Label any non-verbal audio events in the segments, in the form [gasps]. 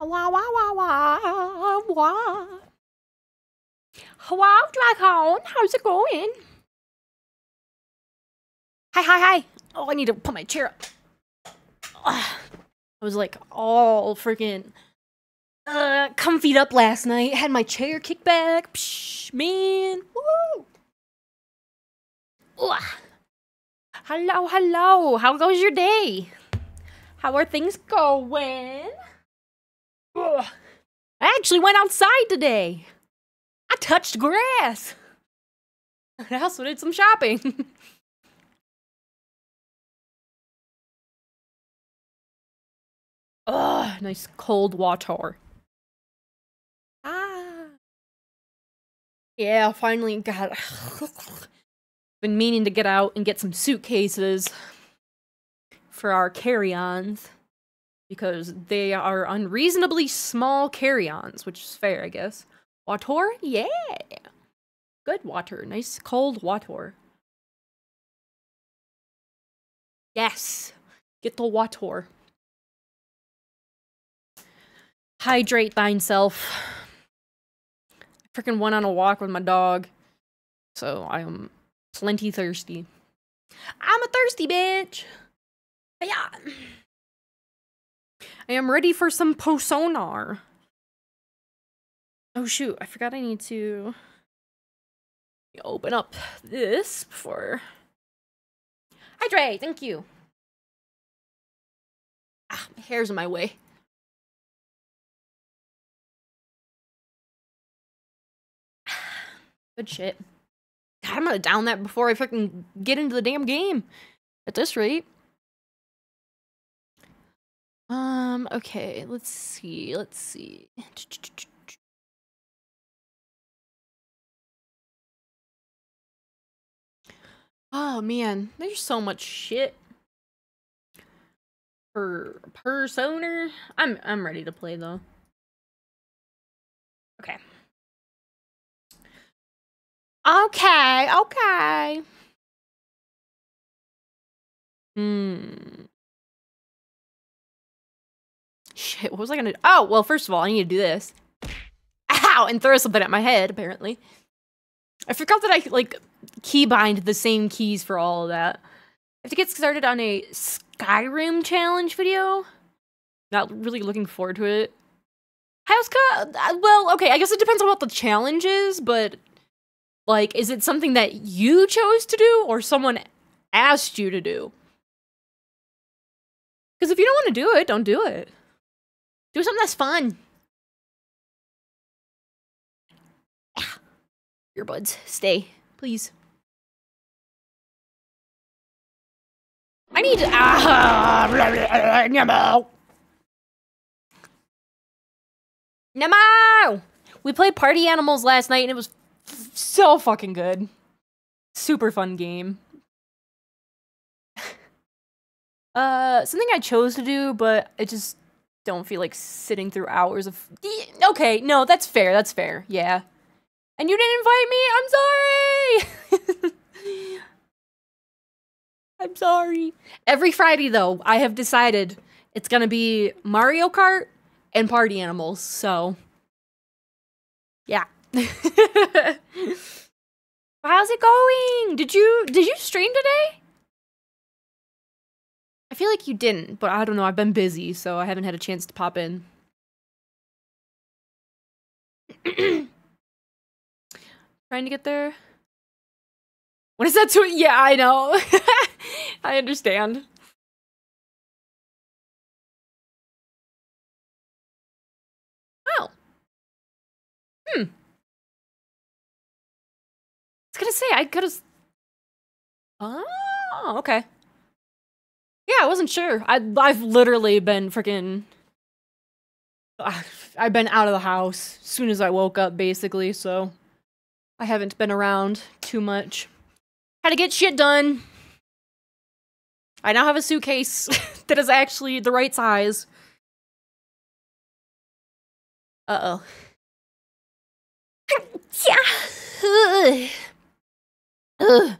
Wah wah wah wah wah. Wow, Dragon, how's it going? Hi, hi, hi. Oh, I need to put my chair up. Ugh. I was like all freaking uh comfied up last night. Had my chair kicked back. Psh, man. Woo. Ugh. Hello, hello. How goes your day? How are things going? Ugh. I actually went outside today. I touched grass. [laughs] I also did some shopping. [laughs] Ugh, nice cold water. Ah. Yeah, finally got. [sighs] Been meaning to get out and get some suitcases for our carry ons because they are unreasonably small carry ons, which is fair, I guess. Water? Yeah. Good water. Nice cold water. Yes. Get the water. Hydrate thine self. I freaking went on a walk with my dog. So I am plenty thirsty. I'm a thirsty bitch. Yeah. I am ready for some posonar. Oh shoot, I forgot I need to open up this before. Hydrate, thank you. Ah, my hair's in my way. [sighs] Good shit. God, I'm gonna down that before I fucking get into the damn game. At this rate. Um, okay, let's see, let's see. Oh man, there's so much shit. Per persona. I'm I'm ready to play though. Okay. Okay, okay. Hmm. Shit, what was I gonna do? Oh, well, first of all, I need to do this. Ow! And throw something at my head, apparently. I forgot that I, like, keybind the same keys for all of that. I have to get started on a Skyrim challenge video. Not really looking forward to it. How's uh, well, okay, I guess it depends on what the challenge is, but like, is it something that you chose to do or someone asked you to do? Because if you don't want to do it, don't do it. Do something that's fun. Earbuds, stay, please. I need. Ah, [laughs] Nemo. Nemo. We played Party Animals last night, and it was so fucking good. Super fun game. [laughs] uh, something I chose to do, but it just don't feel like sitting through hours of. Okay, no, that's fair. That's fair. Yeah. And you didn't invite me. I'm sorry. [laughs] I'm sorry. Every Friday, though, I have decided it's gonna be Mario Kart and Party Animals. So, yeah. [laughs] How's it going? Did you did you stream today? I feel like you didn't, but I don't know. I've been busy, so I haven't had a chance to pop in. [clears throat] Trying to get there. What is that to Yeah, I know. [laughs] I understand. Oh. Hmm. I was gonna say, I could've... Oh, okay. Yeah, I wasn't sure. I, I've literally been freaking... [sighs] I've been out of the house as soon as I woke up, basically, so... I haven't been around too much. Had to get shit done. I now have a suitcase [laughs] that is actually the right size. Uh-oh. [laughs] Yeah. Ugh.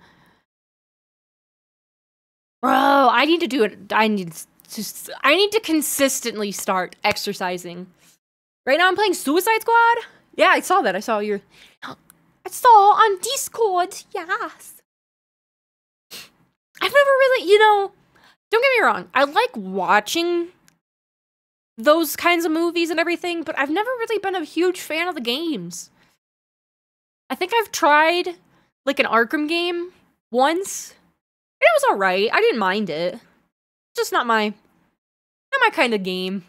Bro, I need to do it. I need to I need to consistently start exercising. Right now I'm playing Suicide Squad. Yeah, I saw that. I saw your. [gasps] I saw on Discord. Yes. I've never really, you know, don't get me wrong. I like watching those kinds of movies and everything, but I've never really been a huge fan of the games. I think I've tried like an Arkham game once. It was alright. I didn't mind it. Just not my not my kind of game.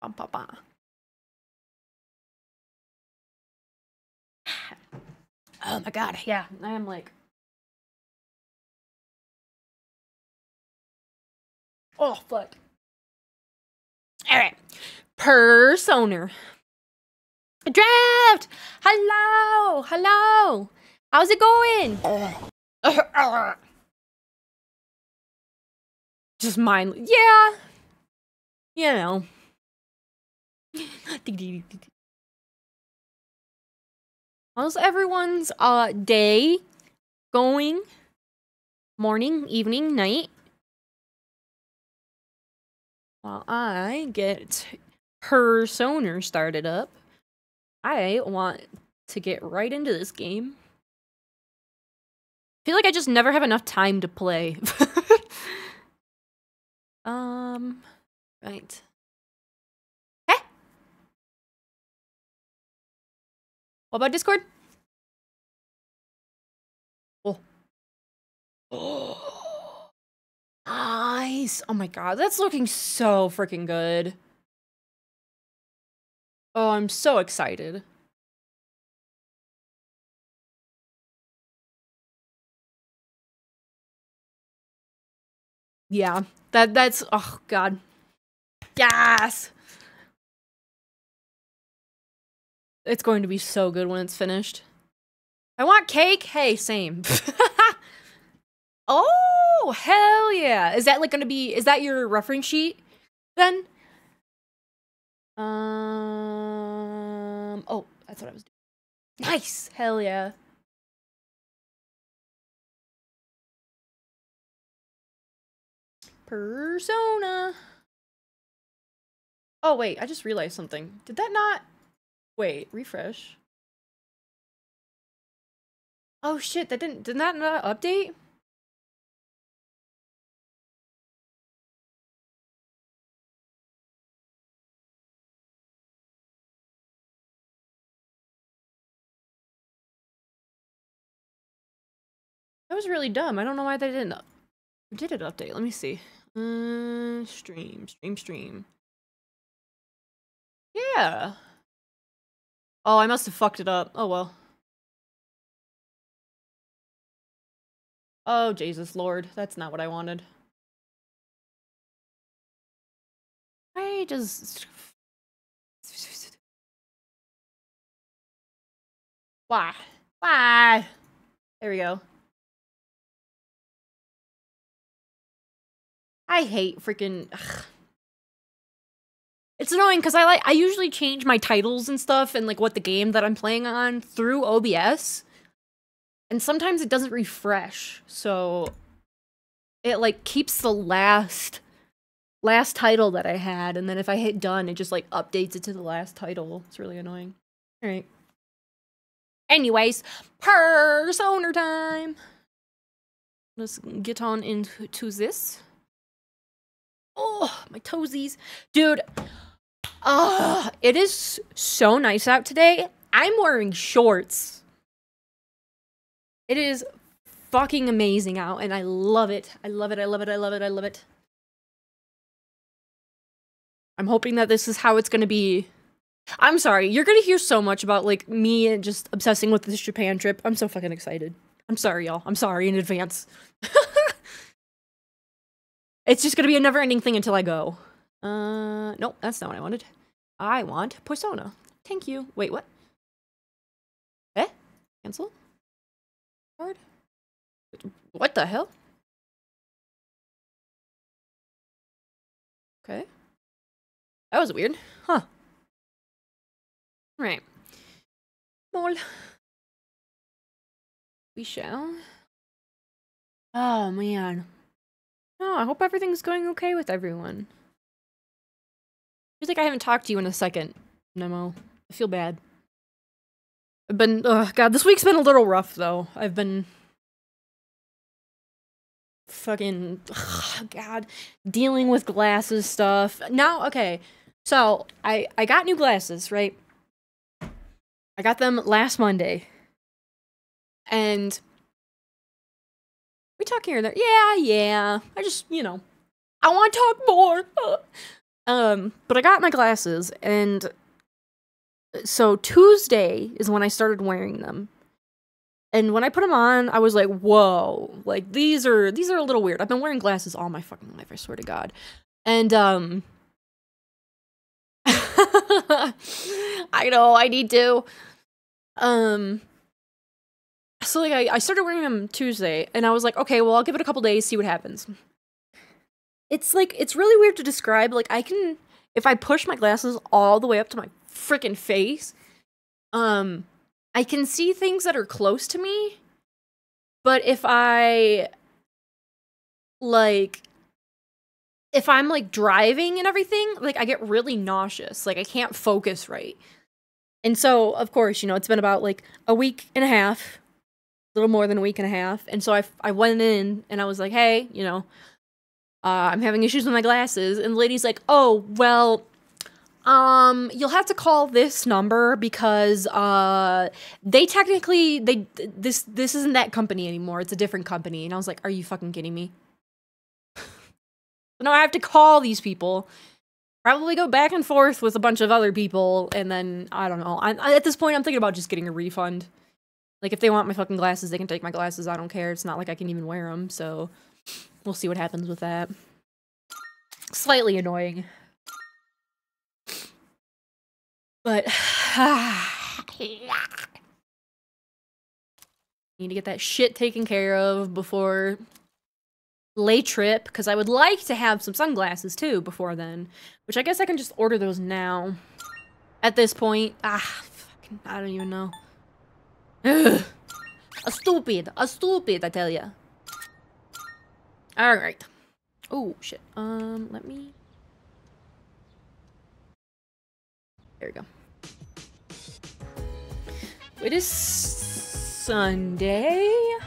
Bum, bum, bum. [sighs] Oh my god, yeah. I am like Oh fuck. Alright. Persona. Draft! Hello! Hello! How's it going? Just mind. Yeah. You know. [laughs] How's everyone's uh day going? Morning, evening, night? While I get Persona started up, I want to get right into this game. I feel like I just never have enough time to play. [laughs] um, right. Hey! What about Discord? Oh. Oh. [gasps] Nice. Oh my god, that's looking so freaking good. Oh, I'm so excited. Yeah, that that's oh god. Yes. It's going to be so good when it's finished. I want cake. Hey, same. [laughs] oh, hell yeah. Is that like going to be is that your reference sheet then? Um oh, that's what I was doing. Nice. Hell yeah. Persona. Oh, wait, I just realized something. Did that not... Wait, refresh. Oh shit, that didn't... Did that not update? That was really dumb. I don't know why they didn't... Did it update? Let me see. Uh, stream, stream, stream. Yeah. Oh, I must have fucked it up. Oh well. Oh, Jesus Lord. That's not what I wanted. I just... Why? Why? There we go. I hate freaking. It's annoying because I like I usually change my titles and stuff and like what the game that I'm playing on through OBS, and sometimes it doesn't refresh, so it like keeps the last last title that I had, and then if I hit done, it just like updates it to the last title. It's really annoying. All right. Anyways, persona time. Let's get on into this. Oh, my toesies. Dude, uh, it is so nice out today. I'm wearing shorts. It is fucking amazing out, and I love it. I love it, I love it, I love it, I love it. I'm hoping that this is how it's gonna be. I'm sorry, you're gonna hear so much about, like, me and just obsessing with this Japan trip. I'm so fucking excited. I'm sorry, y'all. I'm sorry in advance. [laughs] It's just gonna be a never ending thing until I go. Uh, nope, that's not what I wanted. I want Persona. Thank you. Wait, what? Eh? Cancel? Card? What the hell? Okay. That was weird. Huh. Right. We shall. Oh, man. Oh, I hope everything's going okay with everyone. Feels like I haven't talked to you in a second, Nemo. I feel bad. I've been, oh god, this week's been a little rough though. I've been fucking, ugh, god, dealing with glasses stuff. Now, okay, so I I got new glasses, right? I got them last Monday, and we talk here and there. Yeah, yeah. I just, you know, I want to talk more. [laughs] um, but I got my glasses, and so Tuesday is when I started wearing them. And when I put them on, I was like, "Whoa! Like these are these are a little weird." I've been wearing glasses all my fucking life. I swear to God. And um, [laughs] I know I need to. Um, so like I, I started wearing them Tuesday, and I was like, okay, well I'll give it a couple days, see what happens. It's like it's really weird to describe. Like I can, if I push my glasses all the way up to my freaking face, um, I can see things that are close to me. But if I like if I'm like driving and everything, like I get really nauseous. Like I can't focus right. And so, of course, you know, it's been about like a week and a half, little more than a week and a half. And so I, I went in and I was like, hey, you know, uh, I'm having issues with my glasses. And the lady's like, oh, well, um, you'll have to call this number because uh, they technically they this this isn't that company anymore. It's a different company. And I was like, are you fucking kidding me? [laughs] no, I have to call these people probably go back and forth with a bunch of other people, and then I don't know. I, I, at this point, I'm thinking about just getting a refund. Like if they want my fucking glasses, they can take my glasses. I don't care. It's not like I can even wear them, so we'll see what happens with that. Slightly annoying, but [sighs] need to get that shit taken care of before late trip because I would like to have some sunglasses too before then, which I guess I can just order those now. At this point, ah, fucking, I don't even know. Ugh. A stupid, a stupid, I tell ya. All right. Oh shit. Um, let me. There we go. It is Sunday I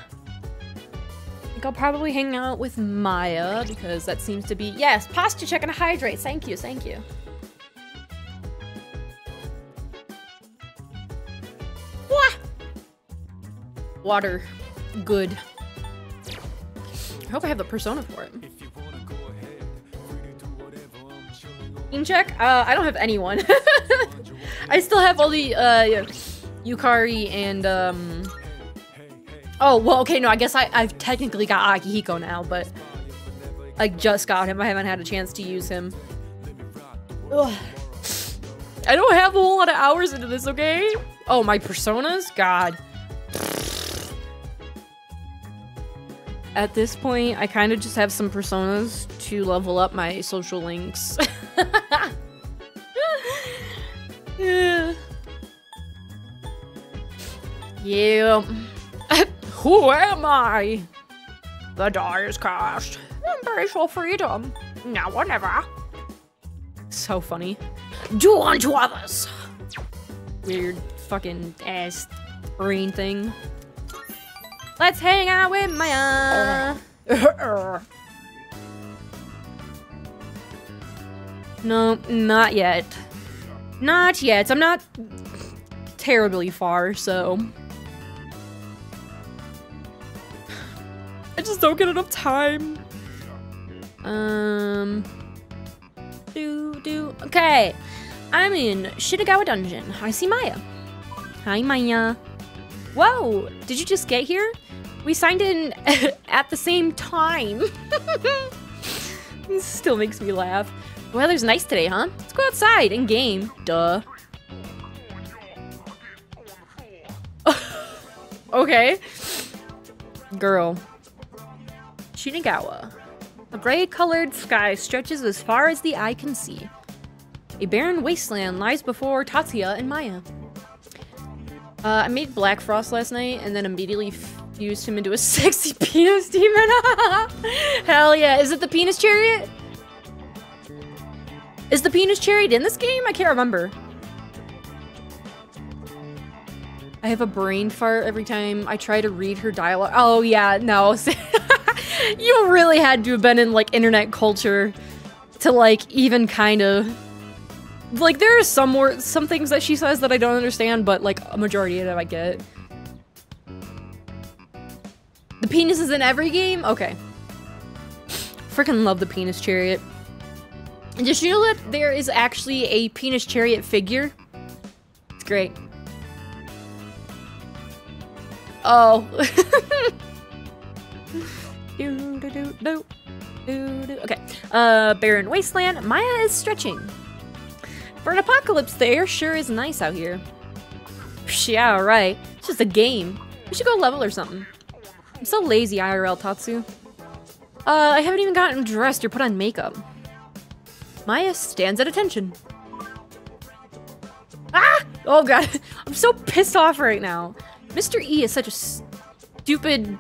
think I'll probably hang out with Maya because that seems to be- Yes, posture check and hydrate. Thank you, thank you. Water. Good. I hope I have the persona for it. Team check? Uh, I don't have anyone. [laughs] I still have all the, uh, Yukari and, um, Oh, well, okay, no, I guess I, I've technically got Akihiko now, but I just got him. I haven't had a chance to use him. Ugh. I don't have a whole lot of hours into this, okay? Oh, my personas? God. At this point, I kind of just have some personas to level up my social links. yeah. [laughs] Yeah. Who am I? The die is cast. Embrace your freedom. Now or never. So funny. Do unto others. Weird fucking ass brain thing. Let's hang out with Maya. no, not yet. Not yet. I'm not terribly far, so I just don't get enough time. Um. Do, do. Okay. I'm in Shinagawa Dungeon. I see Maya. Hi, Maya. Whoa, did you just get here? We signed in [laughs] at the same time. [laughs] this still makes me laugh. Weather's nice today, huh? Let's go outside and game. Duh. [laughs] okay. Girl. Shinagawa. A gray-colored sky stretches as far as the eye can see. A barren wasteland lies before Tatsuya and Maya. Uh, I made Black Frost last night and then immediately fused him into a [laughs] sexy penis demon. [laughs] Hell yeah. Is it the penis chariot? Is the penis chariot in this game? I can't remember. I have a brain fart every time I try to read her dialogue. Oh yeah, no. [laughs] you really had to have been in like internet culture to like even kind of like there are some more some things that she says that I don't understand, but like a majority of it I get. The penis is in every game? Okay. Freaking love the penis chariot. And did you know that there is actually a penis chariot figure? It's great. Oh. [laughs] do, do, do, do. Do, do. okay. Uh, barren wasteland. Maya is stretching. For an apocalypse, the air sure is nice out here. Yeah, right. It's just a game. We should go level or something. I'm so lazy, IRL Tatsu. Uh, I haven't even gotten dressed or put on makeup. Maya stands at attention. Ah! Oh god, [laughs] I'm so pissed off right now. Mr. E is such a stupid...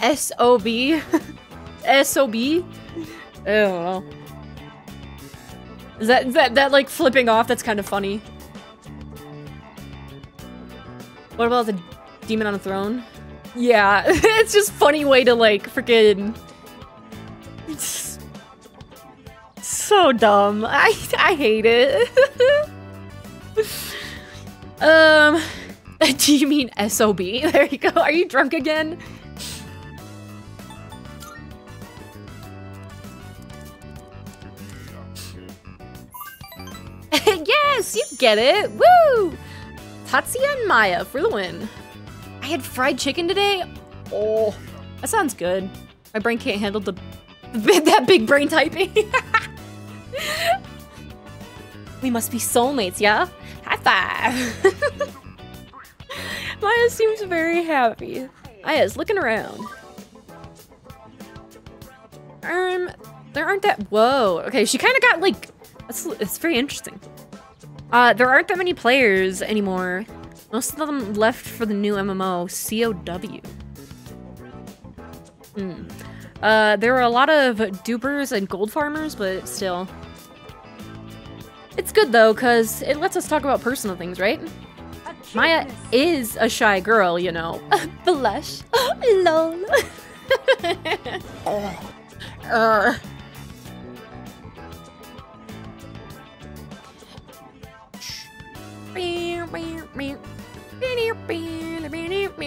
S-O-B? S-O-B? [laughs] I don't know. Is that, that, that like flipping off? That's kind of funny. What about the demon on a throne? Yeah, [laughs] it's just funny way to like freaking. It's so dumb. I I hate it. [laughs] um, [laughs] do you mean SOB? There you go. Are you drunk again? yes, you get it. Woo! Tatsuya and Maya for the win. I had fried chicken today. Oh, that sounds good. My brain can't handle the [laughs] that big brain typing. [laughs] we must be soulmates, yeah? High five. [laughs] Maya seems very happy. Maya's looking around. Um, there aren't that- whoa. Okay, she kind of got like, that's, it's very interesting. Uh, there aren't that many players anymore. Most of them left for the new MMO, COW. Hmm. Uh, there are a lot of dupers and gold farmers, but still. It's good though, because it lets us talk about personal things, right? Maya is a shy girl, you know. [laughs] Blush. [gasps] Lol. [laughs] uh.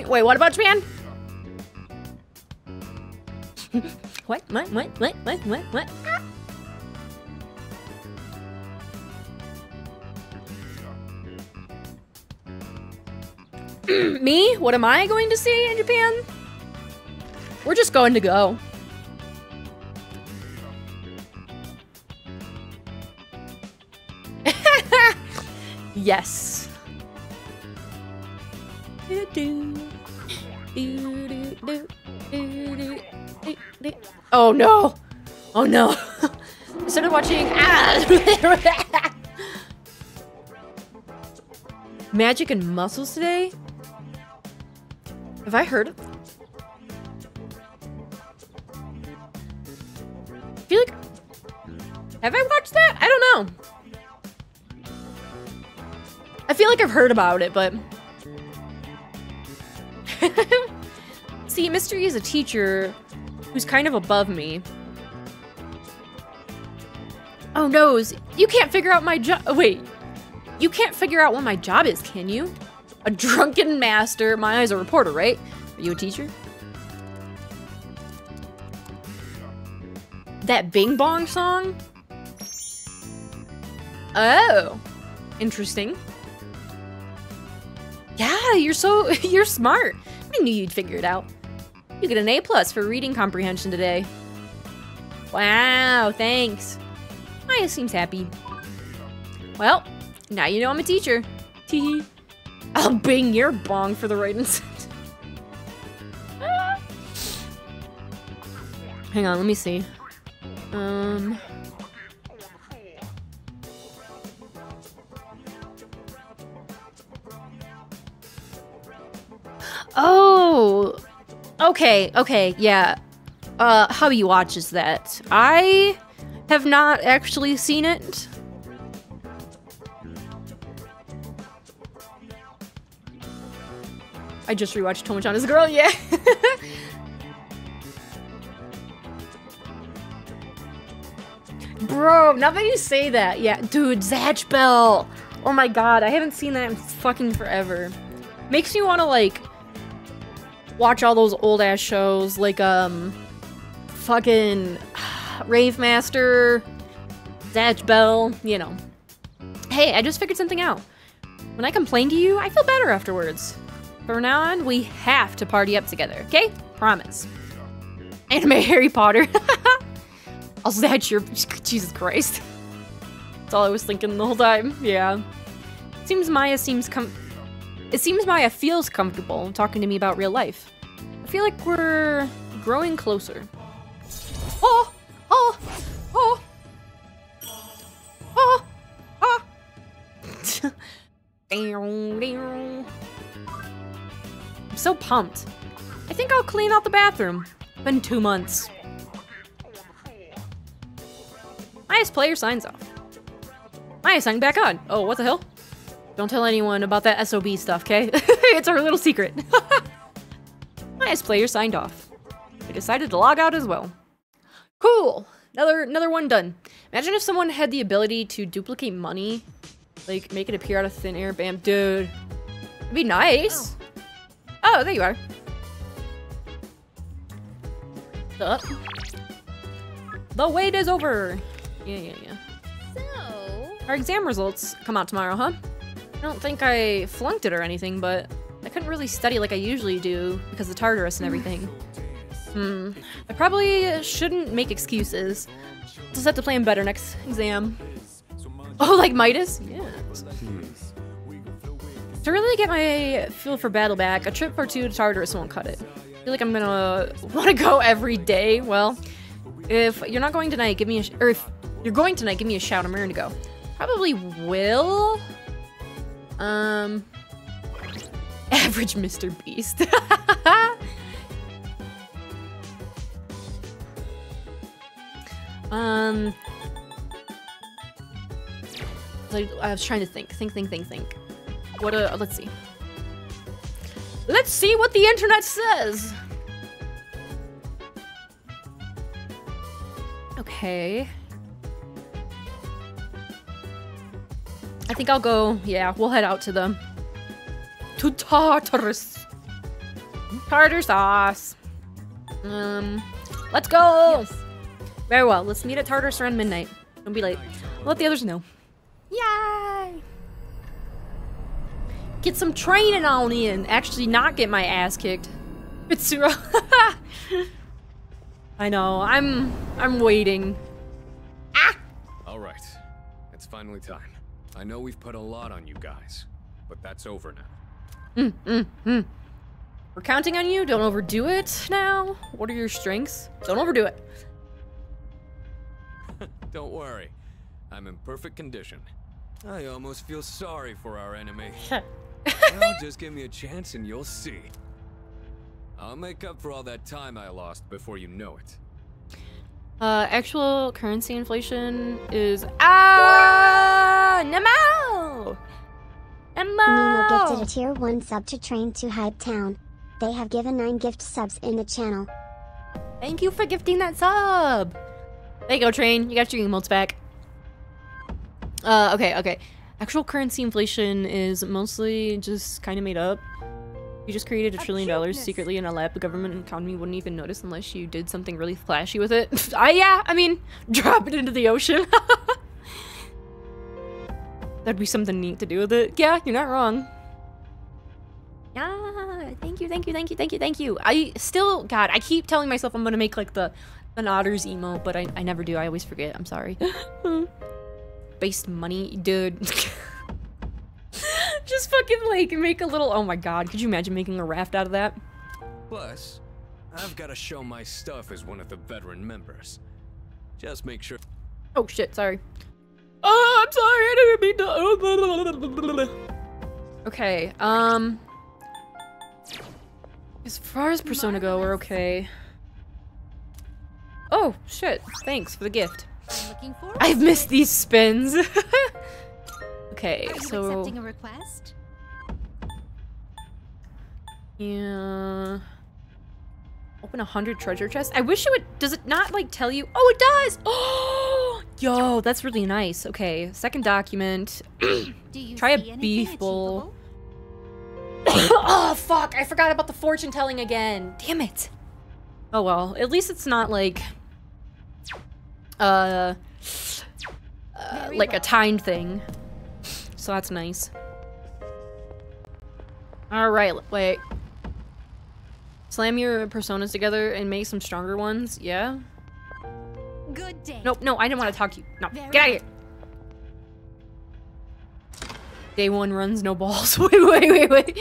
Wait, what about Japan? [laughs] what? What? What? What? What? What? What? [clears throat] Me? What am I going to see in Japan? We're just going to go. [laughs] yes. Oh no! Oh no! [laughs] I started watching ah! [laughs] Magic and muscles today? Have I heard of I feel like have I watched that? I don't know. I feel like I've heard about it, but [laughs] See, Mystery is a teacher who's kind of above me. Oh noes. you can't figure out my job. Wait, you can't figure out what my job is, can you? A drunken master. My eyes a reporter, right? Are you a teacher? That Bing Bong song? Oh, interesting. Yeah, you're so, [laughs] you're smart. I knew you'd figure it out. You get an A plus for reading comprehension today. Wow, thanks. Maya seems happy. Well, now you know I'm a teacher. Teehee. I'll bing your bong for the right incentive. [laughs] Hang on, let me see. Um... Oh! Okay, okay, yeah. uh, hubby watches that. I have not actually seen it. I just rewatched Tomo-chan as a girl, yeah. [laughs] Bro, now that you say that, yeah, dude, Zatch Bell. Oh my god, I haven't seen that in fucking forever. Makes me want to like watch all those old ass shows like um fucking [sighs] Rave Master, Zatch Bell, you know. Hey, I just figured something out. When I complain to you, I feel better afterwards. From now on, we have to party up together, okay? Promise. Anime [laughs] Harry Potter. [laughs] I'll Zatch your- [laughs] Jesus Christ. That's all I was thinking the whole time, yeah. Seems Maya seems com- It seems Maya feels comfortable talking to me about real life. I feel like we're growing closer. Oh! Oh! Oh! Oh! Oh! I'm so pumped. I think I'll clean out the bathroom. Been two months. Maya's player signs off. Maya signed back on. Oh, what the hell? Don't tell anyone about that SOB stuff, okay? [laughs] it's our little secret. [laughs] Maya's player signed off. I decided to log out as well. Cool. Another another one done. Imagine if someone had the ability to duplicate money, like make it appear out of thin air. Bam, dude. It'd be nice. Oh, there you are. Up. The wait is over. Yeah, yeah, yeah. So, Our exam results come out tomorrow, huh? I don't think I flunked it or anything, but I couldn't really study like I usually do because of Tartarus and everything. Hmm. I probably shouldn't make excuses. Just have to plan better next exam. Oh, like Midas? Yeah. To really get my feel for battle back, a trip or two to Tartarus won't cut it. I feel like I'm gonna [laughs] want to go every day. Well, if you're not going tonight, give me a or if you're going tonight, give me a shout. I'm ready to go. Probably will. Um, [laughs] average Mr. Beast. [laughs] um, like, I was trying to think, think, think, think, think. What a let's see. Let's see what the internet says. Okay. I think I'll go, yeah, we'll head out to them. To Tartarus. Tartar sauce. Um, let's go! Very well, let's meet at Tartarus around midnight. Don't be late. I'll let the others know. Yay! Get some training on in. Actually, not get my ass kicked. [laughs] Mitsuru. [laughs] I know. I'm. I'm waiting. Ah! All right, it's finally time. I know we've put a lot on you guys, but that's over now. Mm, mm, mm. We're counting on you. Don't overdo it. Now, what are your strengths? Don't overdo it. [laughs] Don't worry, I'm in perfect condition. I almost feel sorry for our enemy. [laughs] well, just give me a chance and you'll see. I'll make up for all that time I lost before you know it. Uh, actual currency inflation is ah Nemo. Nemo gifted a tier 1 sub to train to Hype Town. They have given 9 gift subs in the channel. Thank you for gifting that sub. There you go, train. You got your emotes back. Uh, okay, okay. Actual currency inflation is mostly just kind of made up. You just created a trillion dollars secretly in a lab the government and economy wouldn't even notice unless you did something really flashy with it. [laughs] I yeah, I mean, [laughs] drop it into the ocean. [laughs] That'd be something neat to do with it. Yeah, you're not wrong. Yeah, thank you, thank you, thank you, thank you, thank you. I still, God, I keep telling myself I'm gonna make like the an otters emo, but I, I never do. I always forget. I'm sorry. Based money, dude. Just fucking like make a little. Oh my God, could you imagine making a raft out of that? Plus, I've got to show my stuff as one of the veteran members. Just make sure. Oh shit, sorry. Oh, I'm sorry. I didn't mean to. Okay, um. As far as Persona go, we're okay. Oh, shit. Thanks for the gift. I'm looking i've missed these spins. [laughs] okay, Are you so accepting a request? yeah. Open a hundred treasure chests. I wish it would. Does it not like tell you? Oh, it does. Oh, [gasps] yo, that's really nice. Okay, second document. [coughs] Do [coughs] you Try a beef bowl. [coughs] oh fuck! I forgot about the fortune telling again. Damn it. Oh well, at least it's not like uh, uh like a timed thing. So that's nice. All right, l- wait. Slam your personas together and make some stronger ones. Yeah. Good day. Nope. No, I didn't want to talk to you. No, Very get out of here. Day one runs, no balls. [laughs] wait, wait, wait, wait.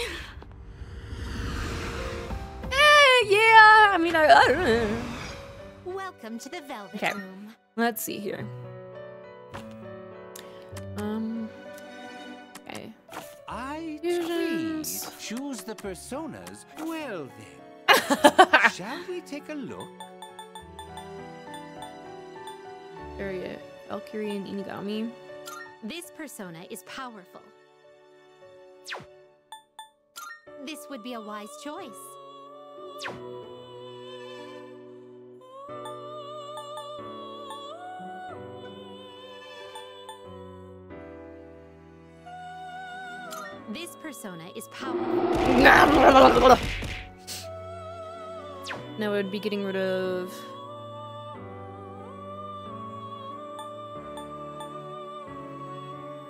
Eh, yeah. I mean, I, I don't know. Welcome to the Velvet Okay. Room. Let's see here. Um. Okay. I Fusions. choose the personas. Well then, [laughs] shall we take a look? Area. Valkyrie and Inugami. This persona is powerful. This would be a wise choice. This persona is powerful. Now I would be getting rid of.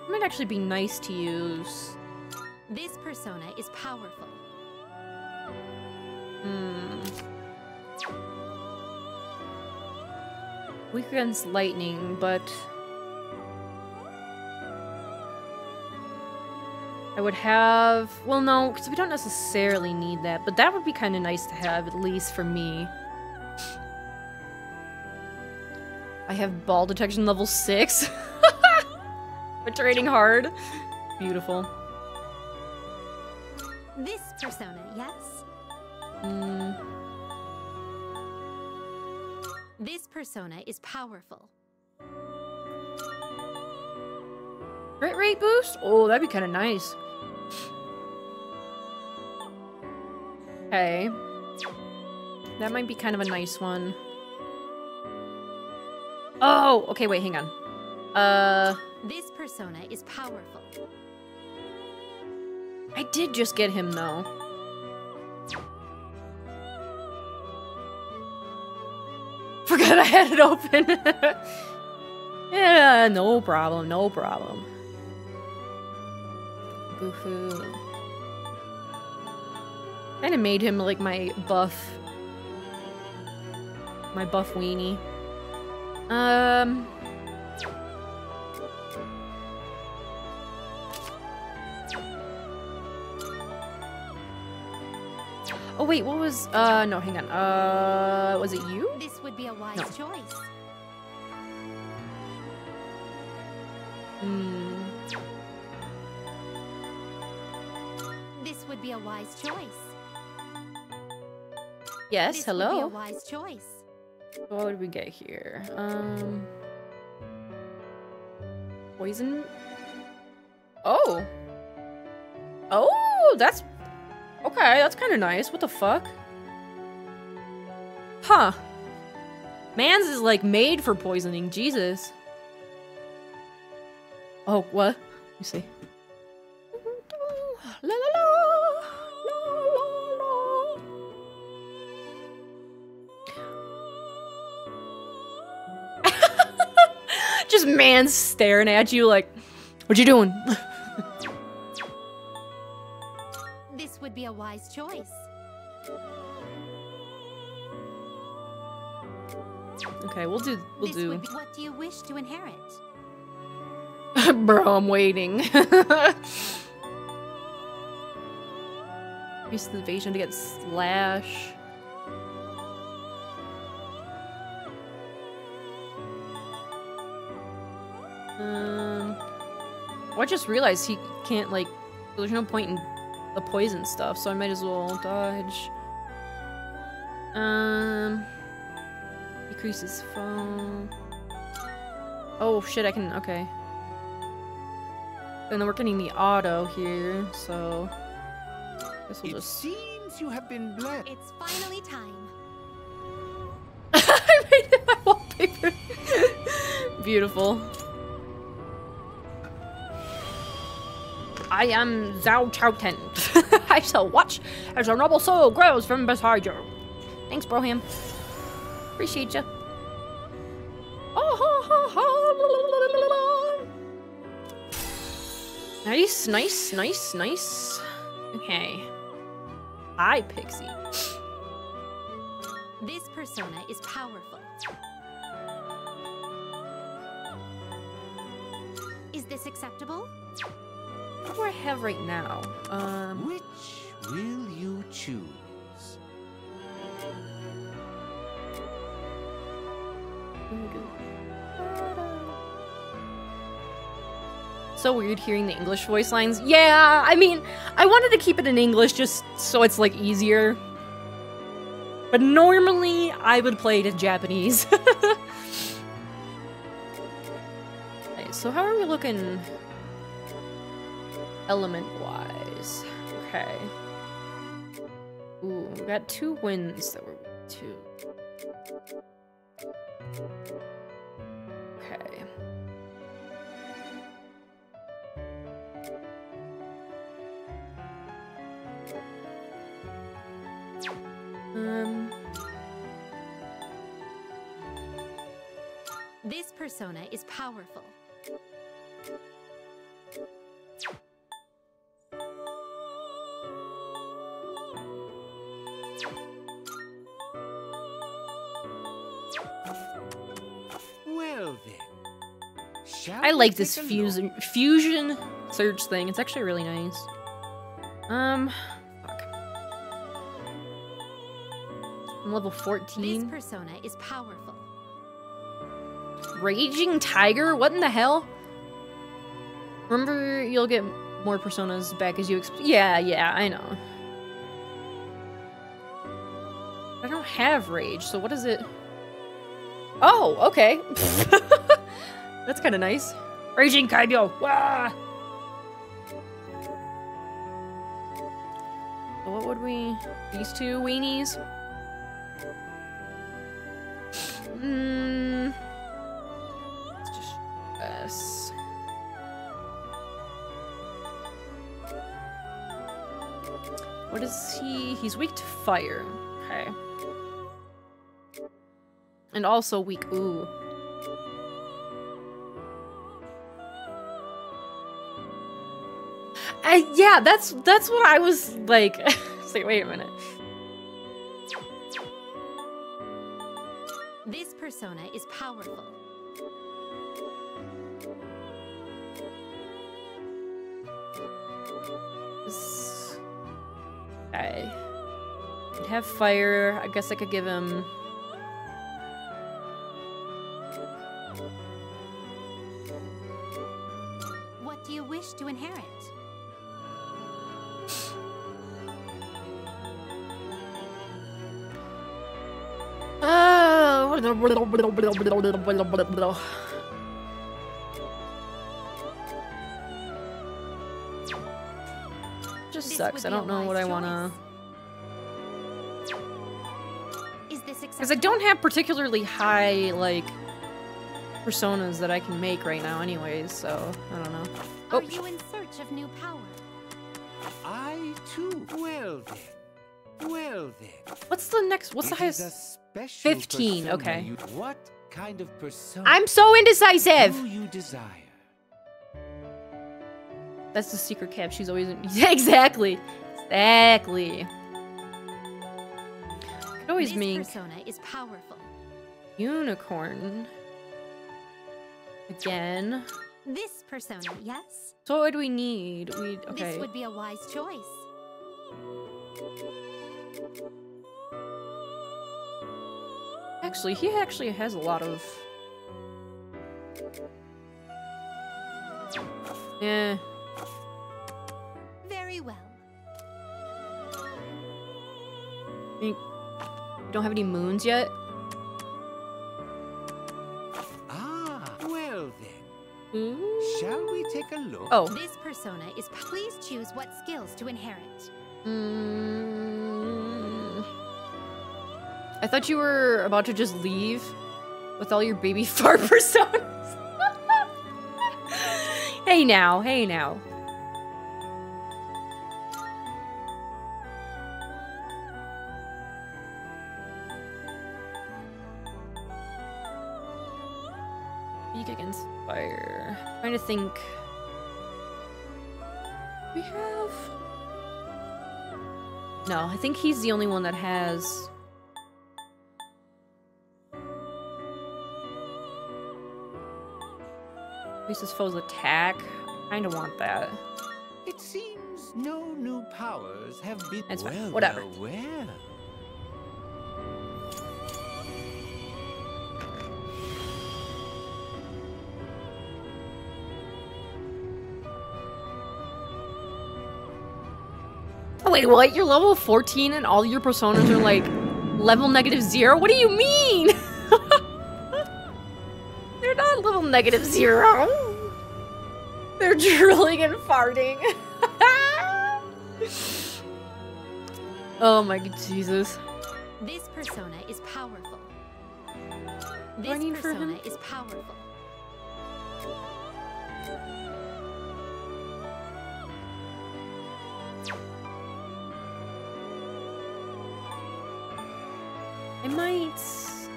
It Might actually be nice to use. This persona is powerful. Hmm. Weak against lightning, but I would have. Well, no, because we don't necessarily need that, but that would be kind of nice to have, at least for me. I have ball detection level six. [laughs] We're training hard. Beautiful. This persona, yes? Hmm. This persona is powerful. Crit rate boost? Oh, that'd be kind of nice. Okay. That might be kind of a nice one. Oh, okay, wait, hang on. Uh, This persona is powerful. I did just get him though. [laughs] Forgot I had it open. [laughs] yeah, no problem, no problem. Boo-hoo. Kind of made him like my buff. My buff weenie. Um. Oh wait, what was? Uh, no, hang on. Uh, was it you? This would be a wise No. choice. Hmm. This would be a wise choice. Yes. this Would be a hello. wise choice. What did we get here? Um. Poison. Oh. Oh, that's okay. That's kind of nice. What the fuck? Huh. Man's is like made for poisoning. Jesus. Oh, what? Let me see. Man staring at you like, what you doing? This would be a wise choice. okay, we'll do, we'll this do. would be what do you wish to inherit? [laughs] Bro, I'm waiting. [laughs] Use the evasion to get slash. I just realized he can't like. There's no point in the poison stuff, so I might as well dodge. Um. Decreases phone. Oh shit, I can, okay. And then we're getting the auto here, so... This will It just... seems you have been blessed. It's finally time. [laughs] I made it my wallpaper. [laughs] Beautiful. I am Zhao Chaoten. [laughs] I shall watch as your noble soul grows from beside you. Thanks, Broham. Appreciate you. [laughs] Nice, nice, nice, nice. Okay. Hi, Pixie. [laughs] This persona is powerful. Is this acceptable? What do I have right now? Um, Which will you choose? So weird hearing the English voice lines. Yeah, I mean, I wanted to keep it in English just so it's like easier. But normally I would play it in Japanese. [laughs] okay, so how are we looking element wise? Okay. Ooh, we got two wins that we're two. Okay. Um, This persona is powerful. I like this fusion fusion search thing. It's actually really nice. Um, fuck. I'm level This 14. persona is powerful. Raging Tiger? What in the hell? Remember, you'll get more personas back as you exp- Yeah, yeah, I know. I don't have rage, so what is it? Oh, okay. [laughs] That's kind of nice. Raging Kaibyo! Wah! What would we... These two weenies? Hmm. S. What is he? He's weak to fire. Okay. And also weak. Ooh. I, yeah, that's that's what I was like. [laughs] Say, wait a minute. This persona is powerful. Okay. He'd have fire. I guess I could give him. Just sucks. I don't know what I wanna. Is this? Because I don't have particularly high, like, personas that I can make right now, anyways, so I don't know. Are Oh, you in search of new power? I too. Well then. Well then. what's the next? What's the highest? A special 15, okay. What kind of persona I'm so indecisive! do you desire? That's the secret cap. She's always in. [laughs] Exactly. Exactly. Could always this make persona is powerful. unicorn. Again. This persona, yes? So what do we need? We okay. This would be a wise choice. Actually, he actually has a lot of... Yeah. Very well. I mean, you don't have any moons yet? Ah, well then. Mm. Shall we take a look? Oh. This persona is please choose what skills to inherit. Mm. I thought you were about to just leave with all your baby [laughs] fart personas. hey now, hey now. Speak against fire. trying to think. We have. No, I think he's the only one that has. Increase his foe's attack. I kinda want that. It seems no new powers have been. That's fine. well, Whatever. Well, well. Oh, wait, what? You're level 14 and all your personas are like level negative zero? What do you mean? [laughs] negative zero. They're drilling and farting. [laughs] oh my Jesus. This persona is powerful. This him? persona is powerful. I might.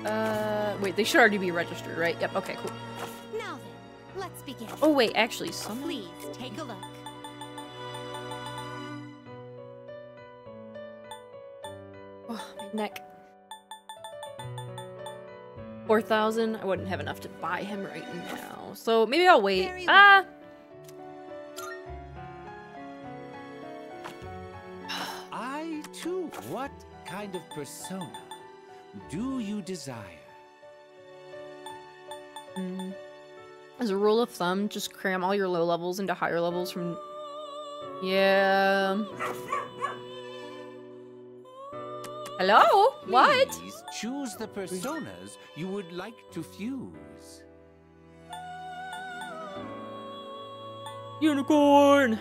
Uh, wait, they should already be registered, right? Yep. Okay, cool. Now then, let's begin. Oh wait, actually, some. Please take a look. Oh, my neck. Four thousand. I wouldn't have enough to buy him right now, so maybe I'll wait. Well. Ah. I too. What kind of persona do you desire? Mm. As a rule of thumb, just cram all your low levels into higher levels from. Yeah. Hello? What? Please choose the personas you would like to fuse. Unicorn!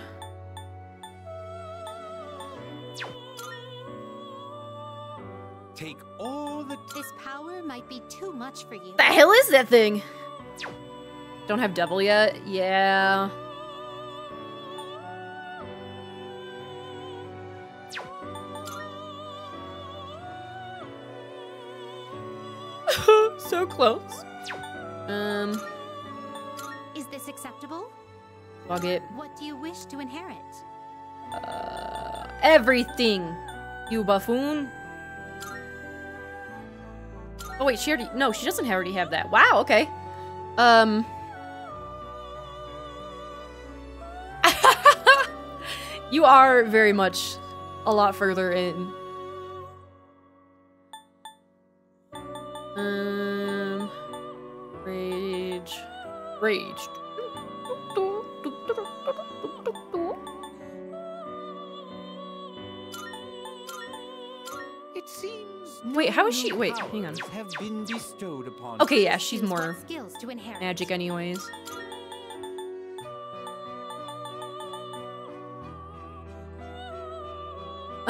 Take all the This power might be too much for you. The hell is that thing? Don't have double yet? Yeah. [laughs] so close. Um, Is this acceptable? log it. What do you wish to inherit? Uh, everything, you buffoon. Oh wait, she already, no, she doesn't already have that. Wow, okay. Um. You are very much a lot further in. Um, rage, rage. It seems. Wait, how is she- wait, hang on. Have been bestowed upon. Okay, yeah, she's more skills to magic, anyways.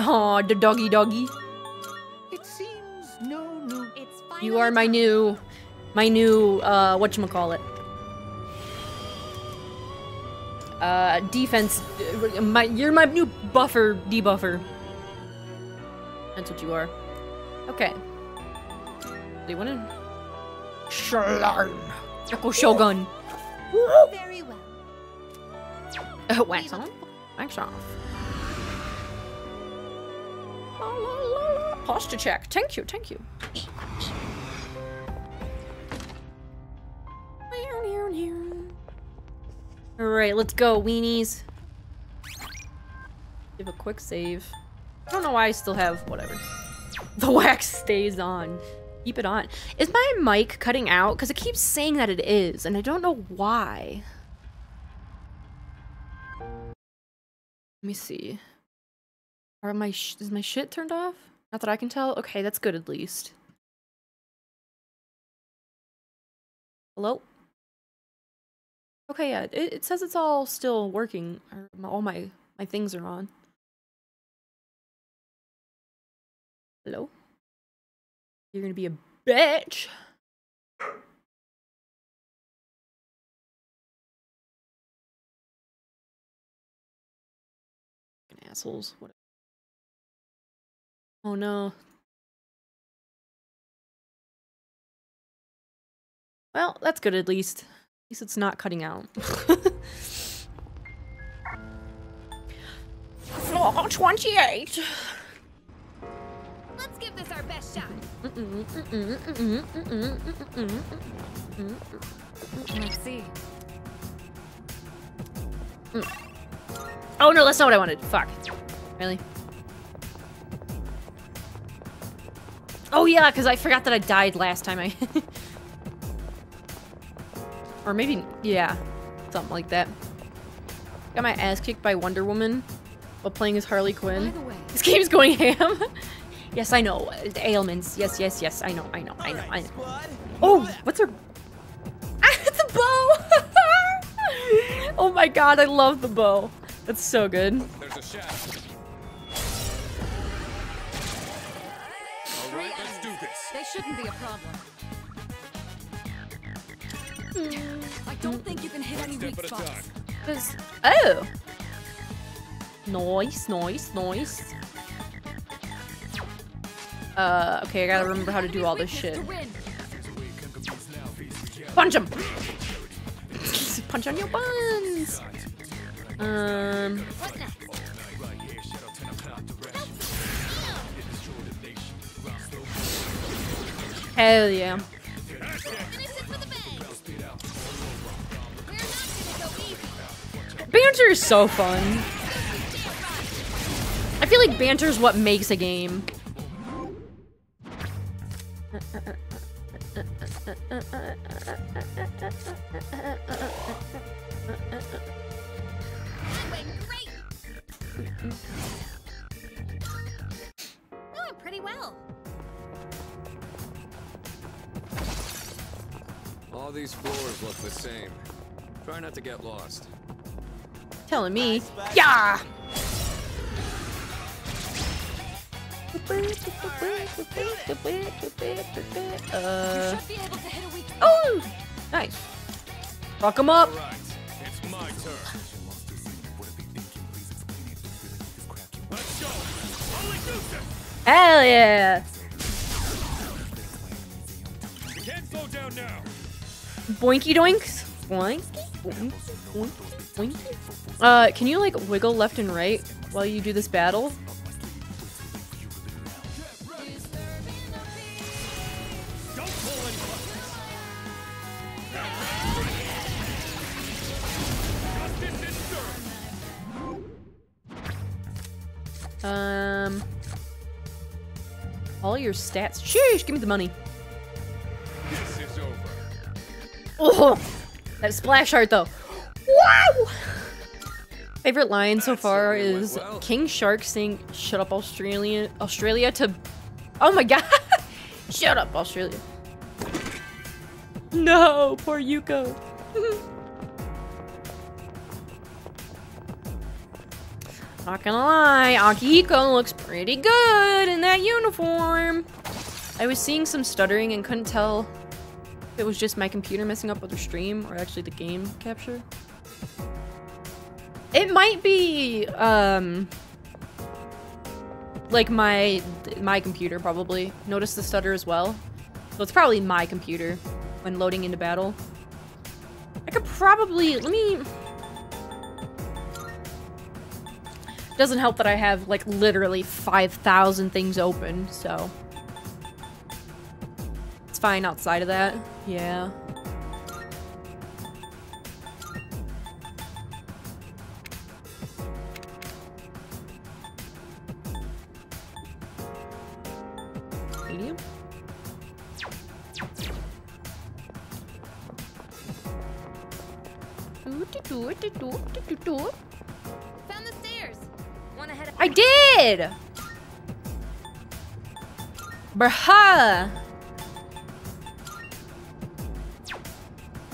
Oh, the doggy doggy. It seems no new. It's You are my new, my new, uh, whatchamacallit. Uh, defense, uh, my, you're my new buffer, debuffer. That's what you are. Okay. Do you wanna? Shalarn. Echo Shogun. Very well. Uh, [laughs] wax on? Wax off. La, la. Posture check. Thank you, thank you. Alright, let's go, weenies. Give a quick save. I don't know why I still have whatever. [laughs] The wax stays on. Keep it on. Is my mic cutting out? Because it keeps saying that it is, and I don't know why. Let me see. Are my is my shit turned off? Not that I can tell. Okay, that's good at least. Hello? Okay, yeah, it, it says it's all still working. All my my things are on. Hello? You're gonna be a bitch. Assholes. What? Oh no. Well, that's good at least. At least it's not cutting out. Floor 28. Let's give this our best shot. Let's see. Oh no, that's not what I wanted. Fuck. Really? Oh yeah, because I forgot that I died last time I... [laughs] or maybe, yeah. Something like that. Got my ass kicked by Wonder Woman while playing as Harley Quinn. way, This game's going ham. [laughs] yes, I know. The ailments. Yes, yes, yes. I know, I know, I know, I know. Oh, what's her... [laughs] Ah, it's a bow! oh my god, I love the bow. That's so good. There's a shadow. Shouldn't be a problem. I don't think you can hit any weak spots. Cause oh, nice, nice, nice. Uh, okay, I gotta remember how to do all this shit. Punch him. [laughs] Punch on your buns. Um, What next? Go yeah. Banter is so fun. I feel like banter is what makes a game. Oh, pretty well. All these floors look the same. Try not to get lost. Telling me, yeah. You Uh, should be able to hit a weak oh, nice. Fuck him up. All right, it's my turn. Let's go. Holy Deuces! Hell yeah. You can't slow down now. Boinky doinks. Boink. Boink. Boink. Boink. Uh, can you like wiggle left and right while you do this battle? Um, all your stats. Sheesh, give me the money. Oh, that splash art though. Wow. Favorite line so far is well. King Shark saying "Shut up, Australia, Australia" to. Oh my god! [laughs] Shut up, Australia. No, poor Yuko. [laughs] Not gonna lie, Akihiko looks pretty good in that uniform. I was seeing some stuttering and couldn't tell it was just my computer messing up with the stream or actually the game capture. It might be, um, like my my computer probably. Notice the stutter as well. So it's probably my computer when loading into battle. I could probably, let me... Doesn't help that I have like literally 5,000 things open, so. It's fine outside of that. Yeah. Medium? Found the stairs. Wanna head I did! Bruh!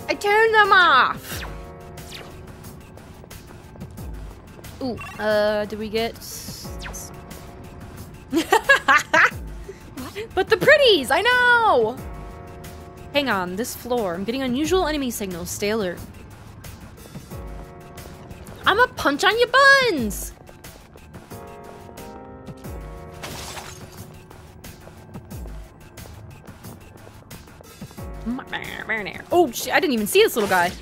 I turned them off! Ooh, uh, do we get... [laughs] but the pretties, I know! Hang on, this floor. I'm getting unusual enemy signals. Stay alert. I'ma punch on your buns! Oh shit! I didn't even see this little guy.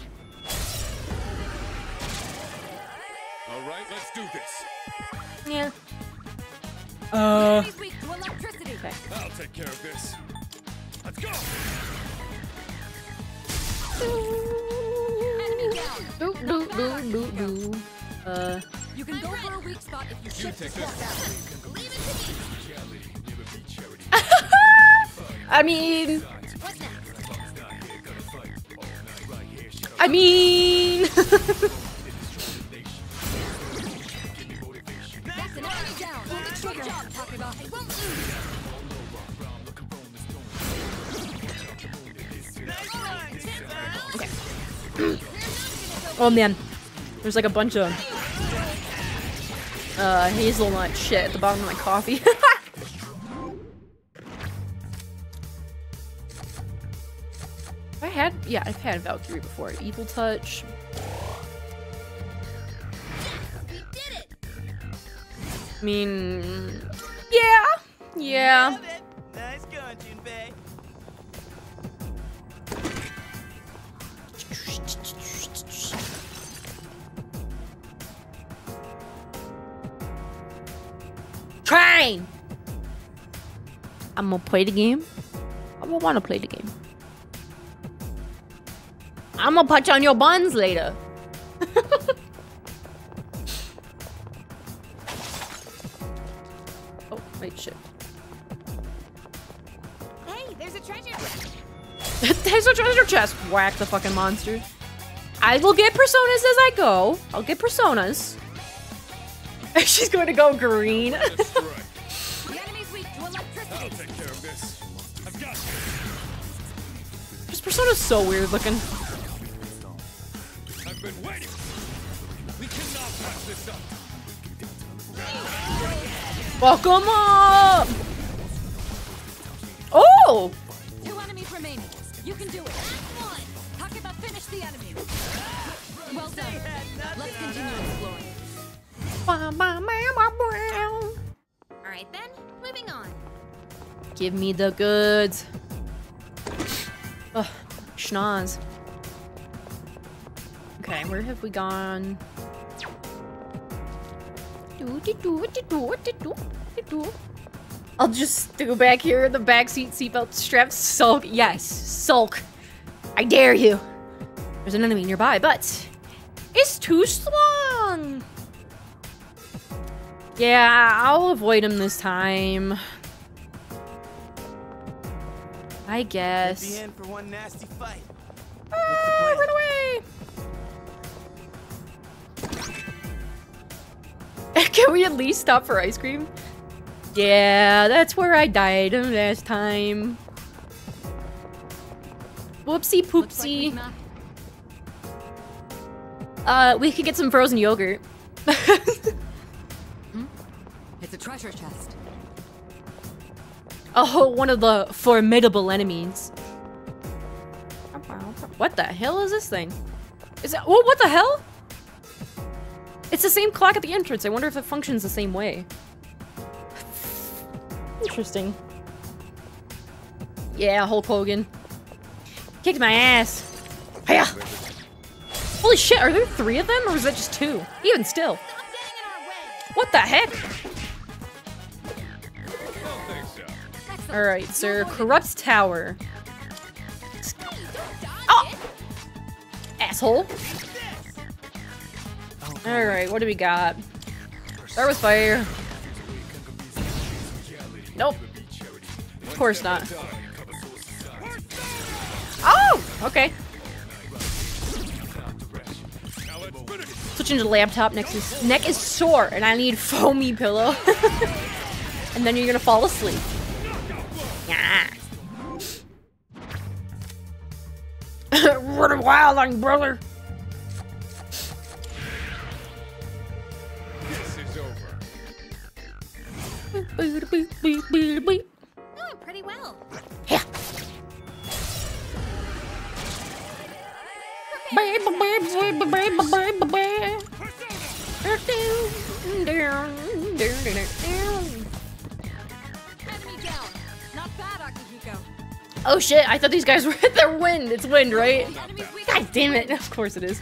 All right, let's do this. Yeah. Uh. Enemy's weak to electricity. Okay. I'll take care of this. Let's go. Enemy down. Doo, doo, doo, doo, doo. Uh. You can go for a weak spot if you shift the take sword Leave it to me. [laughs] I mean, What's next? I won't [laughs] oh man, there's like a bunch of uh hazelnut shit at the bottom of my coffee. [laughs] I had, yeah, I've had Valkyrie before. Evil Touch. We did it. I mean, yeah, yeah. Nice going, Junpei. Train. I'm gonna play the game. I'm gonna wanna play the game. I'm gonna punch on your buns later. [laughs] oh, wait, shit. Hey, there's a treasure. [laughs] There's a treasure chest. Whack the fucking monster. I will get personas as I go. I'll get personas. [laughs] She's going to go green. That's right. The enemy's weak to electricity. I'll take care of this. I've got this. this persona's so weird looking. I've been waiting. We cannot pass this up. Welcome up. Oh! Two enemies remaining. You can do it. One. Takuba, finish the enemy. Well done. Let's continue exploring. All right then, moving on. Give me the goods. Ugh, schnoz. Okay, where have we gone? I'll just go back here in the backseat seatbelt strapped sulk. Yes, sulk. I dare you. There's an enemy nearby, but it's too strong. Yeah, I'll avoid him this time. I Be guess. in for one nasty fight. Ah, run away! [laughs] Can we at least stop for ice cream? Yeah, that's where I died last time. Whoopsie Looks like poopsie. Uh, we could get some frozen yogurt. [laughs] It's a treasure chest. [laughs] Oh, one of the formidable enemies. What the hell is this thing? Is it? Oh, what the hell? It's the same clock at the entrance. I wonder if it functions the same way. Interesting. Yeah, Hulk Hogan. Kicked my ass. Hiya! Holy shit, are there three of them or is that just two? Even still. Stop getting in our way. What the heck? So. Alright, sir. Corrupt Tower. Hey, don't die, Oh! Asshole. Alright, what do we got? Start with fire. Nope. Of course not. Oh! Okay. Switching to laptop. Next is neck is sore, and I need foamy pillow. [laughs] and then you're gonna fall asleep. Yeah. [laughs] Running wild on brother. Doing pretty well. Yeah. Oh shit, I thought these guys were at their wind. It's wind, right? The enemy's weak. God damn it. Of course it is.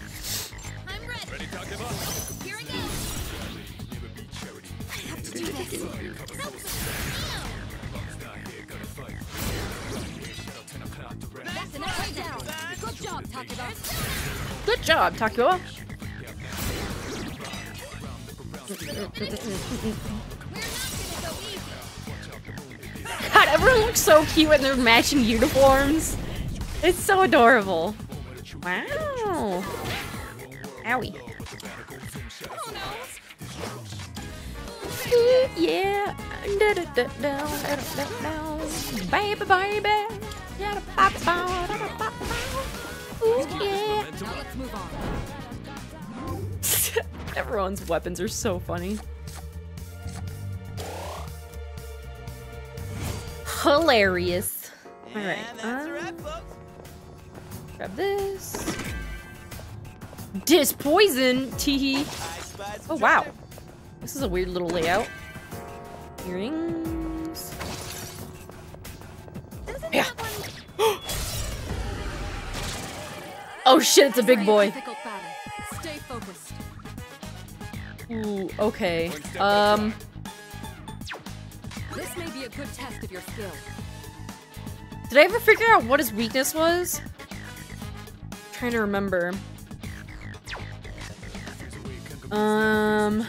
Good job, Takeba. Good job. God, everyone looks so cute in their matching uniforms. It's so adorable. Wow. Owie. Yeah. Baby, baby. Ooh, yeah. Now let's move on. [laughs] Everyone's weapons are so funny. Hilarious. Alright. And um. Grab this. Dispoison. Teehee. Oh wow. This is a weird little layout. Earrings. Doesn't Yeah. that one Oh shit, it's a big boy. Stay focused. Ooh, okay. Um, This may be a good test of your skill. did I ever figure out what his weakness was? trying to remember. Um,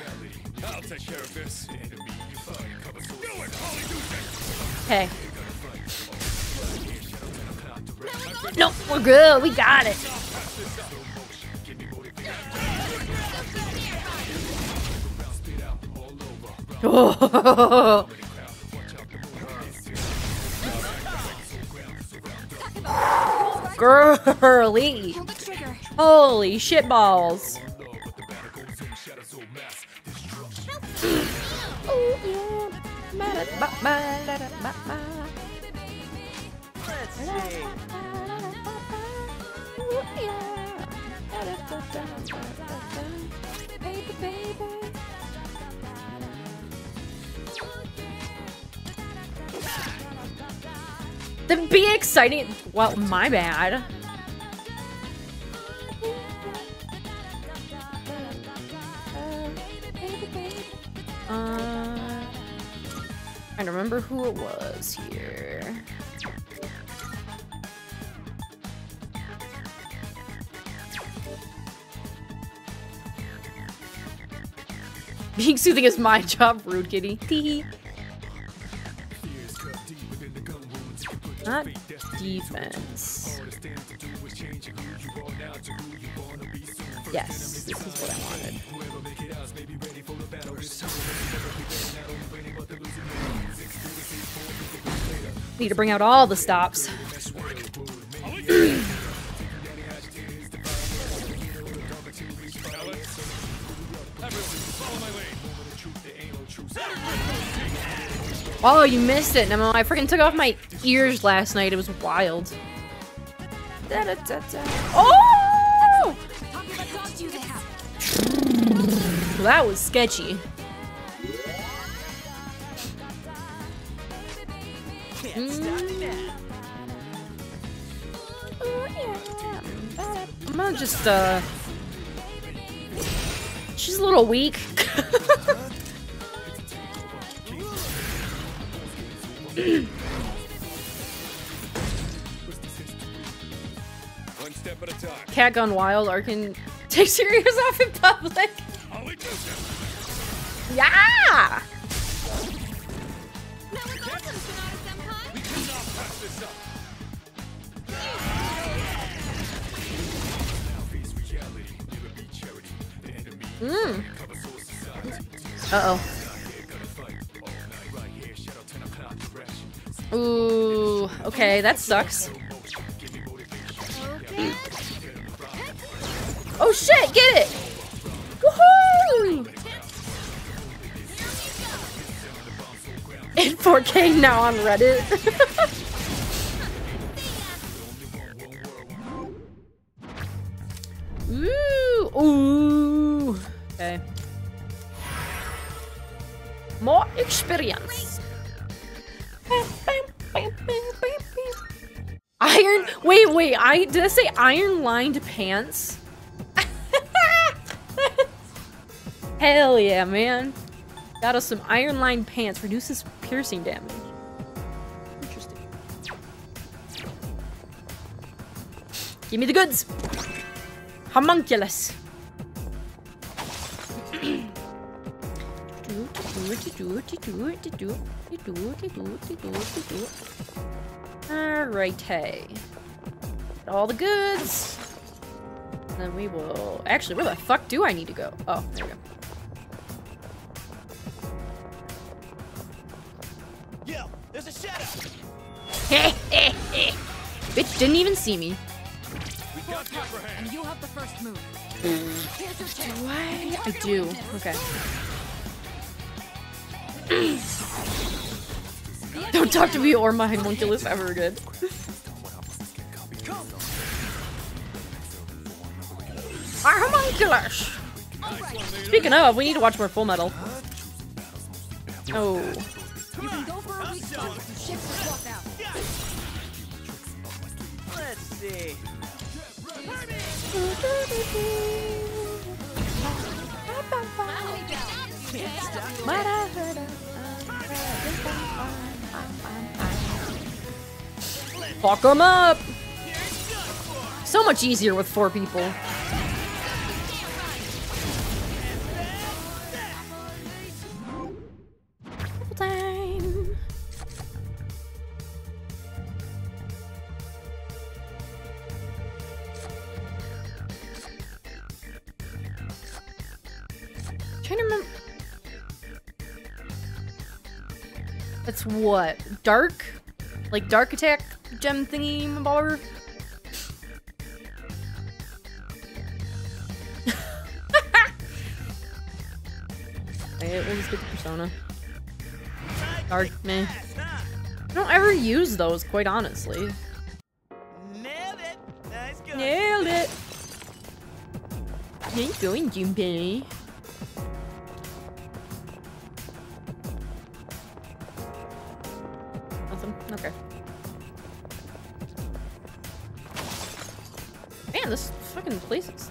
I'll take care of this. okay. No, we're good. We got it. Oh. [laughs] Girly. Holy shit balls. [clears throat] Oh, yeah. Ba-da-ba-ba-da-da-ba-ba. Let's see. Oh, yeah. Da-da-da-da-da-da-da. Baby, baby. The be exciting. Well, my bad. Uh, I remember who it was here. Being soothing is my job, rude kitty. Tee. Not defense. Yes, this is what I wanted. Need to bring out all the stops. [clears throat] Oh, you missed it, Nemo. I freaking took off my ears last night. It was wild. Oh! Takeba dodged you this. That was sketchy. Now. I'm gonna just, uh... She's a little weak. [laughs] One step at a time. Cat gone wild. Arkynn takes your ears off in public. I'll eat this. Yeah! That was awesome, Ooh, okay, that sucks. Oh shit, get it! Woohoo! 4K now on Reddit. [laughs] Ooh, ooh. Okay. More experience. Iron. Wait, wait. I did I say iron lined pants? [laughs] Hell yeah, man. Got us some iron lined pants. Reduces piercing damage. Interesting. Give me the goods. Homunculus. [clears throat] Alright, hey. All the goods. Then we will. Actually, where the fuck do I need to go? Oh, there we go. Yo, there's a shadow. [laughs] Bitch didn't even see me. We got the upper hand. And you have the first move. Mm. Here's your chance. Why? I do. Okay. [clears throat] Don't talk to me or my homunculus ever again. Our homunculus! Speaking of, we need to watch more Full Metal. Oh. You can go for a weak spot if you shift or swap out. Let's see. [laughs] Fuck them up! So much easier with four people. Time. Trying to remember. That's what? Dark? Like dark attack gem thingy bar? Wait, we'll just get the persona. Dark meh. I don't ever use those, quite honestly. Nailed it. Nice going. Nailed it! Nice going, Junpei. Nothing? Okay. Man, this fucking place is...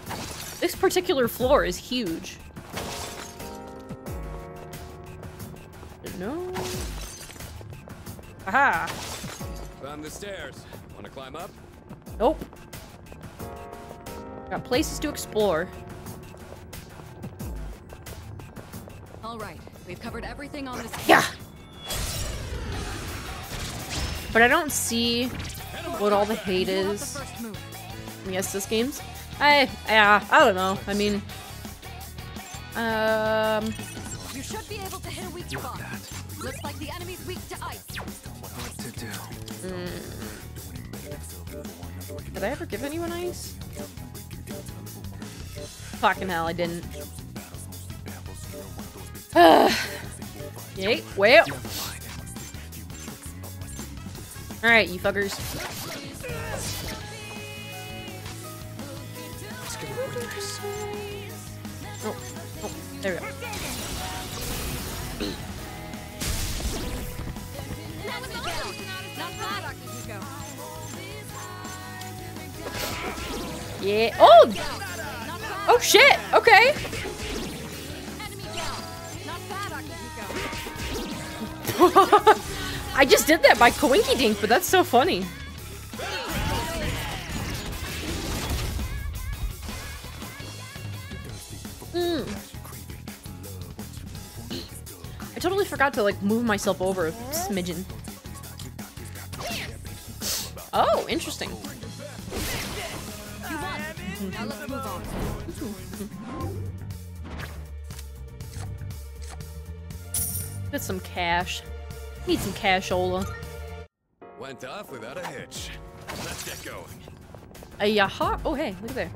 This particular floor is huge. No. Aha! Found the stairs. Want to climb up? Nope. Got places to explore. All right, we've covered everything on this. Yeah! But I don't see what all the hate You have the is first move. in the Estes games. I, yeah, I don't know. I mean, um, You should be able to hit a weak spot. Looks like the enemy's weak to ice. did I ever give anyone ice? Fucking hell, I didn't. [sighs] Yay, well. Alright, you fuckers. Oh, oh, there we go. Enemy down. Not bad, Akihiko. Yeah. Oh! Not bad. Oh shit! Okay. [laughs] [laughs] I just did that by Coinky Dink, but that's so funny. Mm. I totally forgot to like move myself over a smidgen. Oh, interesting. Get some cash. Need some cashola. Went off without a hitch. Let's get going. A yaha. Oh, hey, look at there.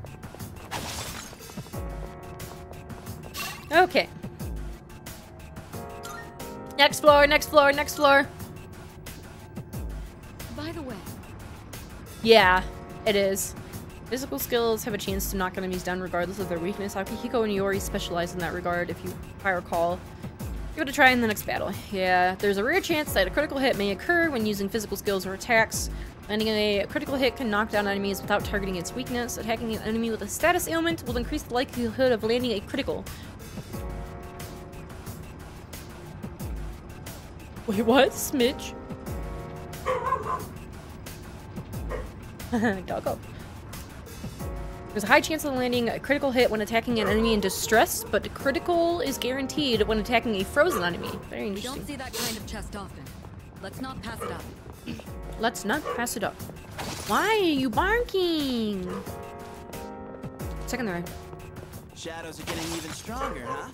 Okay. Next floor, next floor, next floor. By the way. Yeah, it is. Physical skills have a chance to knock enemies down regardless of their weakness. Akihiko and Yori specialize in that regard, if you if I recall. Give it a try in the next battle. Yeah, there's a rare chance that a critical hit may occur when using physical skills or attacks. Landing a critical hit can knock down enemies without targeting its weakness. Attacking an enemy with a status ailment will increase the likelihood of landing a critical. Wait, what? Smidge? [laughs] Doggo. There's a high chance of landing a critical hit when attacking an enemy in distress, but critical is guaranteed when attacking a frozen enemy. Very interesting. We don't see that kind of chest often. Let's not pass it up. Let's not pass it up. Why are you barking? Second round. Shadows are getting even stronger, huh?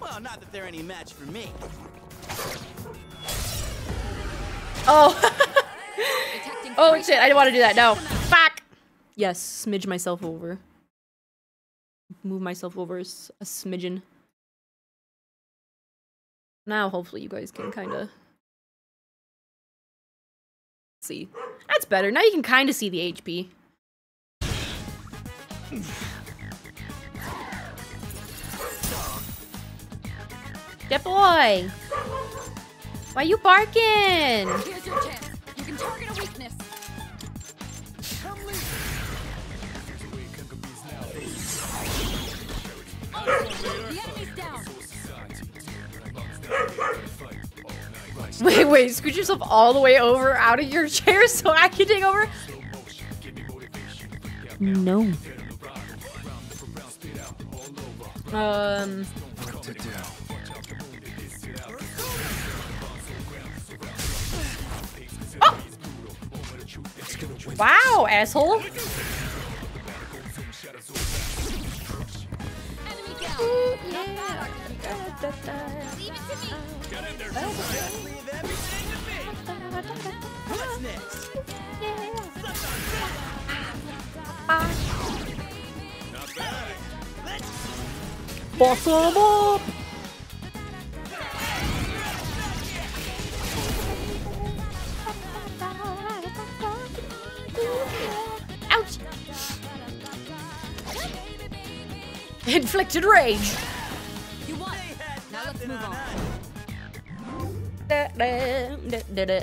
Well, not that they're any match for me. Oh, [laughs] Detecting oh three shit! I didn't want to do that. No, fuck. Yes, smidge myself over. Move myself over a smidgen. Now, hopefully, you guys can kind of see. That's better. Now you can kind of see the HP. Good boy. Why are you barking? Here's your chance. You can target a weakness. [laughs] Wait, wait, scoot yourself all the way over out of your chair so I can take over? No. Um. Oh! Wow, asshole. Leave it to me. Boss 'em up! Inflicted rage! You won. Now let's move on. Da, da, da.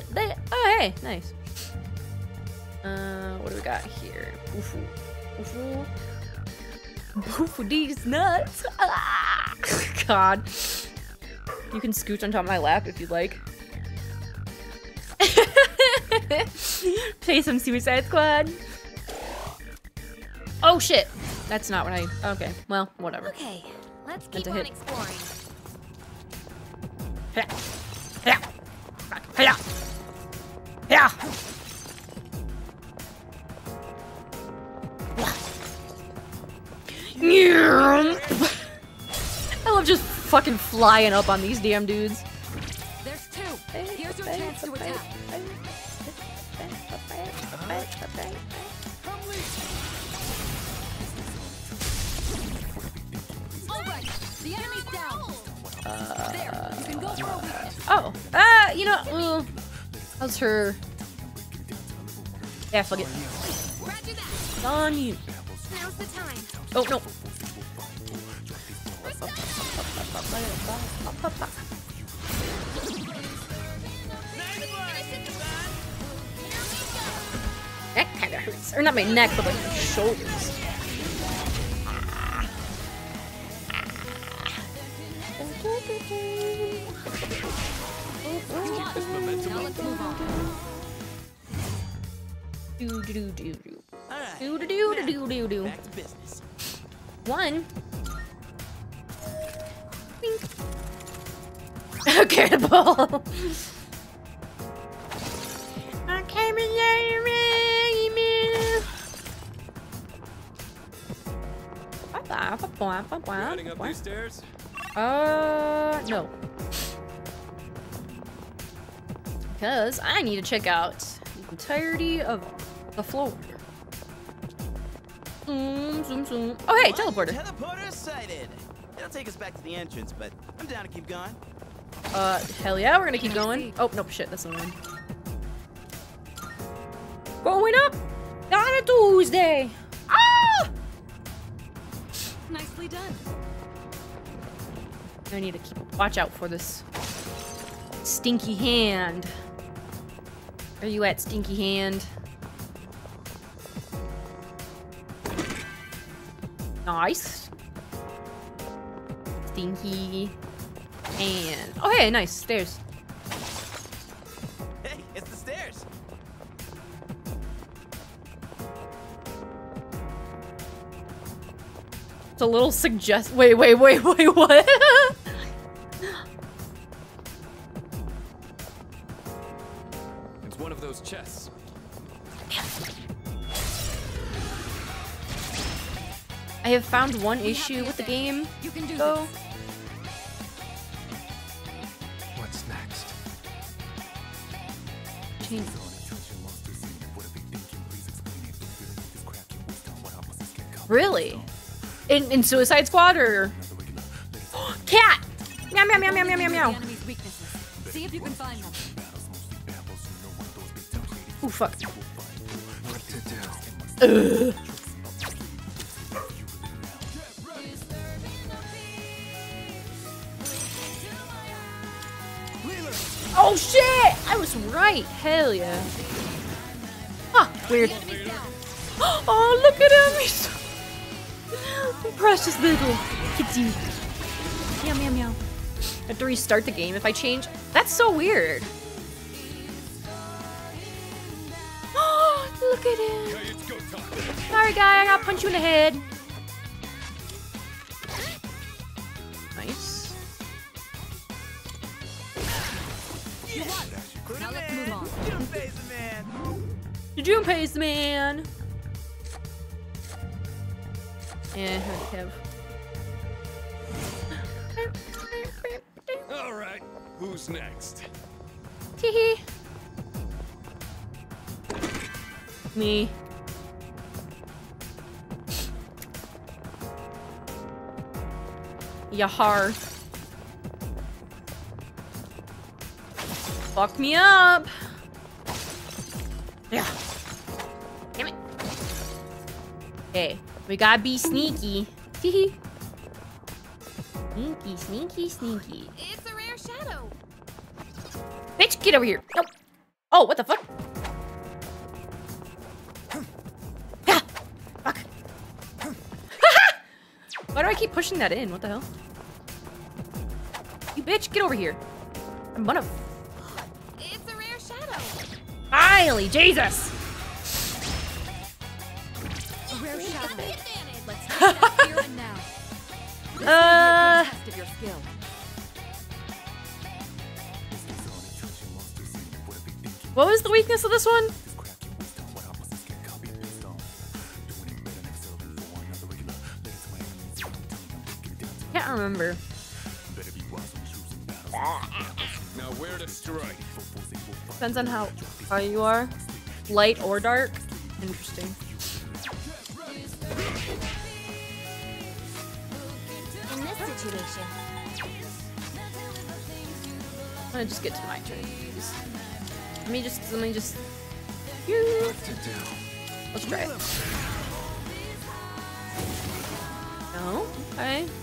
Oh, hey, nice. Uh, what do we got here? Oofu. Oofu. Oofu these nuts. Ah! [laughs] God. You can scooch on top of my lap if you'd like. [laughs] Play some Suicide Squad. Oh shit. That's not what I. Okay. Well, whatever. Okay, let's keep on hit. exploring. Yeah. Yeah. Yeah. Yeah. I love just fucking flying up on these damn dudes. There's two. Here's your chance to attack. Oh, uh, you know, well, how's her? Yeah, fuck it. That. On you. Oh no. That kind of hurts. Or not my neck, but like my shoulders. Now let's move on. Do do do do do. All right. Do do do do do do do. Back to business. One. Wink. Cannonball. I came in there, Riding up these stairs? Uh, no. Because I need to check out the entirety of the floor. Zoom, zoom, zoom. Oh, hey, teleporter. Teleporter sighted. It'll take us back to the entrance, but I'm down to keep going. Uh, hell yeah, we're gonna keep going. Oh, nope, shit, that's the one. going up. Got a Tuesday. Ah! Nicely done. I need to keep watch out for this stinky hand. Where you at, stinky hand? Nice. Stinky hand. Oh, hey, nice. Stairs. Hey, it's the stairs. It's a little suggest. Wait, wait, wait, [laughs] wait, what? Those chests. I have found one issue with the game, You can do though. this. What's next? Change- Really? In in Suicide Squad or [gasps] cat? Meow meow meow meow meow meow meow. See if you can find them. Ooh fuck. Oh shit! I was right. Hell yeah. Huh, weird. Oh, look at him. He's so [laughs] precious little kitty. Meow meow meow. I have to restart the game if I change. That's so weird. Look at him. Hey, it's go. Sorry, guy. I gotta punch you in the head. Nice. Now let's move on. June phase, man. The Junpei's the man. Yeah, how'd you All right, who's next? Me. Yahar. Fuck me up. Yeah. Damn it. Hey, we gotta be sneaky. Sneaky, sneaky, sneaky. It's a rare shadow. Bitch, get over here. Nope. Oh, what the fuck? Why do I keep pushing that in? What the hell? You bitch, get over here. I'm gonna It's a rare shadow. finally, Jesus. A rare shadow. Let's take here and now. [laughs] This Uh. will be a good test of your skill. What was the weakness of this one? Can't remember. Now where to strike? Depends on how how you are. Light or dark. Interesting. In this situation, I'm gonna just get to my turn. please. Let me just let me just What let's try it. No? Okay.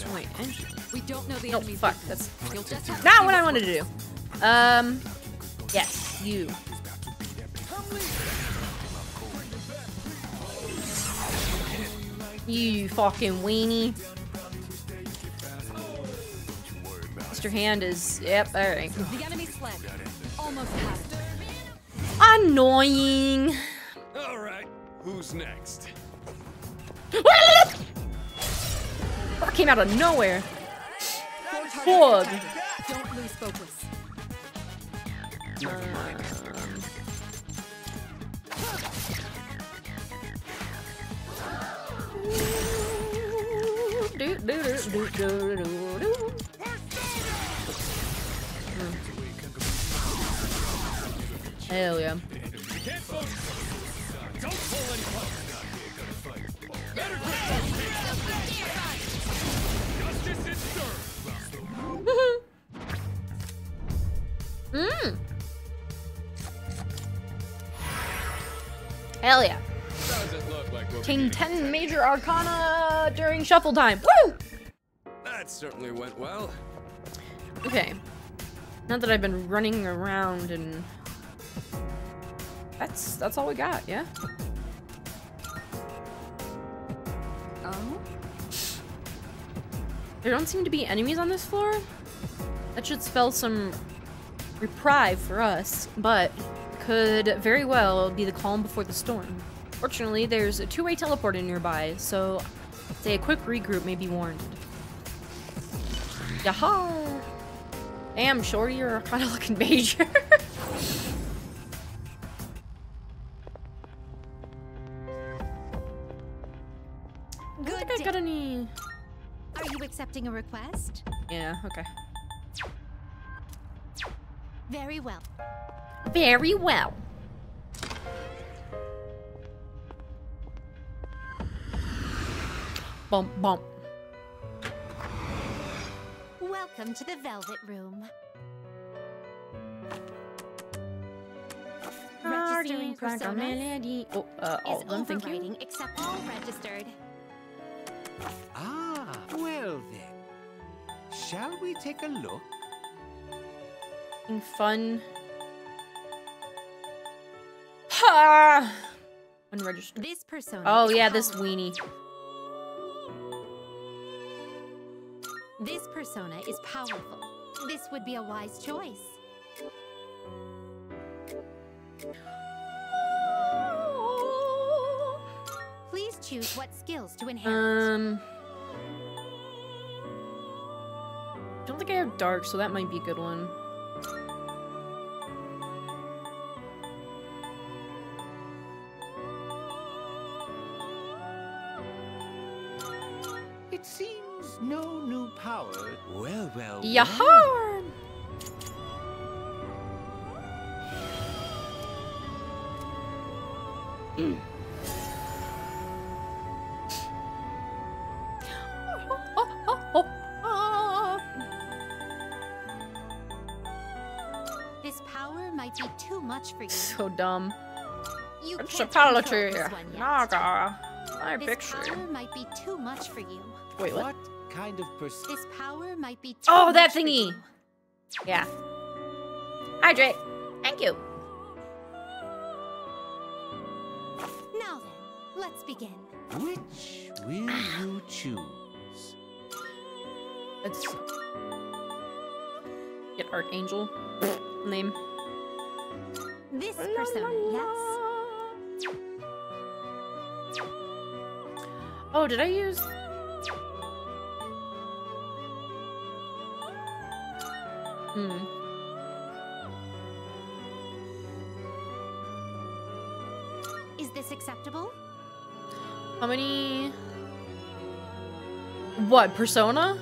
This might end. We don't know the No, enemy's fuck. That's You'll just have to not what I wanted to do. Um, yes, you. You fucking weenie. Mr. Hand is, yep, alright. The enemy's fled. Almost had it. Annoying. All right, who's next? Came out of nowhere. Fog. Don't lose focus. Hell yeah. Hell yeah. Doesn't like King 10 major arcana during shuffle time. Woo! That certainly went well. Okay. Not that I've been running around and that's that's all we got, yeah? Oh? There don't seem to be enemies on this floor. That should spell some reprieve for us, but could very well be the calm before the storm. Fortunately, there's a two-way teleporter nearby, so say a quick regroup may be warranted. Yaha! Damn, Shorty, you're kind of [laughs] looking major. I don't Good think I got any... Are you accepting a request? Yeah, okay. Very well. Very well. Bump, bump. Welcome to the Velvet Room. Registering personas Oh, uh, all is of them, thank you. overriding except all registered. Ah, well then. Shall we take a look? Fun. Ha! Unregistered. This persona. Oh yeah, this weenie. This persona is powerful. This would be a wise choice. Please choose what skills to inherit. Um. Don't think I have dark, so that might be a good one. New power. Well, well. well. Yahar! Hmm. This power might be too much for you. So dumb. You can't Principality. control this one. Naga. My This picture. power might be too much for you. Wait, what? What kind of person? This power might be too Oh, that much thingy. you. Yeah. Hydrate. Thank you. Now then, let's begin. Which will you choose? Let's get Archangel name. This persona, yes? Oh, did I use? Hmm. Is this acceptable? How many? What Persona?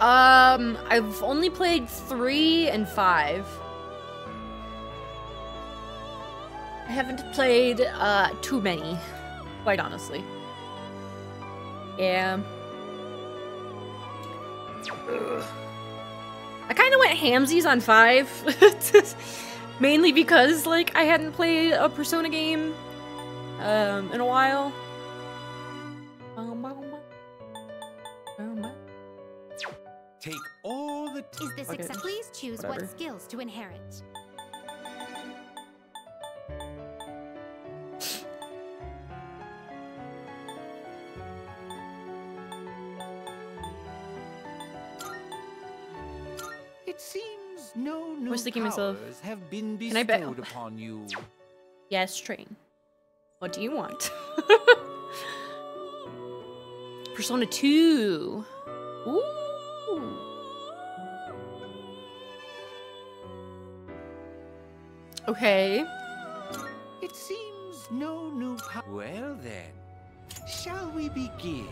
Um, I've only played three and five. I haven't played uh too many, quite honestly. Yeah. Ugh. I kind of went hamsies on five, [laughs] mainly because like I hadn't played a Persona game um in a while. Take all the. Is this Okay, acceptable? Please choose whatever. what skills to inherit. Was thinking myself, have been can I bet- upon you. [laughs] Yes, train. What do you want? [laughs] Persona 2. Ooh. Okay. It seems no new. Well then, shall we begin?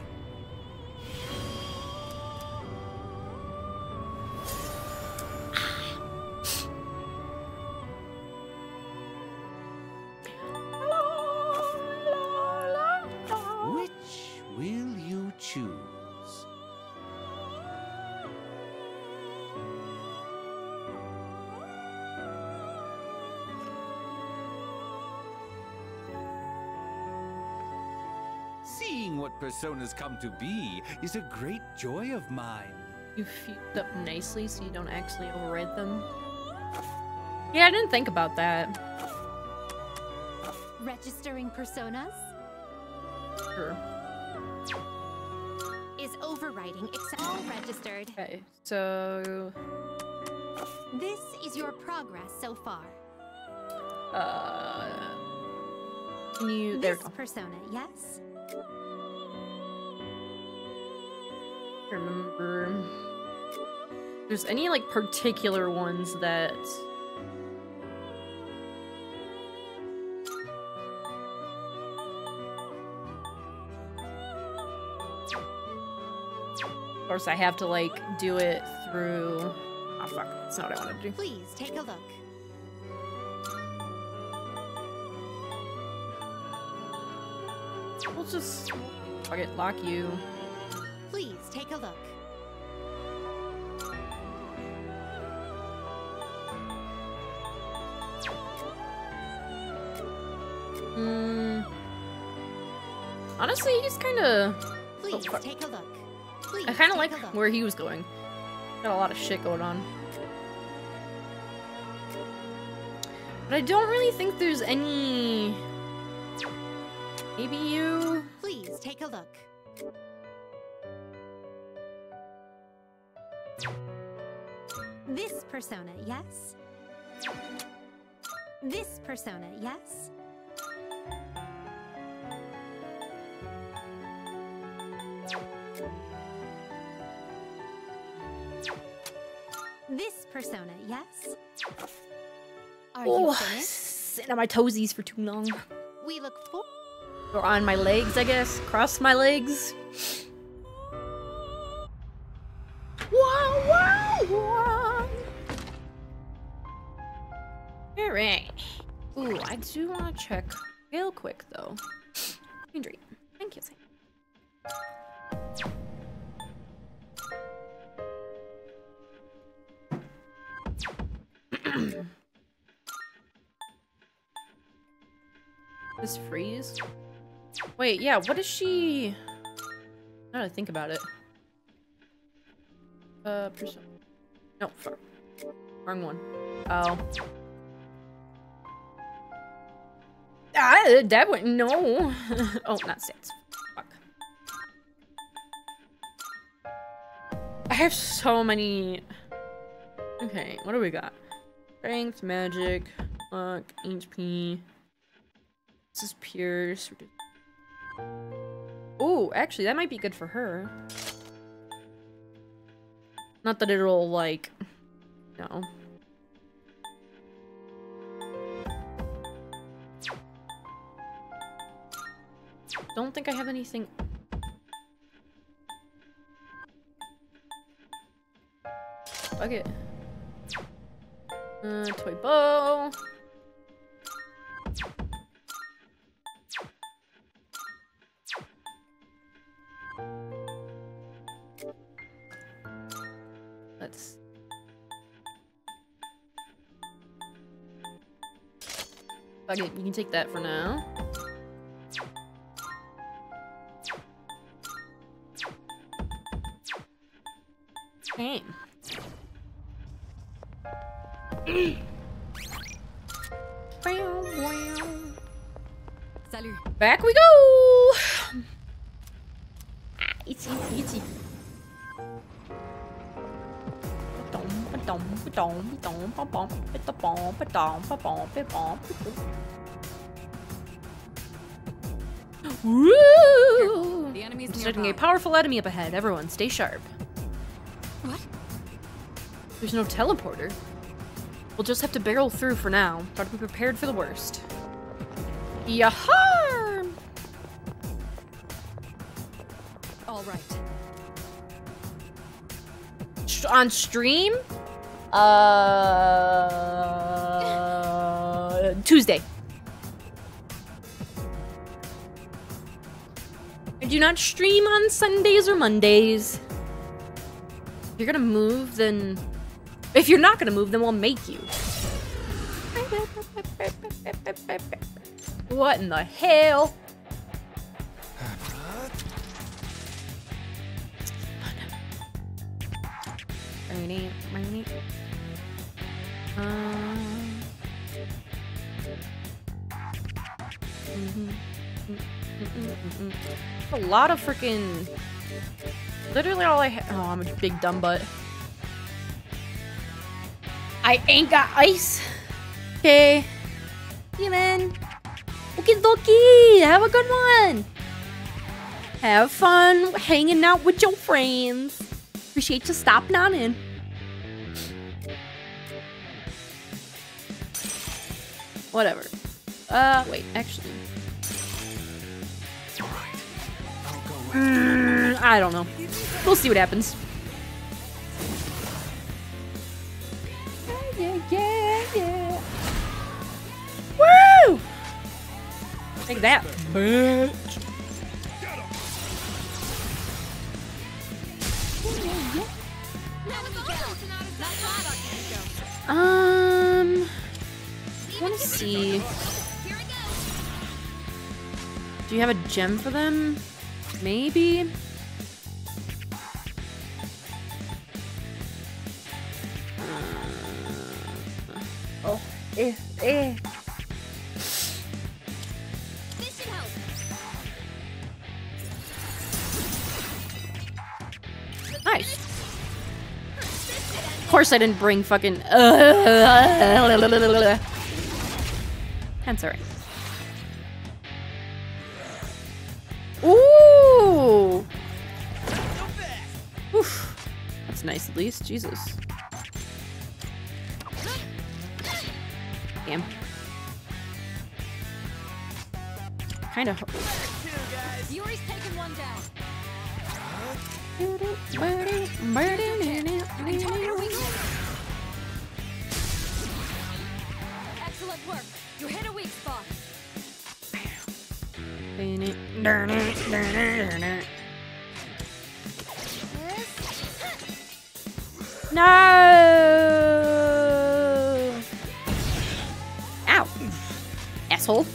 Personas come to be is a great joy of mine. You fused up nicely so you don't actually override them. Yeah, I didn't think about that. Registering personas Sure. is overriding except all registered. Okay, so This is your progress so far. uh, can you there? This persona, yes? Remember. There's any like particular ones that of course I have to like do it through oh fuck that's not what I wanted to do. Please take a look. we'll just fuck it lock you take a look. Hmm. honestly he's kind of Please fuck. take a look. Please I kind of like where he was going. Got a lot of shit going on. But I don't really think there's any... Maybe you... Please take a look. Persona, yes? This persona, yes? This persona, yes? Are you Oh, sitting on my toesies for too long. We look for Or on my legs, I guess. Cross my legs. Alright. Ooh, I do want to check real quick, though. Andrew, thank you. [clears throat] This freeze? Wait, yeah, what is she... Now that I think about it. Uh, person... No, fuck. Wrong one. Oh. Ah, that one, no. [laughs] oh, not stats. Fuck. I have so many... Okay, what do we got? Strength, magic, luck, HP... This is pure. Oh, actually, that might be good for her. Not that it'll, like... No. Don't think I have anything... Fuck it. Uh, toy bow. Let's. Fuck it, you can take that for now. Back we go! Ah, Itchy, itchy. Woo! The enemy's nearby. a powerful enemy up ahead. Everyone, stay sharp. What? There's no teleporter. We'll just have to barrel through for now. Gotta be prepared for the worst. Yahar! All right. On stream? Uh, [laughs] Tuesday. I do not stream on Sundays or Mondays. If you're gonna move, then... If you're not gonna move, then we'll make you. What in the hell? Um, mhm, mm, mm, mm, mm, mm. A lot of freaking. Literally all I ha- Oh, I'm a big dumb butt. I ain't got ice. Okay. Yeah, man. Okie dokie. Have a good one. Have fun hanging out with your friends. Appreciate you stopping on in. Whatever. Uh, wait, actually. Mm, I don't know. We'll see what happens. Take that, bitch. Um, I want to see. Do you have a gem for them? Maybe. Uh, oh, eh, eh. Course I didn't bring fucking. Uh, That's alright. Ooh! Oof. That's nice at least. Jesus. Damn. Kind of. Yuri's taken one down. You hit a weak spot. No! Ow! Asshole.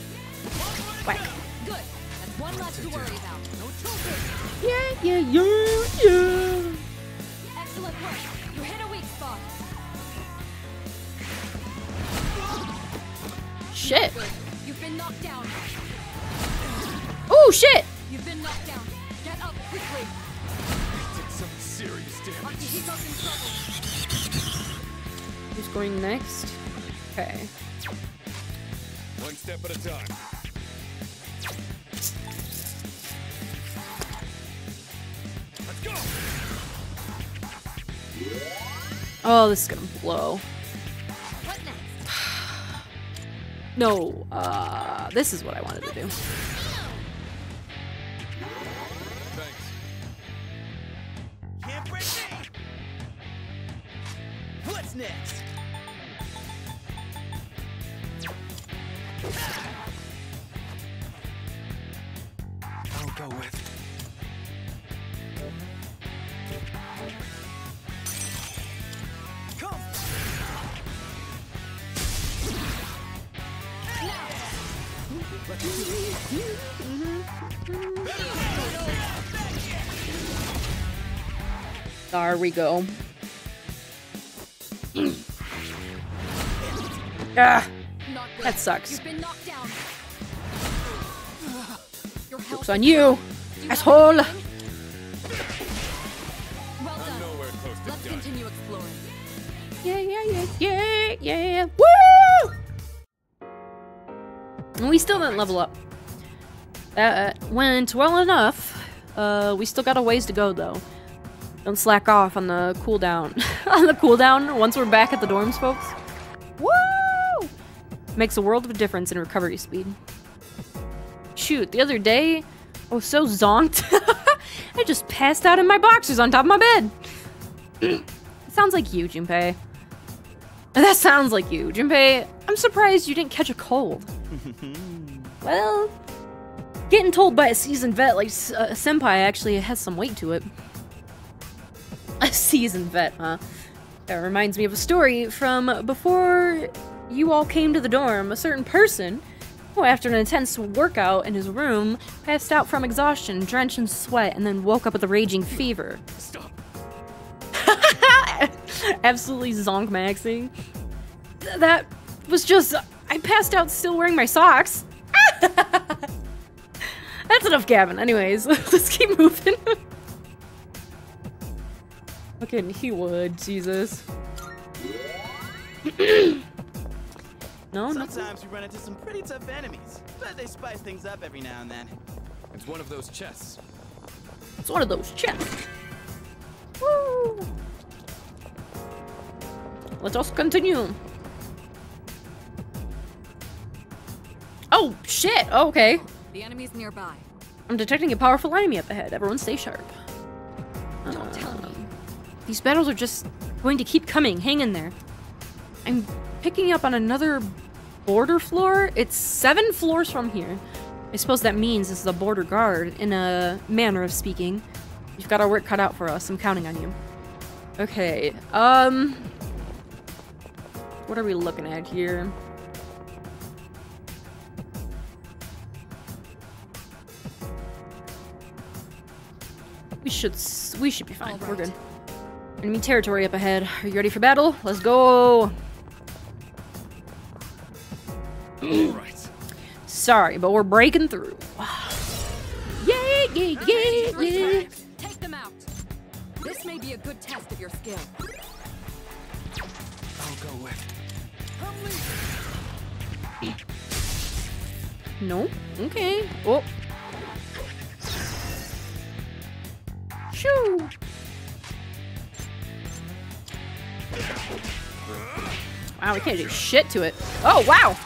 Shit. You've been knocked down. Oh, shit! You've been knocked down. Get up quickly. Who's going next? Okay. One step at a time. Let's go. Oh, this is gonna blow. No, uh, this is what I wanted to do. We go. [clears throat] ah, that sucks. You've been knocked down. Your health Joke's is on you, you asshole. anything? Well done. Nowhere close to Let's continue exploring. Yeah, yeah, yeah, yeah, yeah. Woo! And we still didn't level up. That uh, went well enough. Uh, we still got a ways to go though. Don't slack off on the cooldown. [laughs] on the cooldown, once we're back at the dorms, folks. Woo! Makes a world of a difference in recovery speed. Shoot, the other day, I was so zonked. [laughs] I just passed out in my boxers on top of my bed. [clears throat] Sounds like you, Junpei. [laughs] That sounds like you, Junpei. I'm surprised you didn't catch a cold. well, Getting told by a seasoned vet like uh, Senpai actually has some weight to it. [laughs] A seasoned vet, huh? That reminds me of a story from before you all came to the dorm. A certain person, who after an intense workout in his room, passed out from exhaustion, drenched in sweat, and then woke up with a raging fever. Stop. [laughs] Absolutely zonk maxing. Th- that was just. I passed out still wearing my socks. [laughs] That's enough, Gavin. Anyways, let's keep moving. Fucking he would, Jesus. [coughs] no, no. Sometimes we run into some pretty tough enemies, but they spice things up every now and then. It's one of those chests. It's one of those chests. Woo! Let us also continue. Oh, shit. Oh, okay. The enemy's nearby. I'm detecting a powerful enemy up ahead. Everyone stay sharp. Don't uh, tell me. These battles are just going to keep coming. Hang in there. I'm picking up on another border floor. It's seven floors from here. I suppose that means this is a border guard, in a manner of speaking. You've got our work cut out for us. I'm counting on you. Okay, um... What are we looking at here? We should s- we should be fine. We're good. Enemy territory up ahead. Are you ready for battle? Let's go. All right. Sorry, but we're breaking through. [sighs] yeah, yeah, yeah, Three yeah. Take them out. This may be a good test of your skill. I'll go with. [sighs] No. Okay. Oh. Shoo. Wow, we can't do shit to it. Oh, wow.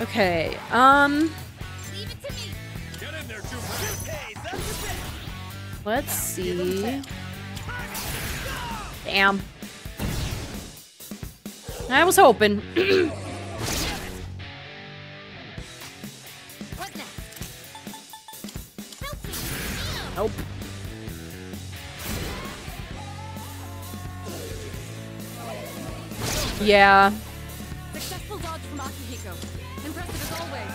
Okay. Um. Let's see. Damn. I was hoping. [clears throat] Nope. Yeah. Successful dodge from Akihiko. Impressive as always.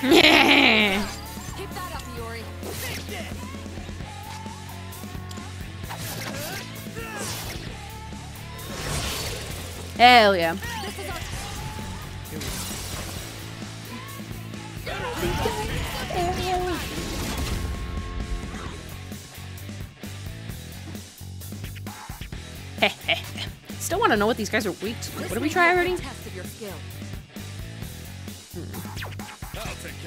[laughs] Keep that up, Iori. Hell yeah. This is our [laughs] Still want to know what these guys are weak to. What did we try already? good Test of your skill. I'll take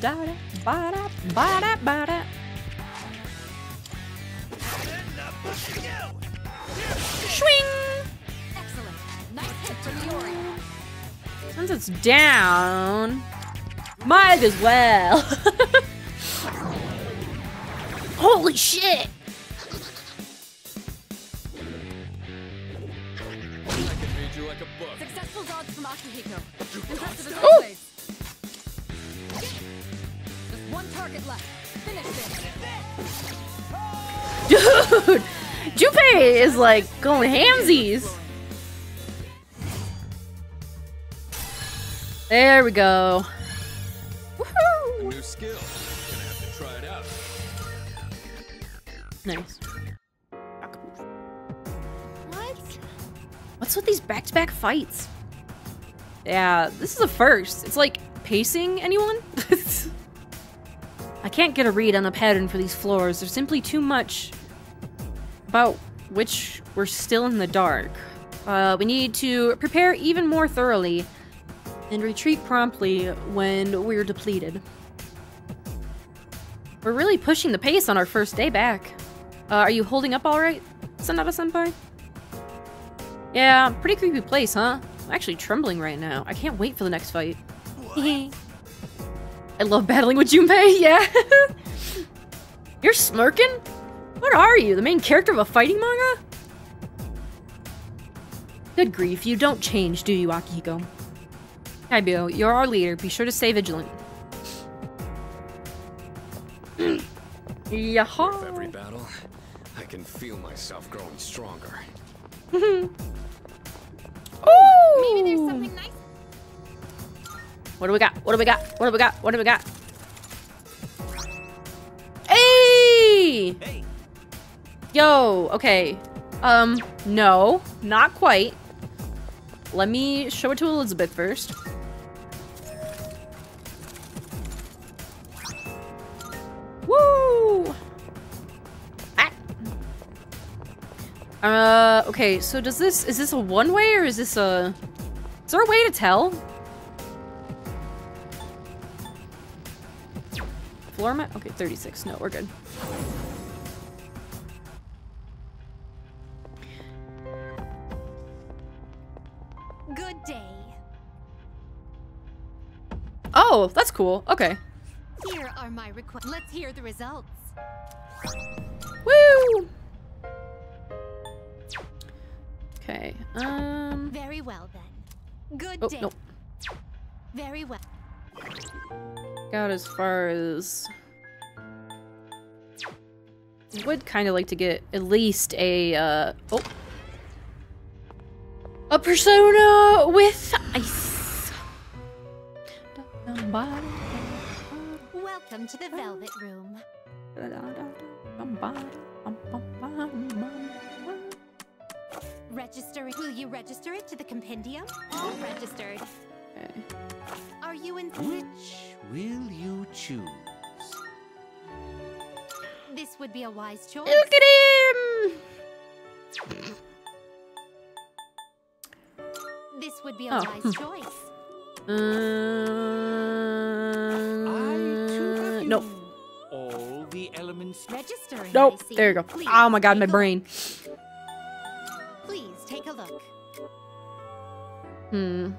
Da da ba da ba da ba da. Swing. Excellent. Nice hit from Iori. Since it's down, might as well. [laughs] Holy shit! I can read you like a book. Successful dodge from Akihiko. Impressive as Ooh. always. Just one target left. Finish this. Dude! Junpei is like going hamsies. There we go. Woohoo! New skill. Gonna have to try it out. Nice. What? What's with these back-to-back fights? Yeah, this is a first. It's like pacing anyone? [laughs] I can't get a read on the pattern for these floors. There's simply too much about which we're still in the dark. Uh, we need to prepare even more thoroughly and retreat promptly when we're depleted. We're really pushing the pace on our first day back. Uh, are you holding up all right, Sanada Senpai? Yeah, pretty creepy place, huh? I'm actually trembling right now. I can't wait for the next fight. [laughs] I love battling with Junpei, [laughs] yeah. You're smirking? What are you, the main character of a fighting manga? Good grief, you don't change, do you, Akihiko? Kaibyo, you're our leader. Be sure to stay vigilant. [clears throat] Yaha! With every battle, I can feel myself growing stronger. Ooh! [laughs] Maybe there's something nice. What do we got? What do we got? What do we got? What do we got? Hey! Yo, okay. Um, no, not quite. Let me show it to Elizabeth first. Woo! Ah. Uh, okay, so does this, is this a one-way or is this a, is there a way to tell? Floor mat? Okay, 36. No, we're good. Good day. Oh, that's cool. Okay. Here are my requests. Let's hear the results. Woo! Okay. Um. Very well then. Good Oh day. no. Very well. Got as far as. Would kind of like to get at least a. Uh, oh. A persona with ice. Welcome to the Velvet Room. Register. Will you register it to the compendium? All registered. Okay. Are you in? Which will you choose? This would be a wise choice. Look at him! This would be a Oh, wise choice. Uh, [laughs] have nope. used all the elements. Registering. Nope. There you go. Please Oh my god, my take a- brain. Please take a look. Hmm.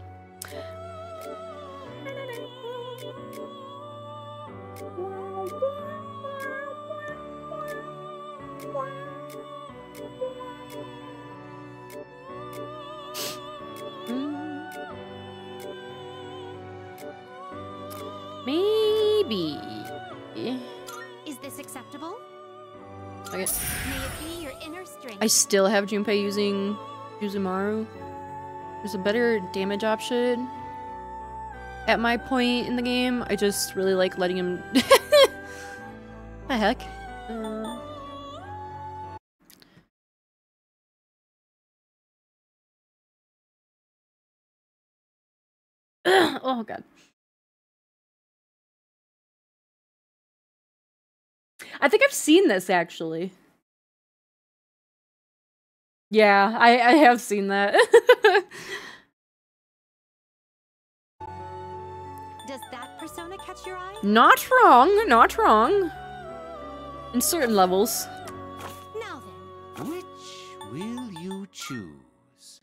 Maybe. Is this acceptable? Okay. May it be your inner strength. I still have Junpei using Uzumaru. There's a better damage option. At my point in the game, I just really like letting him. [laughs] the heck? Uh... [clears throat] oh god. I think I've seen this actually. Yeah, I, I have seen that. [laughs] Does that persona catch your eye? not wrong, not wrong. In certain levels. Now then, Which will you choose?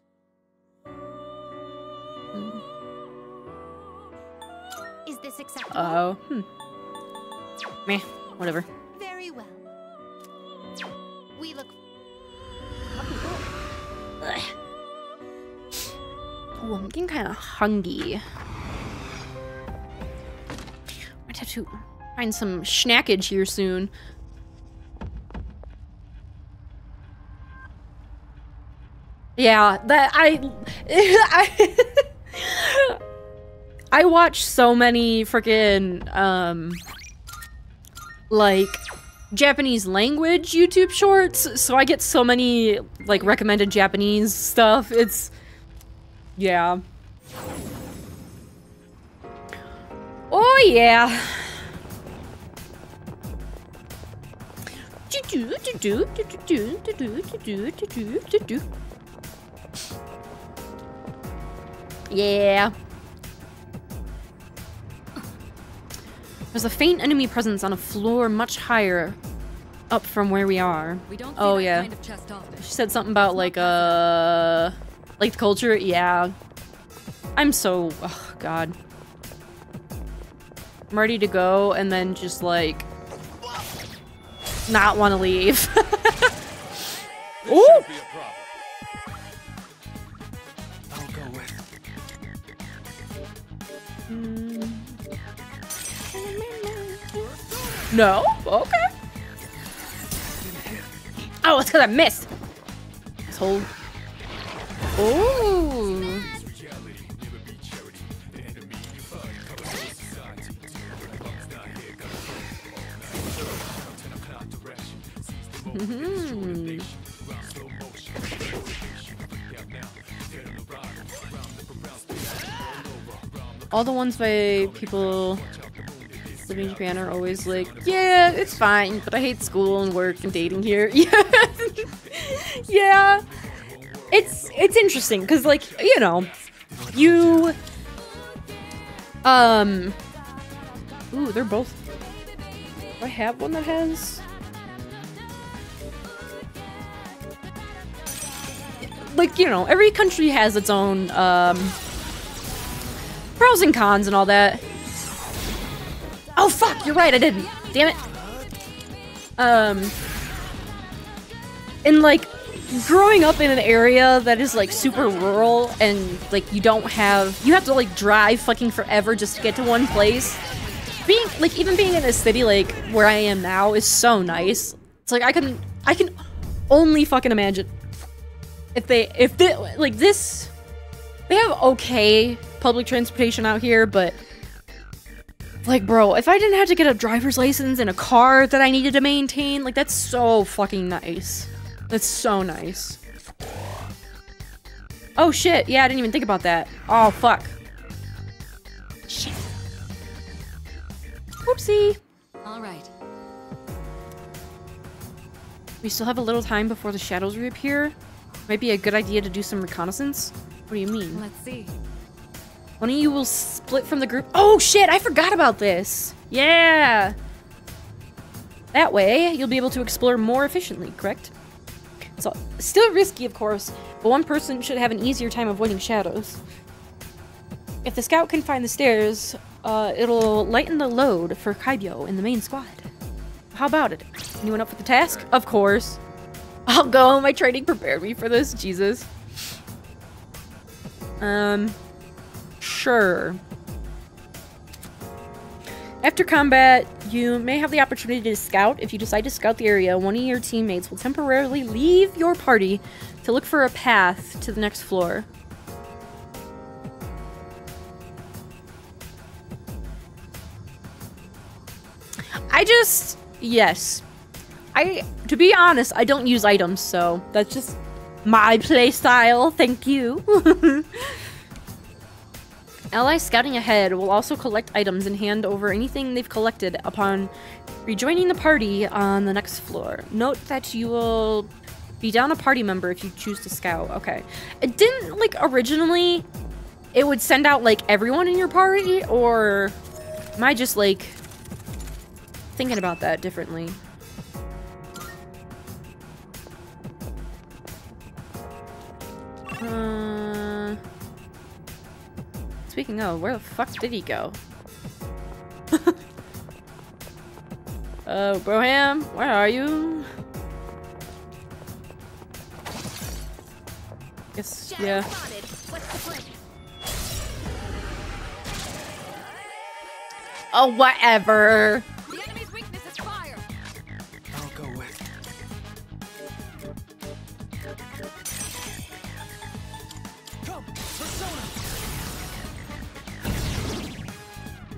is this acceptable? Oh, hmm. Meh, whatever. Very well. We look. Ooh, I'm getting kind of hungry. Might have to find some snackage here soon. Yeah, that I [laughs] I I watch so many freaking um like Japanese language YouTube shorts, so I get so many like recommended Japanese stuff. It's yeah. Oh yeah. Yeah. There's a faint enemy presence on a floor much higher up from where we are. We don't Oh, yeah. kind of chest. She said something about like uh like the culture. Yeah. I'm so oh god. I'm ready to go and then just like not want to leave. [laughs] Ooh! Be a problem. I'll go with. No? Okay. Oh, it's because I missed. Let's hold. Ooh. Mhm. All the ones by people living in Japan are always like, yeah, it's fine, but I hate school and work and dating here. [laughs] Yeah, yeah. It's it's interesting because like you know, you um. Ooh, they're both. Do I have one that has? Like you know, every country has its own um pros and cons and all that. Oh fuck, you're right, I didn't. Damn it. Um and like growing up in an area that is like super rural and like you don't have you have to like drive fucking forever just to get to one place. Being like even being in a city like where I am now is so nice. It's like I can I can only fucking imagine if they if they like this they have okay public transportation out here, but like, bro, if I didn't have to get a driver's license and a car that I needed to maintain, like, that's so fucking nice. That's so nice. Oh shit, yeah, I didn't even think about that. Oh fuck. Shit. Whoopsie. All right. We still have a little time before the shadows reappear. Might be a good idea to do some reconnaissance. What do you mean? Let's see. One of you will split from the group. Oh shit, I forgot about this. Yeah. That way, you'll be able to explore more efficiently, correct? So, still risky, of course, but one person should have an easier time avoiding shadows. If the scout can find the stairs, uh, it'll lighten the load for Kaibyo and the main squad. How about it? Anyone up for the task? Of course. I'll go. My training prepared me for this. Jesus. Um, Sure. After combat, you may have the opportunity to scout. If you decide to scout the area, one of your teammates will temporarily leave your party to look for a path to the next floor. I just yes. I to be honest, I don't use items, so that's just my play style. Thank you. [laughs] Allies scouting ahead will also collect items and hand over anything they've collected upon rejoining the party on the next floor. Note that you will be down a party member if you choose to scout. Okay. It didn't, like, originally, it would send out, like, everyone in your party, or am I just, like, thinking about that differently? Uh... Speaking of, where the fuck did he go? [laughs] uh, Broham, where are you? Guess, yeah. Oh, whatever. The enemy's weakness is fire. I'll go with. Come, Persona!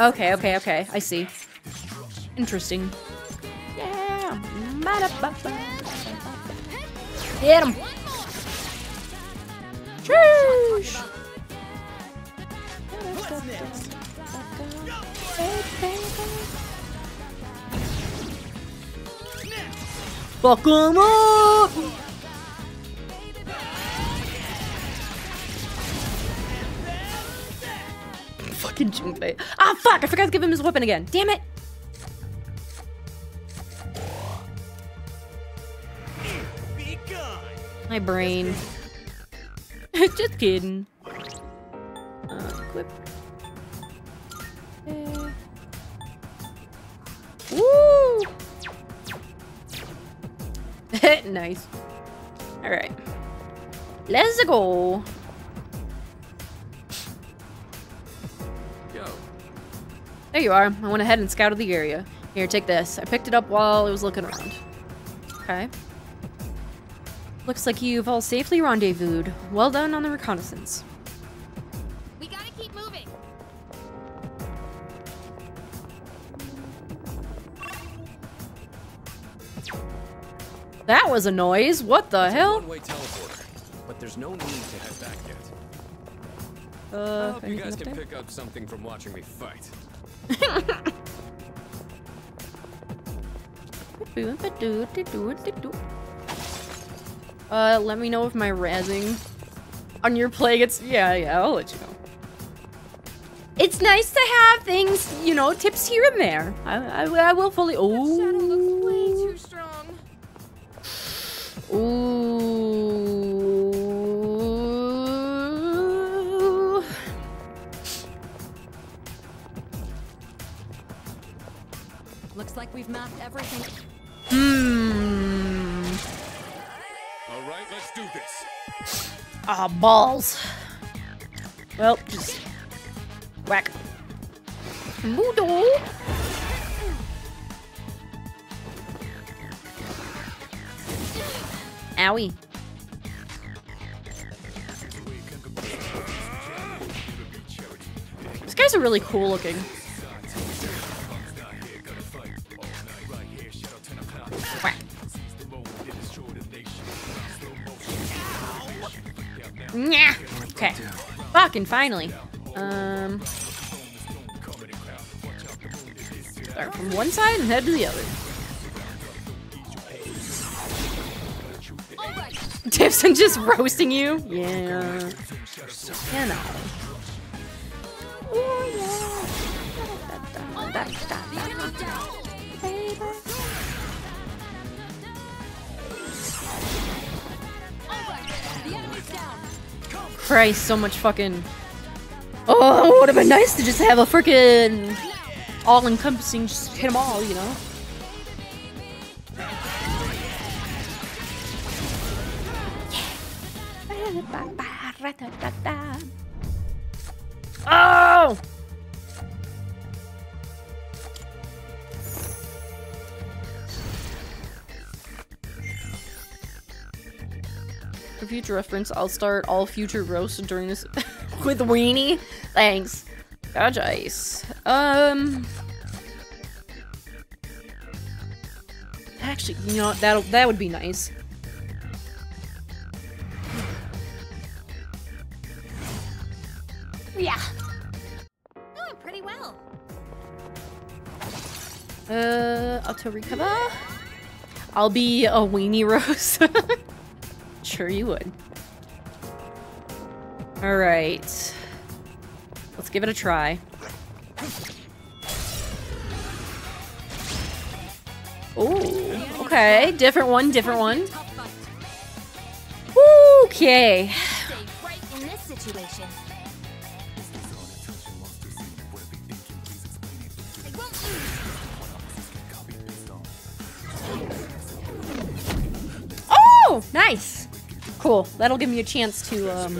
Okay, okay, okay. I see. Interesting. Yeah. Get him. Sheesh. What's? Fuck him up! Fuck! I forgot to give him his weapon again. Damn it! My brain. [laughs] Just kidding. Uh, equip. Eh. Woo! [laughs] nice. Alright. Let's go. There you are. I went ahead and scouted the area. Here, take this. I picked it up while I was looking around. Okay. Looks like you've all safely rendezvoused. Well done on the reconnaissance. We gotta keep moving. That was a noise. What the it's hell? one-way teleporter, but there's no need to head back yet. I Uh, hope you guys can there? pick up something from watching me fight. [laughs] Uh, let me know if my razzing on your play gets. Yeah, yeah, I'll let you know. It's nice to have things, you know, tips here and there. I, I, I will fully. Shadow looks way Oh. too strong. Ooh. We've mapped everything. Hmm. All right, let's do this. Ah, balls. Well, just whack. Moodle. Owie. These guys are really cool looking. Yeah. Okay. Fucking finally. Um. Start from one side and head to the other. [laughs] Tipson just roasting you? Yeah. You know. Down. Christ, so much fucking. Oh, it would have been nice to just have a freaking all-encompassing, just hit them all, you know. Oh! For future reference, I'll start all future roasts during this [laughs] with Weenie. Thanks. Dodge ice. Um. Actually, you know? That'll that would be nice. Yeah. Doing pretty well. Uh, auto recover. I'll be a weenie rose. [laughs] sure you would. All right. Let's give it a try. Oh, okay. Different one, different one. Okay. Oh, nice. Cool. That'll give me a chance to um.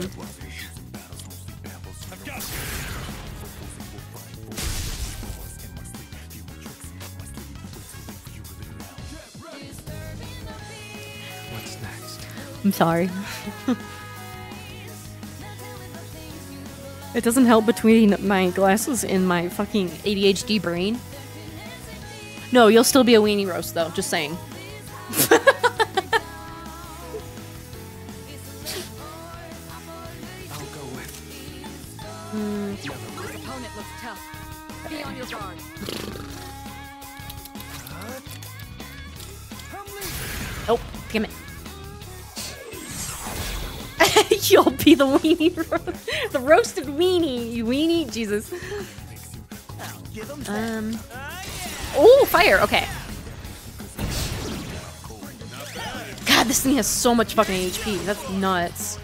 What's next? I'm sorry. [laughs] It doesn't help between my glasses and my fucking ADHD brain. No, you'll still be a weenie roast though, just saying. [laughs] Oh, damn it. [laughs] You'll be the weenie [laughs] roast. The roasted weenie. You weenie. Jesus. Um. Oh, fire. Okay. God, this thing has so much fucking HP. That's nuts.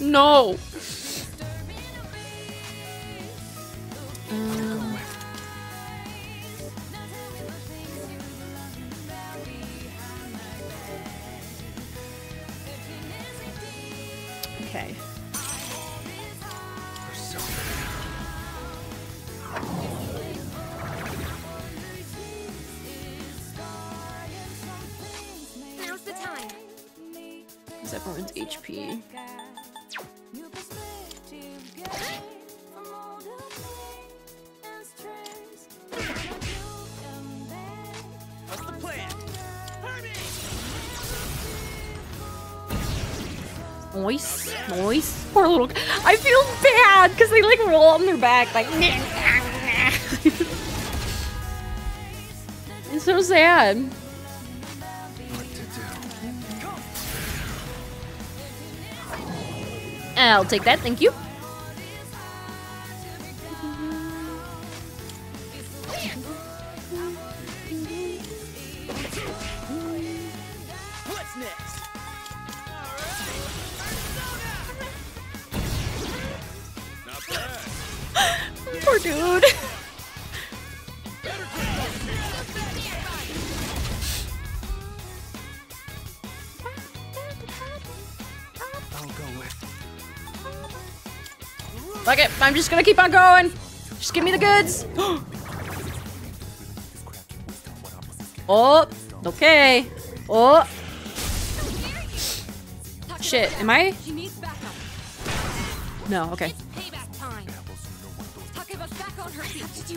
No. Um, okay. Now's the time. Is everyone's HP? Nice, nice. Poor little. I feel bad because they like roll on their back like. [laughs] it's so sad. I'll take that, thank you. Poor dude. [laughs] Fuck it, I'm just gonna keep on going. Just give me the goods. [gasps] oh, okay. Oh. Shit, am I? No, okay.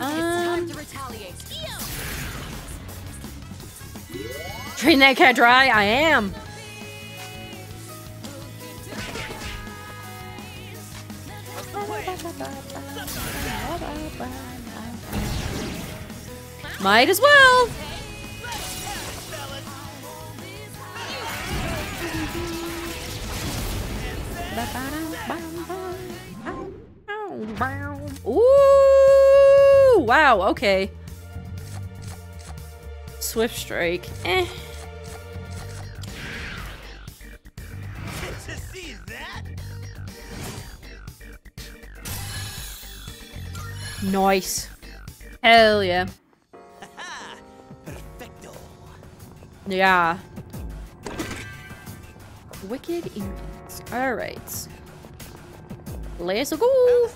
Um, time to retaliate. Drain that cat dry, I am. Might as well. Ooh, wow, okay. Swift strike. Eh. To see that? Nice. Hell yeah. Perfecto. [laughs] Yeah. Wicked earrings. Alright. Let's go.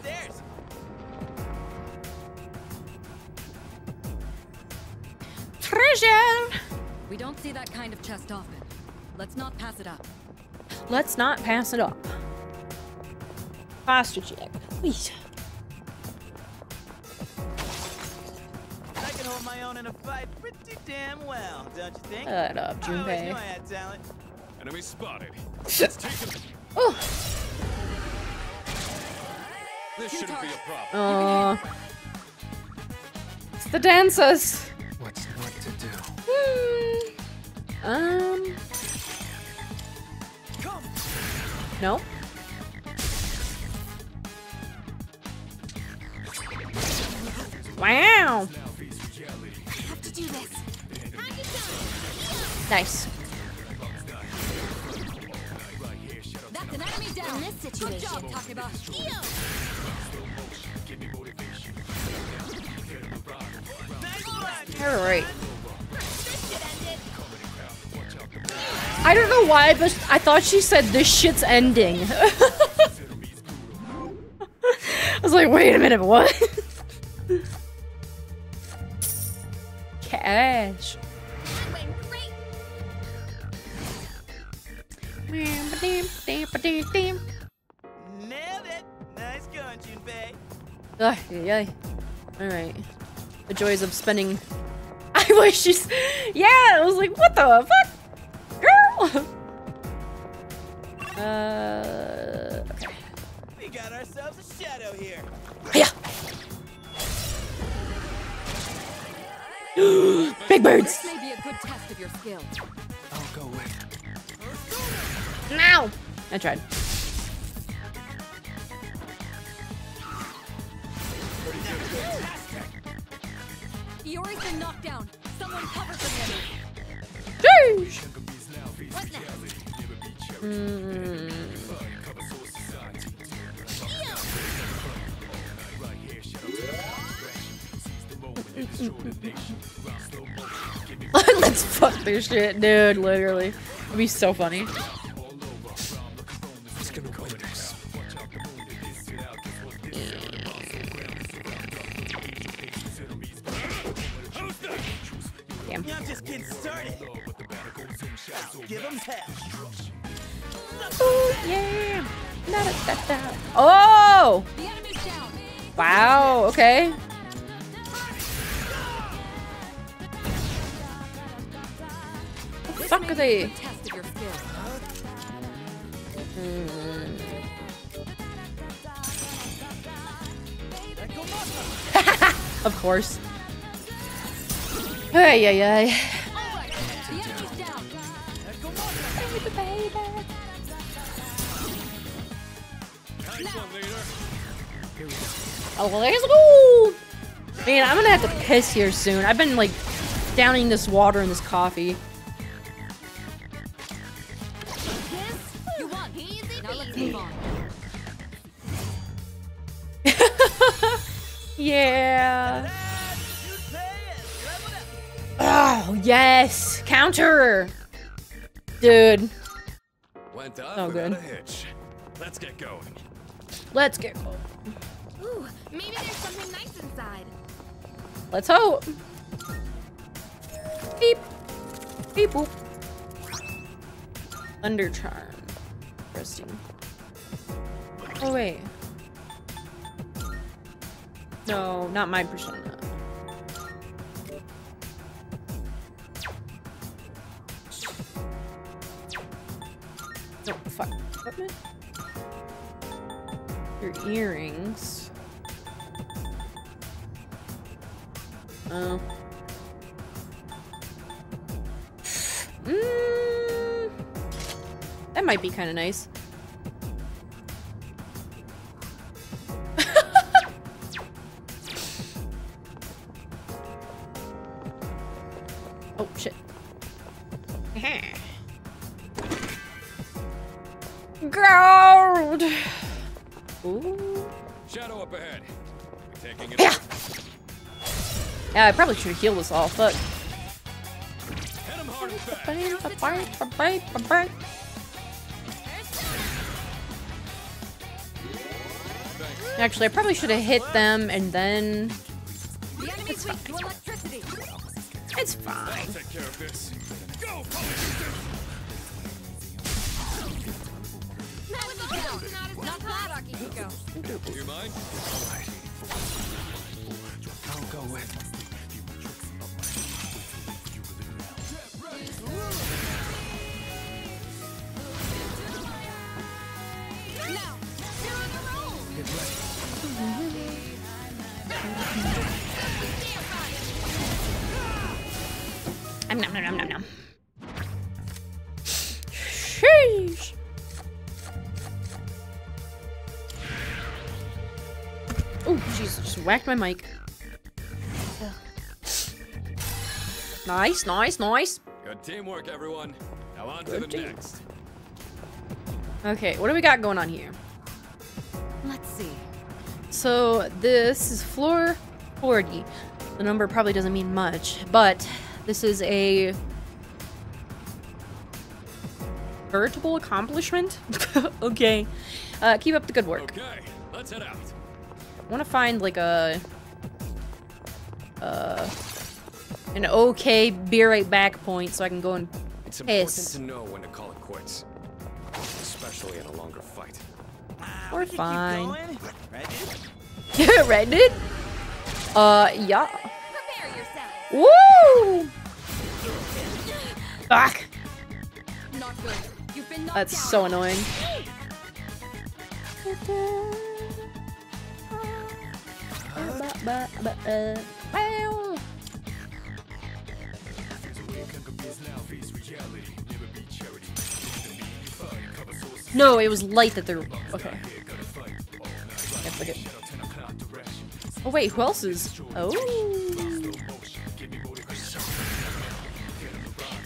Treasure. We don't see that kind of chest often. Let's not pass it up. Let's not pass it up. Posture check. Wait. I can hold my own in a fight pretty damn well, don't you think? Shut up, I always knew I Junpei. had talent. Enemy spotted. Let's take him. Oh. This shouldn't be a problem. It's the dancers. What's what to do? Hmm. Um. No. Wow. Have to do this. Nice. That's an enemy down. In this Good situation, job, Takeba. All right. I don't know why, but I thought she said this shit's ending. [laughs] I was like, wait a minute, what? Cash. Going, Junpei. Ugh, yay. Alright. The joys of spending. [laughs] I wish she's. Yeah, I was like, what the fuck? Girl! [laughs] Uh. Okay. We got ourselves a shadow here. Yeah. [gasps] Big birds! This may be a good test of your skill. I'll go with. Now! I tried. Iori's been knocked down. Someone cover for him. Sheesh! What next? Mm. [laughs] Let's fuck this shit, dude. Literally. It'd be so funny. It's gonna go this. Damn. I'm just getting started. Ooh, yeah. Da, da, da, da. Oh! The. Wow, okay. This fuck are they? of. Mm. [laughs] of course. Ay, ay, ay. Oh, let's go! Man, I'm gonna have to piss here soon. I've been like downing this water and this coffee. [laughs] Yeah. Oh, yes. Counter. Dude, Went up Oh, good. a hitch. Let's get going. let's get Ooh, maybe there's something nice inside. Let's hope. Beep. Beep boop. Thunder charm. Interesting. Oh wait. No, not my persona. Fuck. Equipment? Your earrings. Oh. Mm, that might be kind of nice. Up ahead. We taking it. Yeah. Yeah, I probably should have healed us all. Fuck. Hit him hard and fast. Actually, I probably should have hit them and then. The enemy's weak. It's fine. I'll take care of this. Go! That was not as Not bad, Akihiko. You mind? I'll go with. Now, you're on a roll. Nom nom nom nom nom. Whacked my mic. Nice, nice, nice. Good teamwork, everyone. Now on to the team. next. Okay, what do we got going on here? Let's see. So this is floor 40. The number probably doesn't mean much, but this is a veritable accomplishment. [laughs] okay. Uh, keep up the good work. Okay, let's head out. I want to find like a uh an okay be right back point so I can go and It's important Piss. to know when to call it quits. especially in a longer fight. We're we fine. going, [laughs] Right, dude? Uh, yeah. Prepare yourself. Woo! Fuck. Not good. You've [laughs] No, it was light that they're okay. Yeah. Oh wait, who else is? Oh.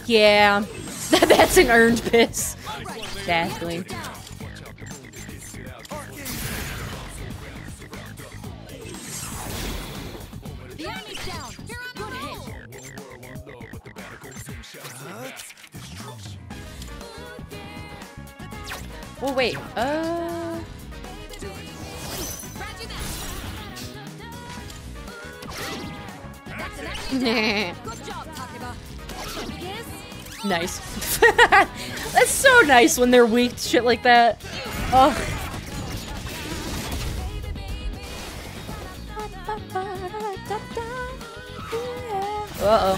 Yeah, [laughs] that's an earned piss. Exactly. Oh wait, uh. Nice. [laughs] That's so nice when they're weak shit like that. Oh. Uh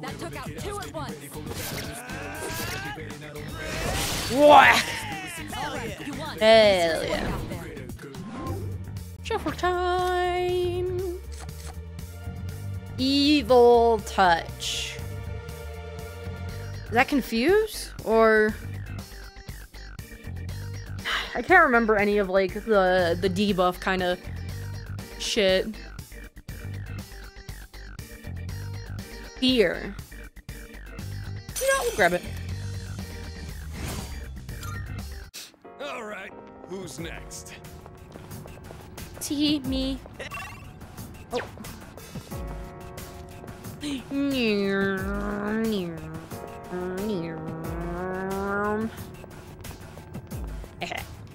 Nice hit from Alpha Pico. That took out two at once. Whack! You won. Hell yeah. Shuffle time. Evil touch. Is that confuse or? I can't remember any of like the the debuff kind of shit. Here. You know, we'll grab it. All right, who's next? T me. Oh.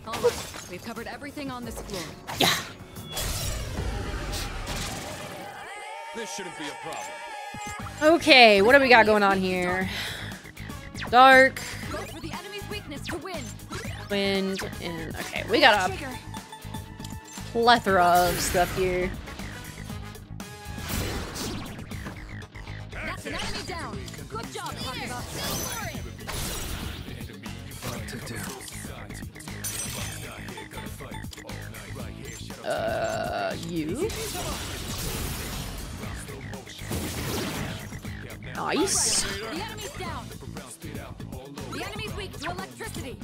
All right. We've covered everything on this floor. Yeah. This shouldn't be a problem. Okay, what do we got going on here? Dark, wind, and okay, we got a plethora of stuff here. Uh, you? Electricity.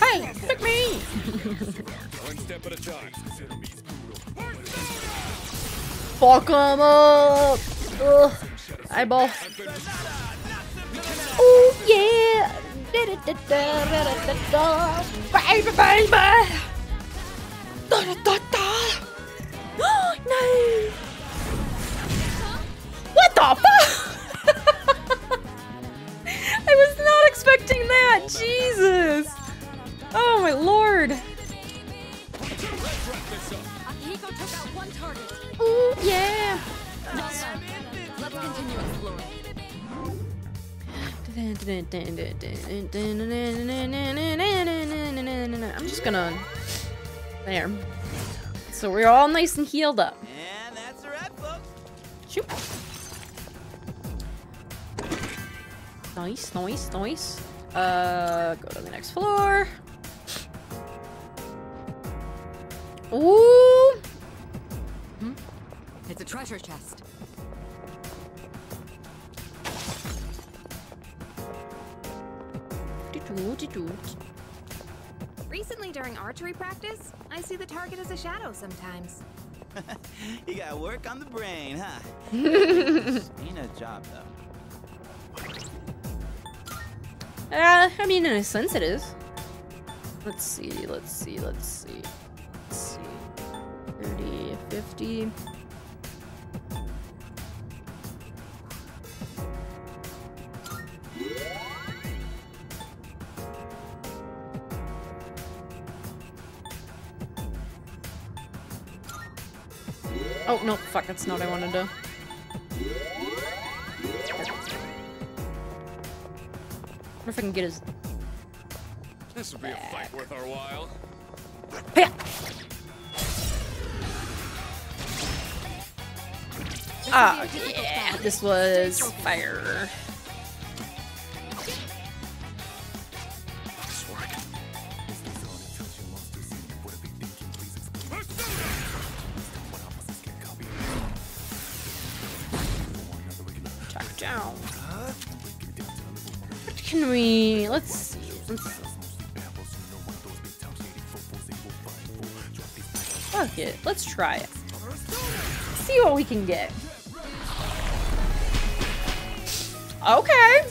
Hey, pick me! One step at a time. Fuck 'em up! Ugh. Eyeball. Oh yeah! Baby, baby! Da-da-da-da. [gasps] no! What the fuck? [laughs] I was not expecting that! Jesus! Oh my lord! Akihiko took out one target. Ooh, yeah! Well. Let's continue exploring. I'm just gonna. There. So we're all nice and healed up. And that's a wrap, folks. Shoot. Nice, nice, nice. Uh, go to the next floor. Ooh! It's a treasure chest. Recently, during archery practice, I see the target as a shadow sometimes. [laughs] You gotta work on the brain, huh? [laughs] Ain't a job, though. Uh, I mean, in a sense it is. Let's see, let's see, let's see. Let's see. 30, 50. Oh, no, fuck, that's not what I wanted to. Wonder if I can get his. This will be a fight worth our while. Yeah. Ah, yeah, this was fire. Try it. See what we can get. Okay.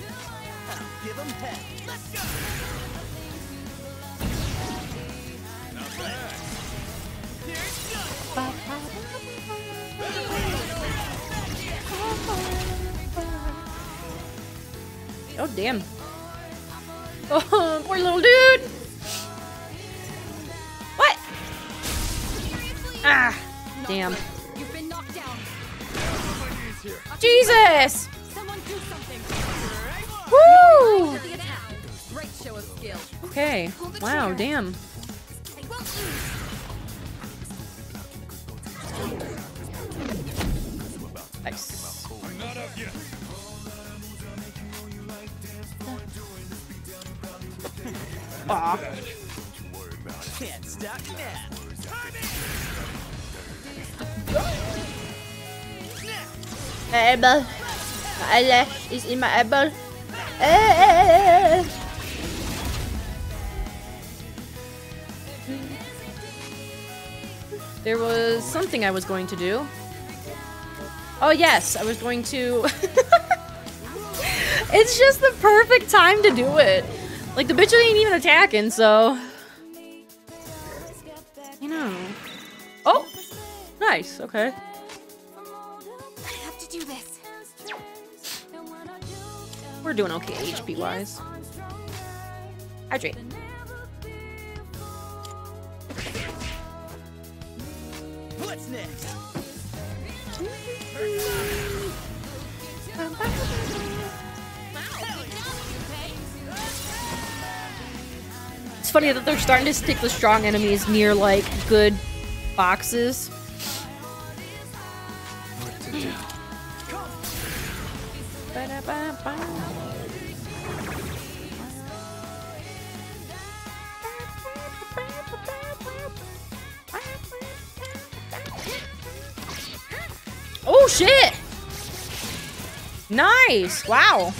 Oh, Give 'em Wow. Damn. They won't. Nice. Not up yet. Aw. Can't stop now. My elbow. My eyelash is in my eyeball. Eh. There was something I was going to do. Oh yes, I was going to... [laughs] it's just the perfect time to do it. Like, the bitch ain't even attacking, so... You know. Oh! Nice, okay. We're doing okay HP wise. Hydrate. It's funny that they're starting to stick the strong enemies near like good boxes. Oh shit! Nice! Wow.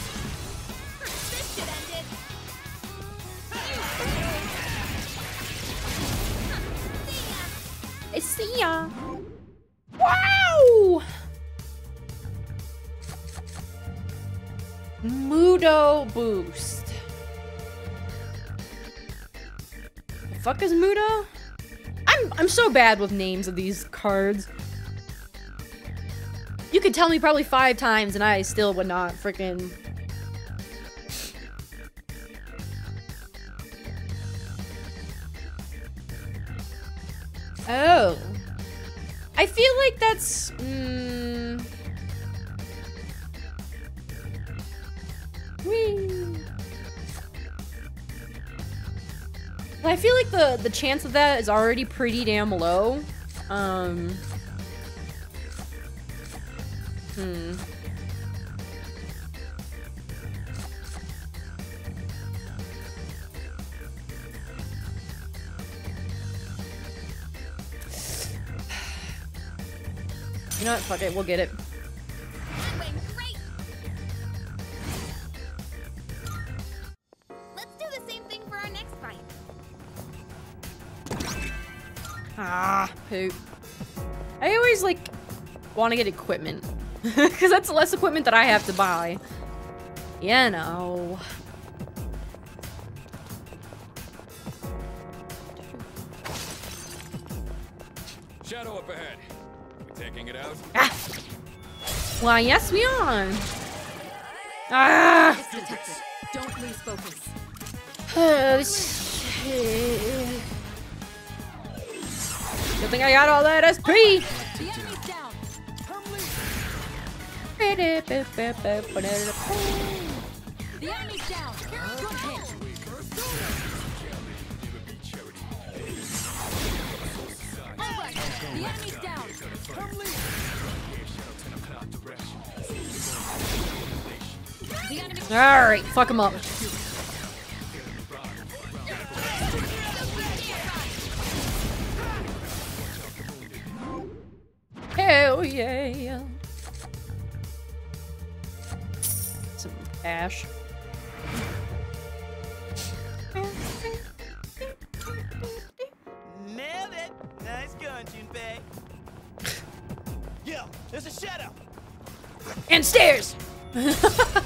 Bad with names of these cards. You could tell me probably five times and I still would not freaking. The chance of that is already pretty damn low. Um. Hmm. [sighs] You know what? Fuck it. We'll get it. want to get equipment. [laughs] Because that's less equipment that I have to buy. You know. Shadow up ahead. We're taking it out. Ah. Why, yes, we are. Ah! Don't lose focus. Oh, shit. Good thing I got all that SP! The enemy's down. All right. All right, fuck him up. Some cash. Nailed it. Nice going, Junpei. Yo, there's a shadow. And stairs! [laughs] I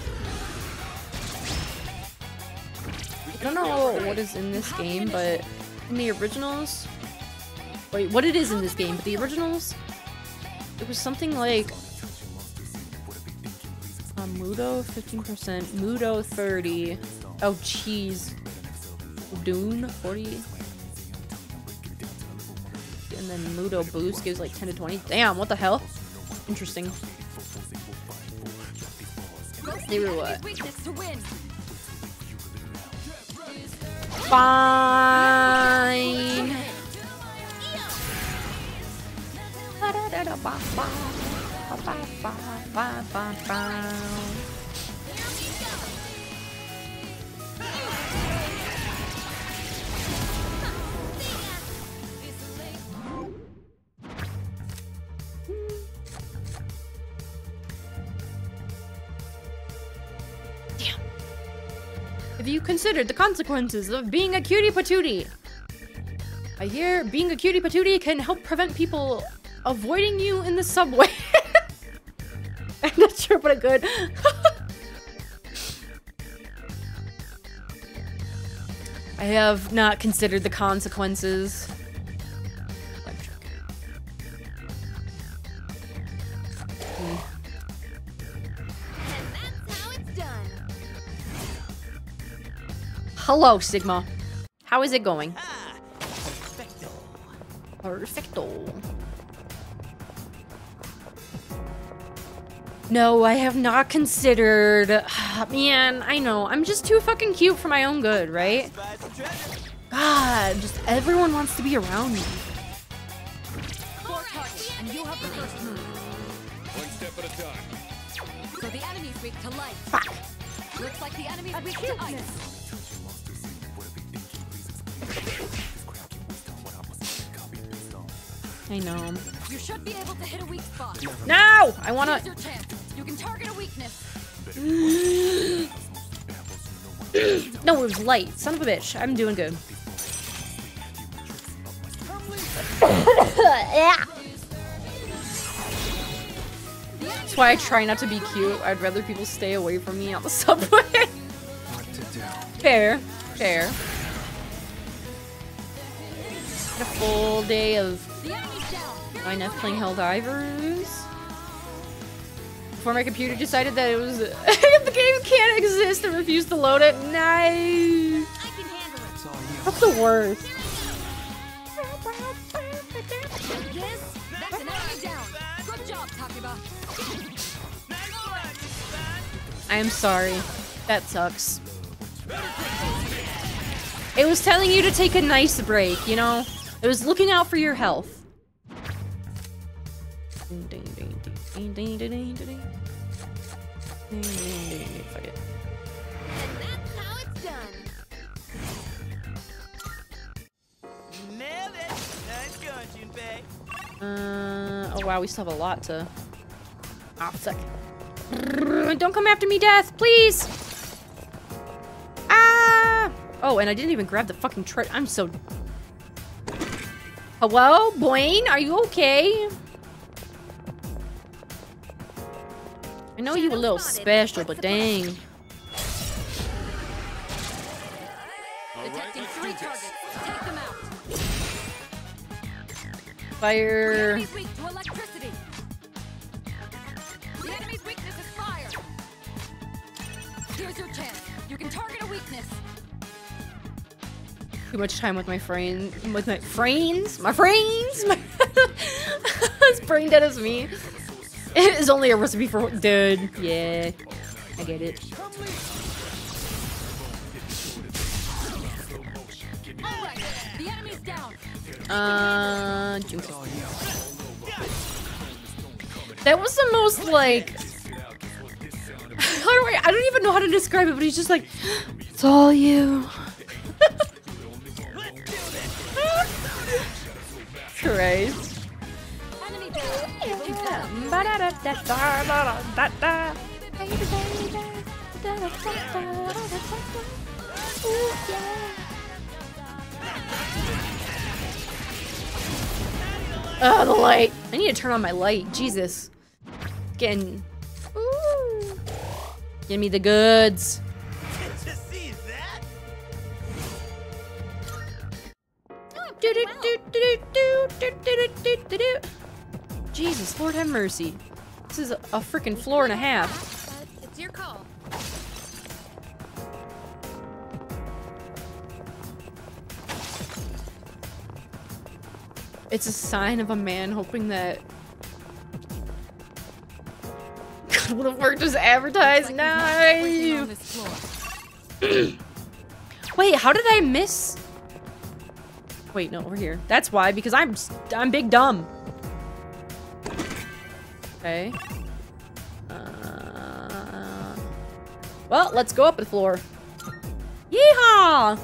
don't know what is in this game, but in the originals. Wait, what it is in this game, but the originals. It was something like. Uh, Mudo 15%, Mudo 30. Oh, cheese. Dune 40. And then Mudo boost gives like 10 to 20. Damn, what the hell? Interesting. They were what? enemy's Fine. Have you considered the consequences of being a cutie patootie? I hear being a cutie patootie can help prevent people avoiding you in the subway. [laughs] Sure, but it could. I have not considered the consequences. And that's how it's done. Hello, Sigma. How is it going? Ah, perfecto. Perfecto. No, I have not considered. [sighs] Man, I know. I'm just too fucking cute for my own good, right? Spy. God, just everyone wants to be around me. Four targets, and you have the first move. One step at a time. So the enemy's weak to light. Fuck. Looks like the enemy's weak to ice. I know. You should be able to hit a weak spot. No! I wanna. Here's your chance. You can target a weakness. [gasps] No, it was light. Son of a bitch. I'm doing good. yeah. That's why I try not to be cute. I'd rather people stay away from me on the [laughs] subway. What to do? Fair. Fair. Had a full day of The enemy's down. INF playing Helldivers. Before my computer decided that it was [laughs] the game can't exist and refused to load it. Nice. I can handle it. It's all. That's the worst. This, that's an enemy down. Good job, Takeba. I am sorry. That sucks. It was telling you to take a nice break, you know? It was looking out for your health. Fuck it. And that's how it's done. Nailed it. Nice going, Junpei. Uh, oh wow, we still have a lot to... Ah, suck. Don't come after me, Death, please! Ah! Oh, and I didn't even grab the fucking tre- I'm so... Hello? Blaine, are you okay? I know you a little special, but dang. Detecting three targets. Take them out. Fire. enemy's weak to electricity. The enemy's weakness is fire. Here's your chance. You can target a weakness. Too much time with my friends. with my friends, my friends. My [laughs] as brain dead as me. [laughs] It is only a recipe for dude. Yeah, I get it. Uh, that was the most like. [laughs] How do I? I don't even know how to describe it, but he's just like, it's all you. [laughs] Christ. Enemy [laughs] down. Oh, the light. I need to turn on my light. Jesus. Getting. Ooh. Give me the goods. Just see that? Do-do-do-do-do-do-do-do-do-do. Jesus, Lord have mercy. This is a, a freaking floor and a half. It's your call. It's a sign of a man hoping that God would have worked as advertised. Looks like we have everything on No. this floor. [clears throat] Wait, how did I miss? Wait, no, over here. That's why, because I'm I'm big dumb. Okay. Uh, well, let's go up the floor. Yeehaw!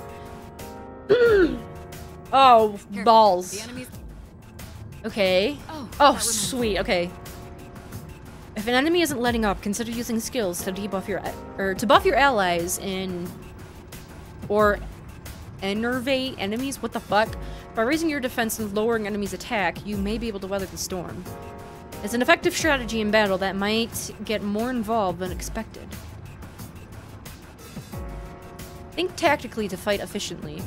[clears throat] oh, Here, balls. Okay. Oh. Oh, that reminds me. sweet. Okay. If an enemy isn't letting up, consider using skills to debuff your or to buff your allies in or enervate enemies. What the fuck? By raising your defense and lowering enemies' attack, you may be able to weather the storm. It's an effective strategy in battle that might get more involved than expected. Think tactically to fight efficiently.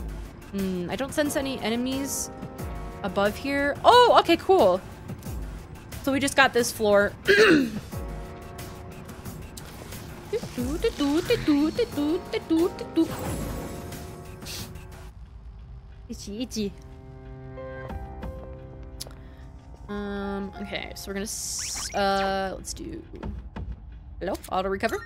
Hmm, I don't sense any enemies above here. Oh, okay, cool. So we just got this floor. [clears throat] itchy, itchy. Um, okay, so we're gonna, s- uh, let's do, hello, auto recover.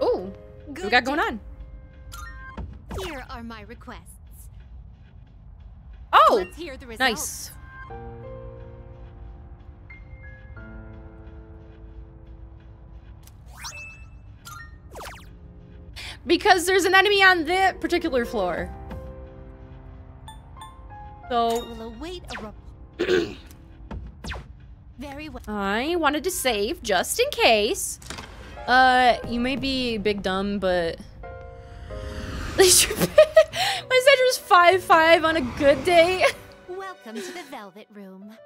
Oh, what we got going on? Here are my requests. Oh, Let's hear the results. nice. Because there's an enemy on that particular floor. So Will await a. [clears throat] Very well. I wanted to save just in case. Uh, you may be big dumb, but [laughs] at least you're my five five on a good day. [laughs] Welcome to the Velvet Room.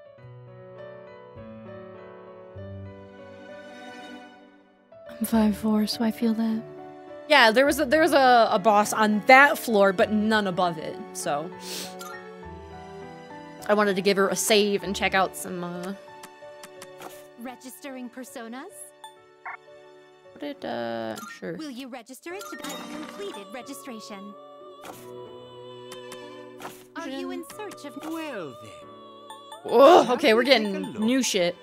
I'm five four, so I feel that. Yeah, there was a, there was a, a boss on that floor, but none above it. So I wanted to give her a save and check out some. Uh, Registering personas? what did uh? Sure. Will you register it to the I've completed registration? Are you in search of Well then. Whoa, okay, we're getting new shit.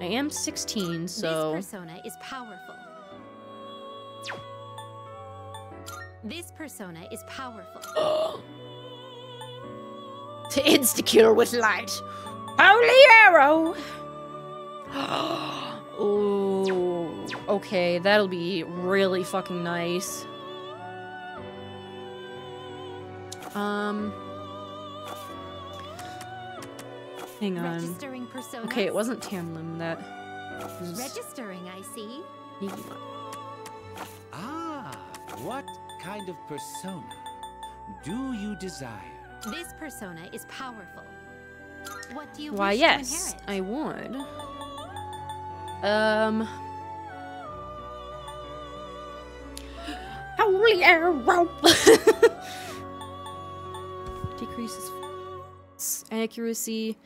I am 16, so This persona is powerful. This persona is powerful. [gasps] to insta kill with light. Holy arrow. [gasps] Ooh, okay, that'll be really fucking nice. Um, hang on. Registering? Okay, it wasn't Tam Lin that was. Registering, I see. Ah, what kind of persona do you desire? This persona is powerful. What do you Why, wish yes, to I inherit? would. Um, [gasps] Holy arrow! [laughs] Decreases accuracy,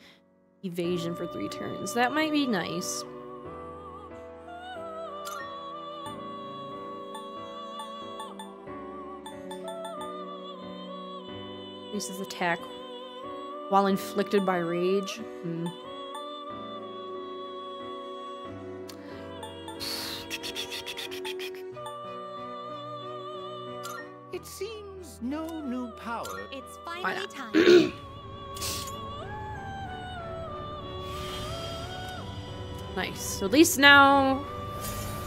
evasion for three turns. That might be nice. Increases attack while inflicted by rage. Hmm. It seems no new power. It's Why finally not? time. [clears throat] Nice. So at least now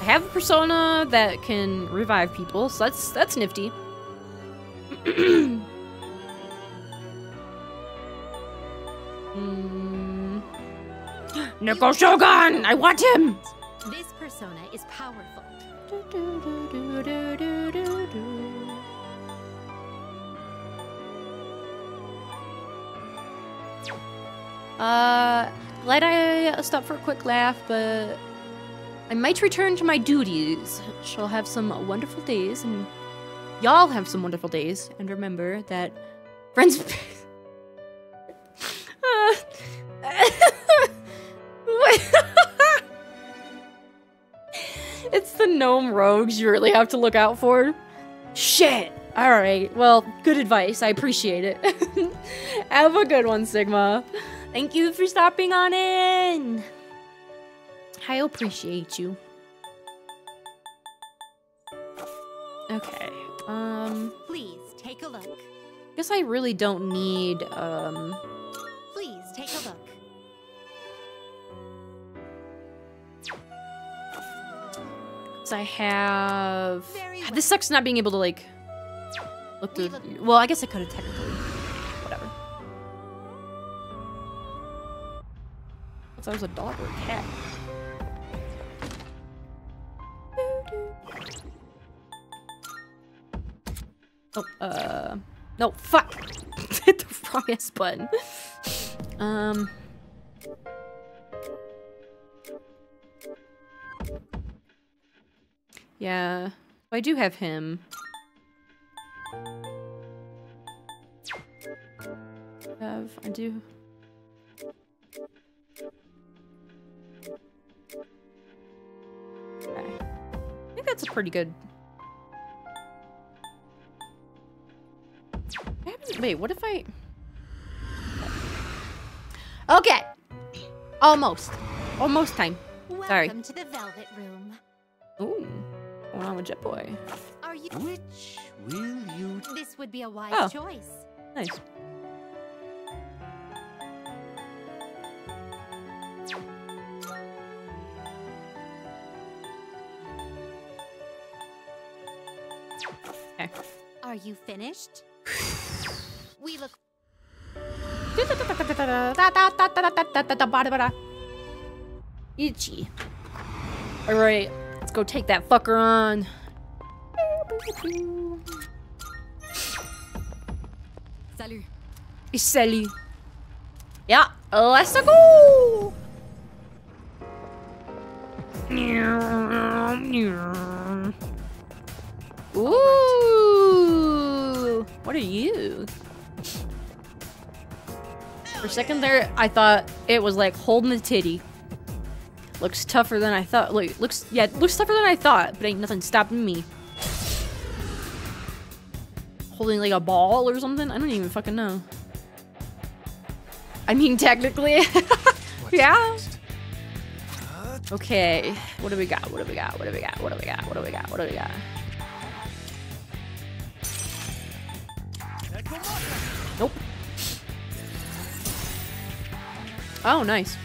I have a persona that can revive people, so that's that's nifty. [clears throat] mm. Neko Shogun! I want him! this persona is powerful. Uh, glad I stopped for a quick laugh, but I might return to my duties. Shall have some wonderful days, and y'all have some wonderful days. And remember that friends. [laughs] [laughs] [laughs] It's the gnome rogues you really have to look out for. Shit. All right. Well, good advice. I appreciate it. [laughs] have a good one, Sigma. Thank you for stopping on in. I appreciate you. Okay. Um, Please take a look. guess I really don't need um I have Very This sucks not being able to like look through. Well, I guess I could have technically. Whatever. I thought that was a dog or a cat. Oh, uh, no, fuck! [laughs] Hit the wrong ass button. [laughs] Um. Yeah, oh, I do have him. Have I do? Okay. I think that's a pretty good. Wait, what if I? Okay, almost, almost time. Sorry. Welcome to the Velvet Room. Ooh, going on with Jet Boy. Are you? Which will you This would be a wise Oh. choice. Nice. Okay. Are you finished? [sighs] we look. Itchy. Alright, let's go take that fucker on. Salut. Salut. Yeah, let's go! Ooh, what are you? For a second there, I thought it was like holding the titty. Looks tougher than I thought. Look, looks yeah, looks tougher than I thought, but ain't nothing stopping me. Holding like a ball or something? I don't even fucking know. I mean, technically, [laughs] yeah. Okay, what do we got? What do we got? What do we got? What do we got? What do we got? What do we got? Nope. Oh, nice.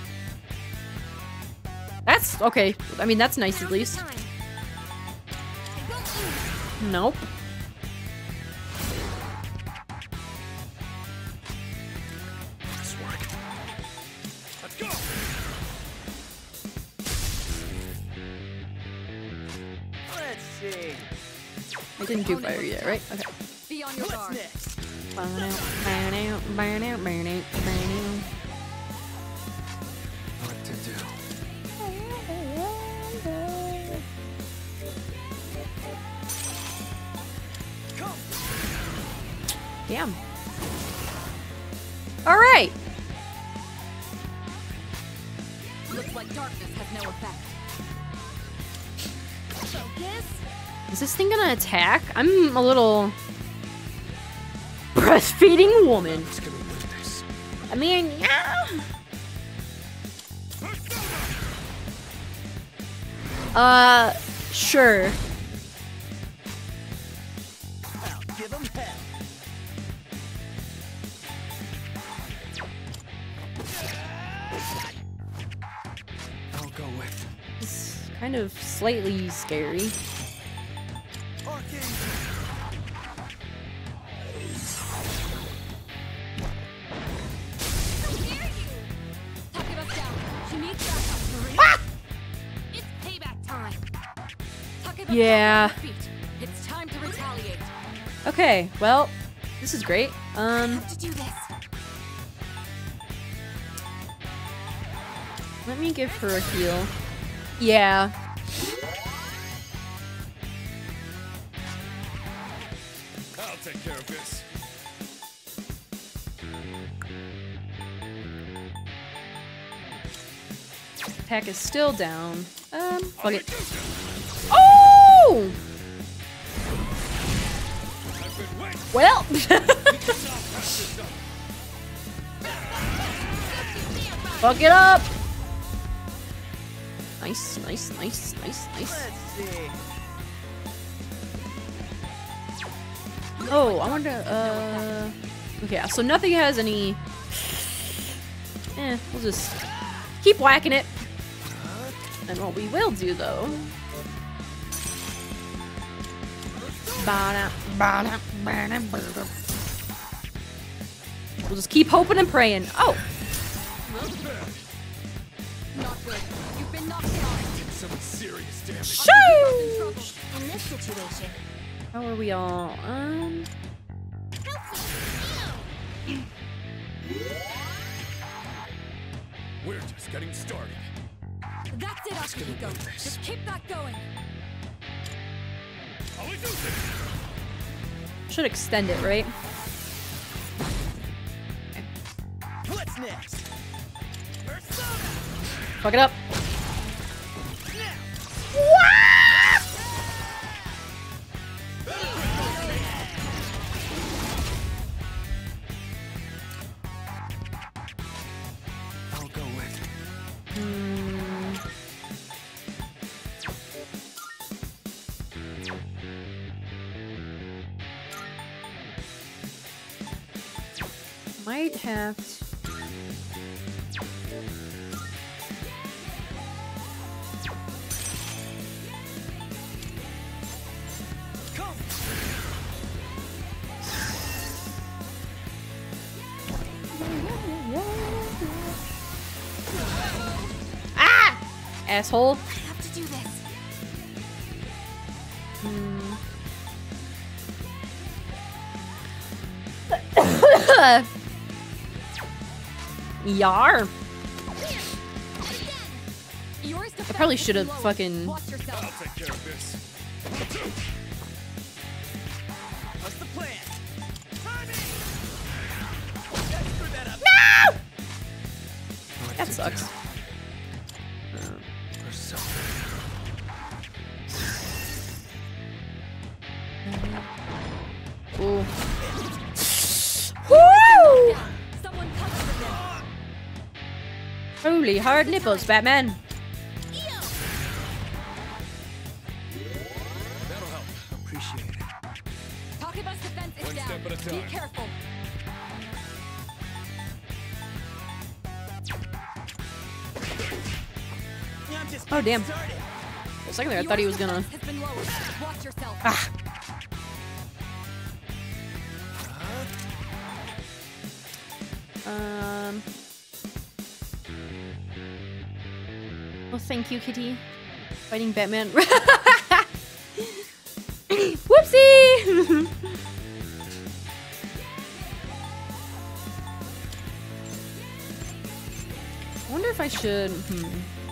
That's okay. I mean, that's nice at least. Nope. Let's see. I didn't do fire yet, right? Okay. Be on your guard. Burn out, burn out, burn out, burn out, burn out. Damn. All right. Looks like darkness has no effect. Focus. Is this thing gonna attack? I'm a little breastfeeding woman. Just gonna win this. I mean, yeah. Uh, sure. Payback scary. Yeah. Okay, well, this is great. Um, let me give her a heal. Yeah. Attack is still down. Um, fuck it. Oh! Well. [laughs] Fuck it up. Nice, nice, nice, nice, nice. Oh, I wonder. Uh. Okay, so nothing has any. Eh, we'll just keep whacking it. And what we will do though. We'll just keep hoping and praying. Oh, Not good. You've been knocked out. Some serious damage. shoo! In this situation, How are we all? Um, should extend it, right? What's next? Fuck it up. Asshole. I have to do this. Hmm. [coughs] Yar. Yours to I probably fast should have and low. fucking- Watch yourself. I'll hard nipples, Batman. That'll help. Appreciate it. Takeba's defense is One down. step at a Be careful. Oh, damn. started. For a second there, I thought he was gonna. Thank you, Kitty. Fighting Batman. [laughs] Whoopsie! [laughs] I wonder if I should. Hmm.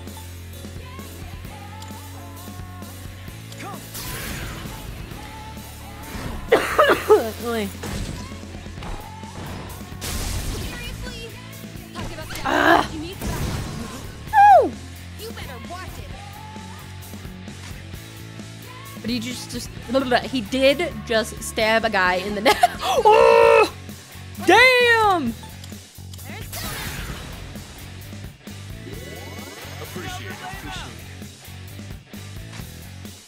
He just just he did just stab a guy in the [laughs] neck. [gasps] oh! Damn! Appreciate. Appreciate.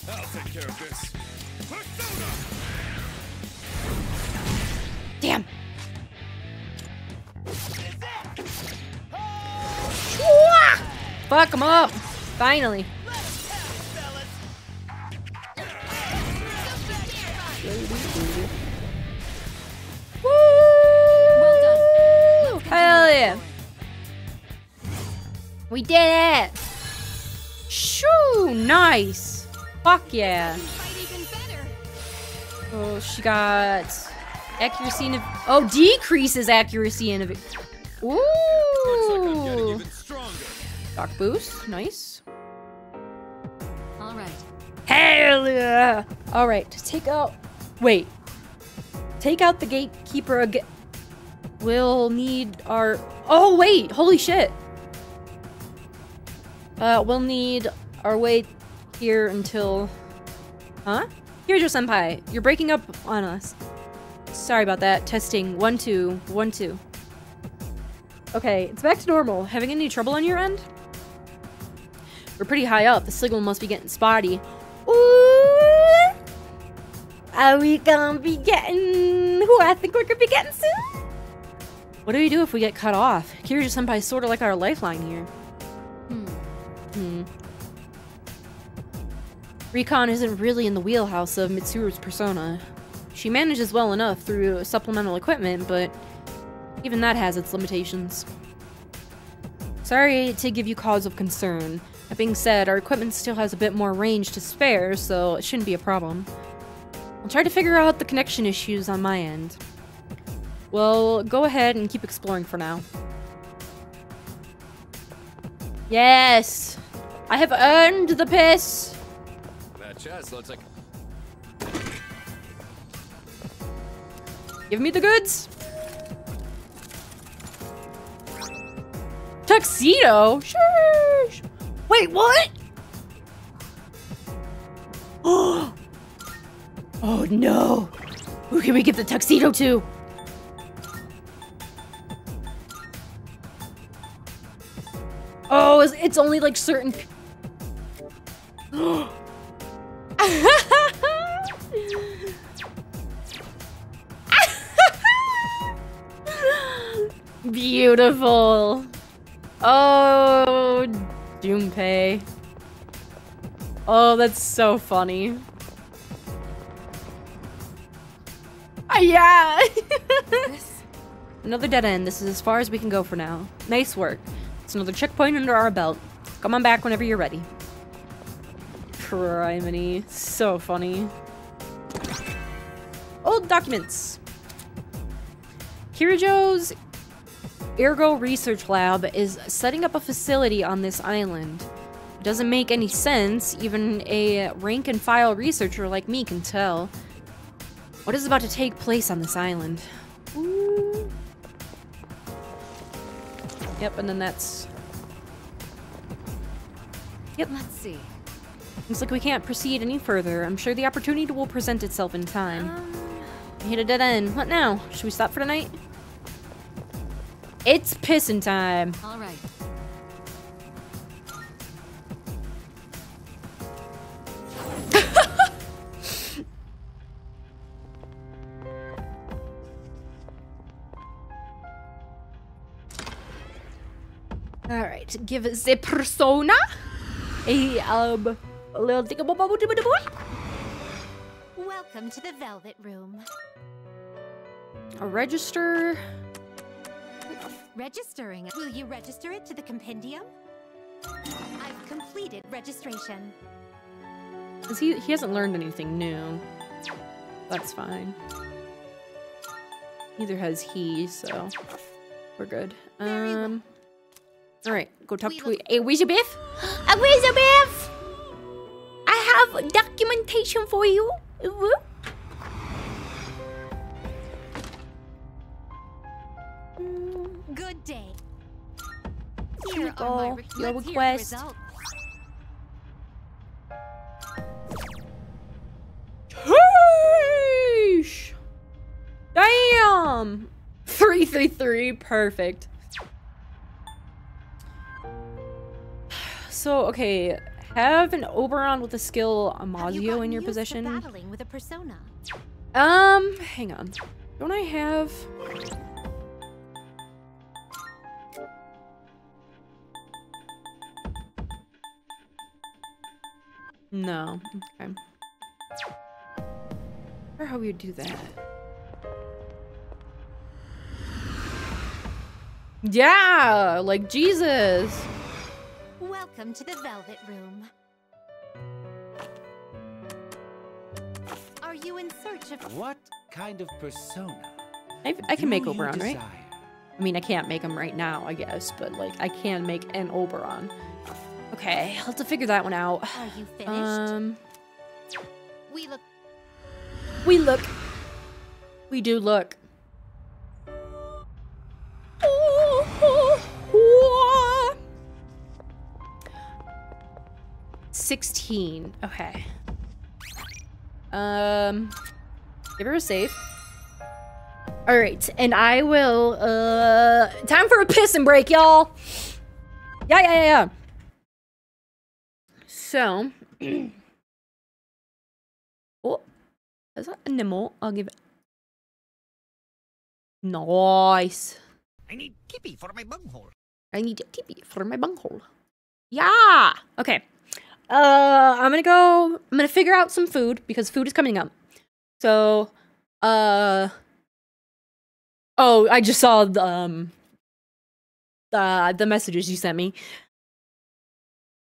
I'll take care of this. Damn. Fuck him up. Finally. Yeah. Fight even better. Oh, she got accuracy and ev- oh decreases accuracy and ev- Looks like I'm Ooh. even stronger. Shock boost, nice. All right. Hell yeah! All right, take out. Wait. Take out the gatekeeper again. We'll need our. Oh wait! Holy shit! Uh, we'll need our way here until. Huh? Here's your senpai. You're breaking up on us. Sorry about that. Testing. One, two, one, two. Okay, it's back to normal. Having any trouble on your end? We're pretty high up. The signal must be getting spotty. Ooh! Are we gonna be getting who I think we're gonna be getting soon? What do we do if we get cut off? Kirijo Senpai's sort of like our lifeline here. Recon isn't really in the wheelhouse of Mitsuru's persona. She manages well enough through supplemental equipment, but even that has its limitations. Sorry to give you cause of concern. That being said, our equipment still has a bit more range to spare, so it shouldn't be a problem. I'll try to figure out the connection issues on my end. Well, go ahead and keep exploring for now. Yes! I have earned the piss! Chest looks like Give me the goods! Tuxedo? Sheesh! Wait, what? Oh! [gasps] Oh no! Who can we give the tuxedo to? Oh, it's- it's only like certain. [gasps] [gasps] Oh, [laughs] Beautiful. Oh, Junpei. Oh, that's so funny. Ah, yeah. [laughs] another dead end. This is as far as we can go for now. Nice work. It's another checkpoint under our belt. Come on back whenever you're ready. Criminy. So funny. Old documents. Kirijo's Ergo Research Lab is setting up a facility on this island. It doesn't make any sense, even a rank and file researcher like me can tell. What is about to take place on this island? Ooh. Yep, and then that's. Yep, Let's see. Looks like we can't proceed any further. I'm sure the opportunity will present itself in time. Um, hit a dead end. What now? Should we stop for tonight? It's pissing time. all right. [laughs] All right, give the persona a um a little tickabobble Welcome to the Velvet Room. A register. Registering. Will you register it to the compendium? I've completed registration. Cause he he hasn't learned anything new. That's fine. Neither has he, so we're good. Um. All right, go talk We to Elizabeth. Elizabeth, I have documentation for you. Mm, good day. Here, Here we go. Your request. Heesh! Damn! 333, three, perfect. [sighs] So, okay, have an Oberon with a skill Have you Amazio in your possession. battling with a persona. Um, hang on. Don't I have... No. Okay. Or how we would do that. Yeah, like Jesus. Welcome to the Velvet Room. Are you in search of What kind of persona? I, I can make Oberon, right? I mean, I can't make him right now, I guess, but like, I can make an Oberon. Okay, I'll have to figure that one out. Are you finished? Um, we look we look. We do look. 16. Okay. Um, give her a save. All right, and I will, uh, time for a piss and break, y'all. Yeah, yeah, yeah, yeah. So, [clears throat] oh, is that a Nemo? I'll give it. Nice. I need tippy for my bunghole. I need a tippy for my bunghole. Yeah. Okay. Uh, I'm gonna go. I'm gonna figure out some food because food is coming up. So, uh. Oh, I just saw the um. The the messages you sent me.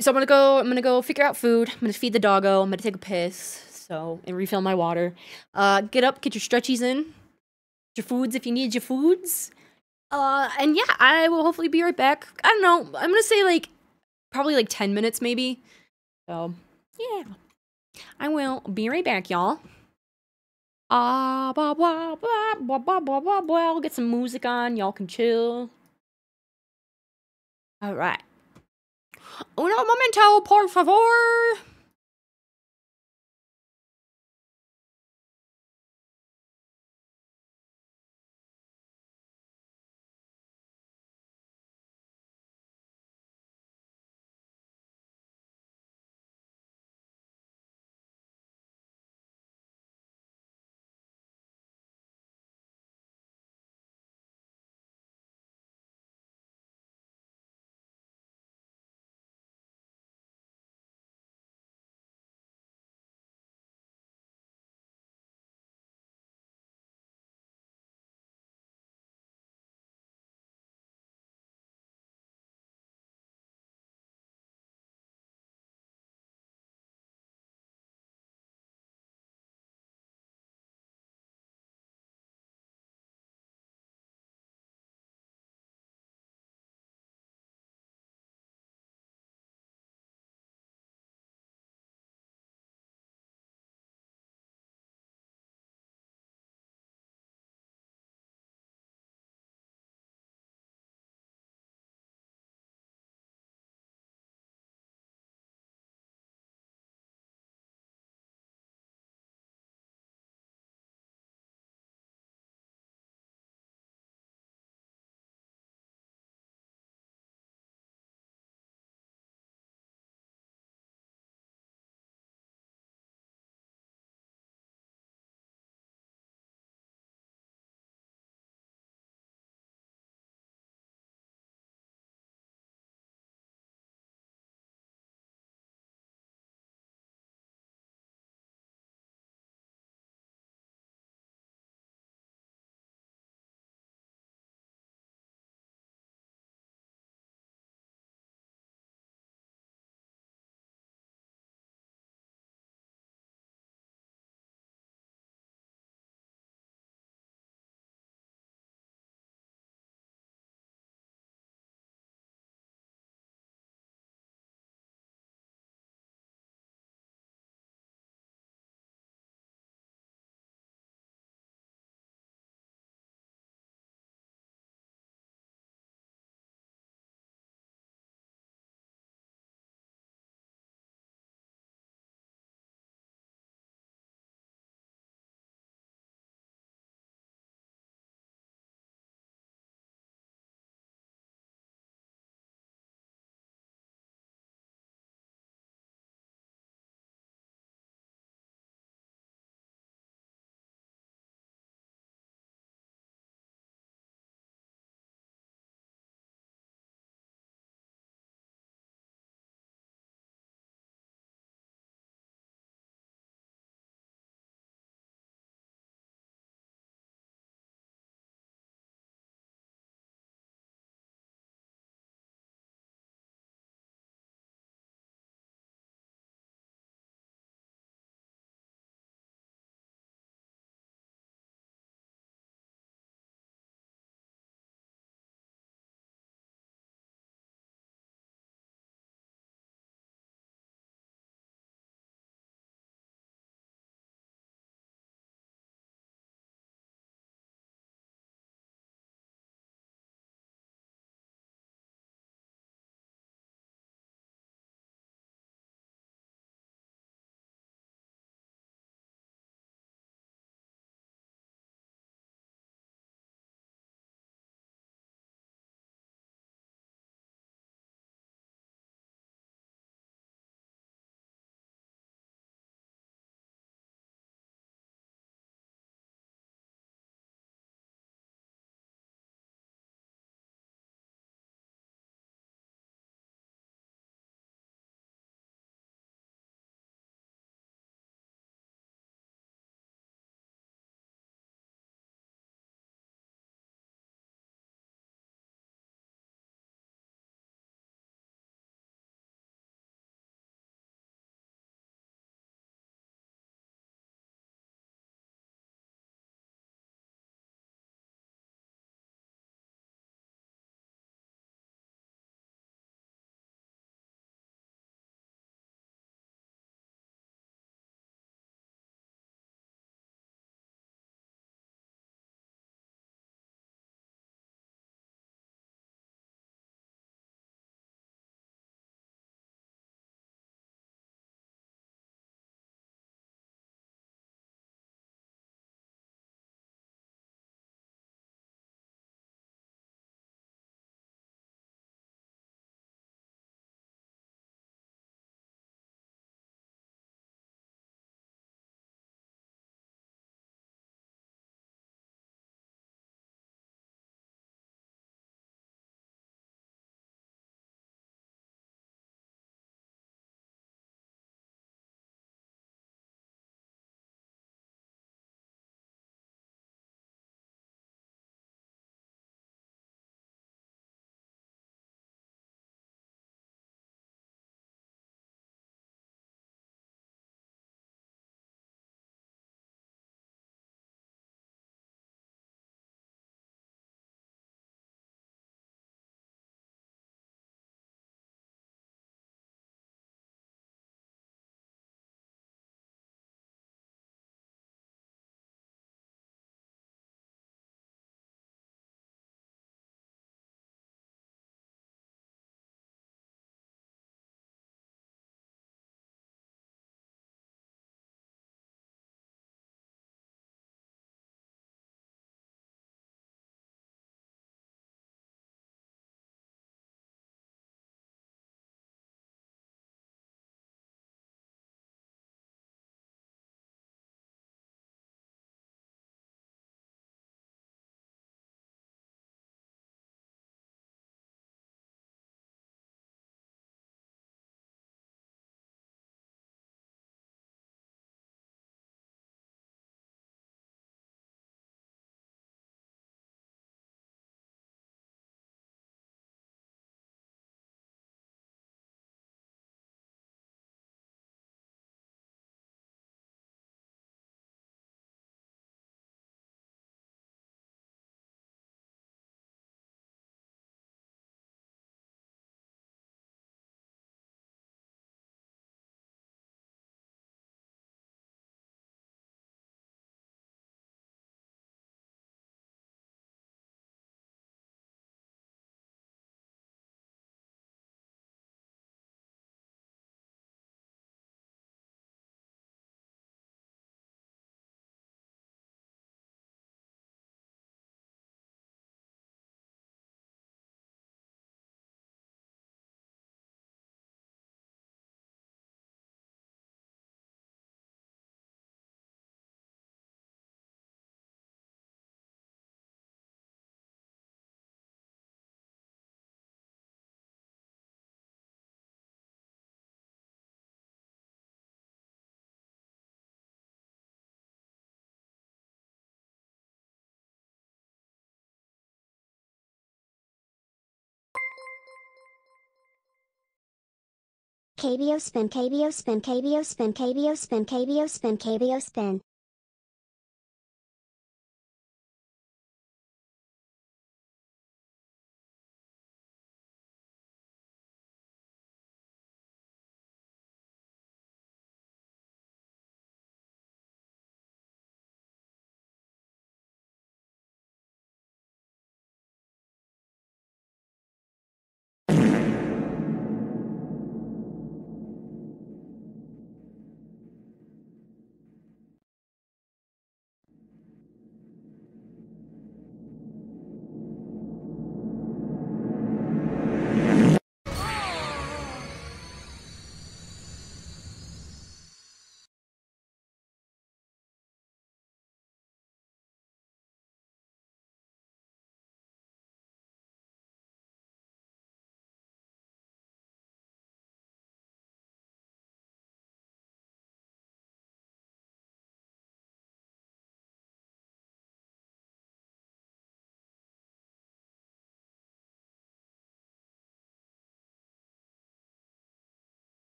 So I'm gonna go. I'm gonna go figure out food. I'm gonna feed the doggo. I'm gonna take a piss. So and refill my water. Uh, get up, get your stretchies in. Your foods if you need your foods. Uh, and yeah, I will hopefully be right back. I don't know. I'm gonna say like probably like 10 minutes maybe. So, yeah. I will be right back, y'all. Ah, blah, blah, blah, blah, blah, blah, blah, blah. I'll get some music on. Y'all can chill. All right. Uno momento, por favor. KBO spin KBO spin KBO spin KBO spin KBO spin KBO spin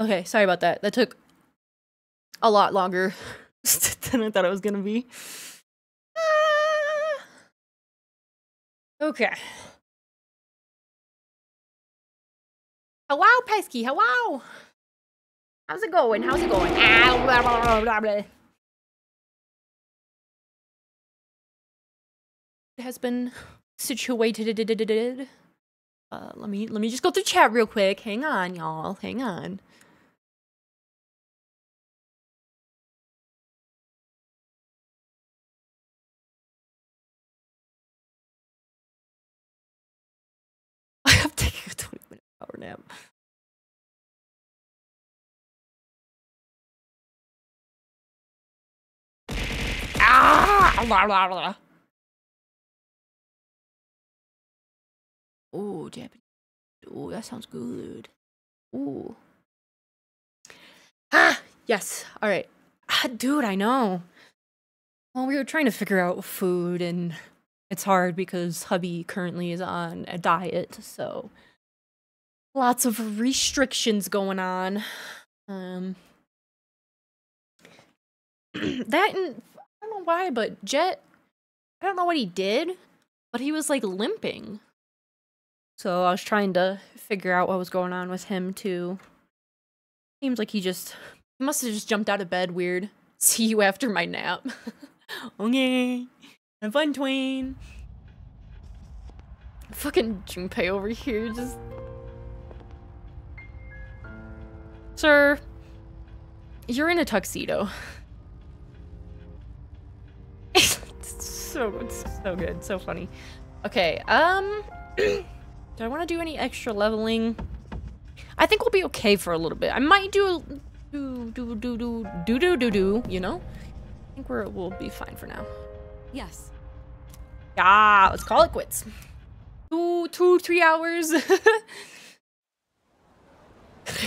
Okay, sorry about that. That took a lot longer [laughs] than I thought it was gonna be. Ah. Okay. Hello, Pesky. Hello. How's it going? How's it going? Ow, blah, blah, blah, blah. It has been situated. Uh, let me let me just go through chat real quick. Hang on, y'all. Hang on. Oh, Japanese. Oh, that sounds good. Ooh. Ah, yes. All right. Ah, dude, I know. Well, we were trying to figure out food, and it's hard because hubby currently is on a diet, so lots of restrictions going on. Um, [clears throat] that and I don't know why, but Jet, I don't know what he did, but he was like limping. So I was trying to figure out what was going on with him too. Seems like he just he must have just jumped out of bed weird. [laughs] See you after my nap. [laughs] okay. Have fun, Twain. Fucking Junpei over here just Sir, you're in a tuxedo. [laughs] it's so it's so good, so funny. Okay, um [clears throat] Do I want to do any extra leveling? I think we'll be okay for a little bit. I might do do do do do do do do do. You know, I think we're we'll be fine for now. Yes. Yeah, let's call it quits. Two two three hours. [laughs]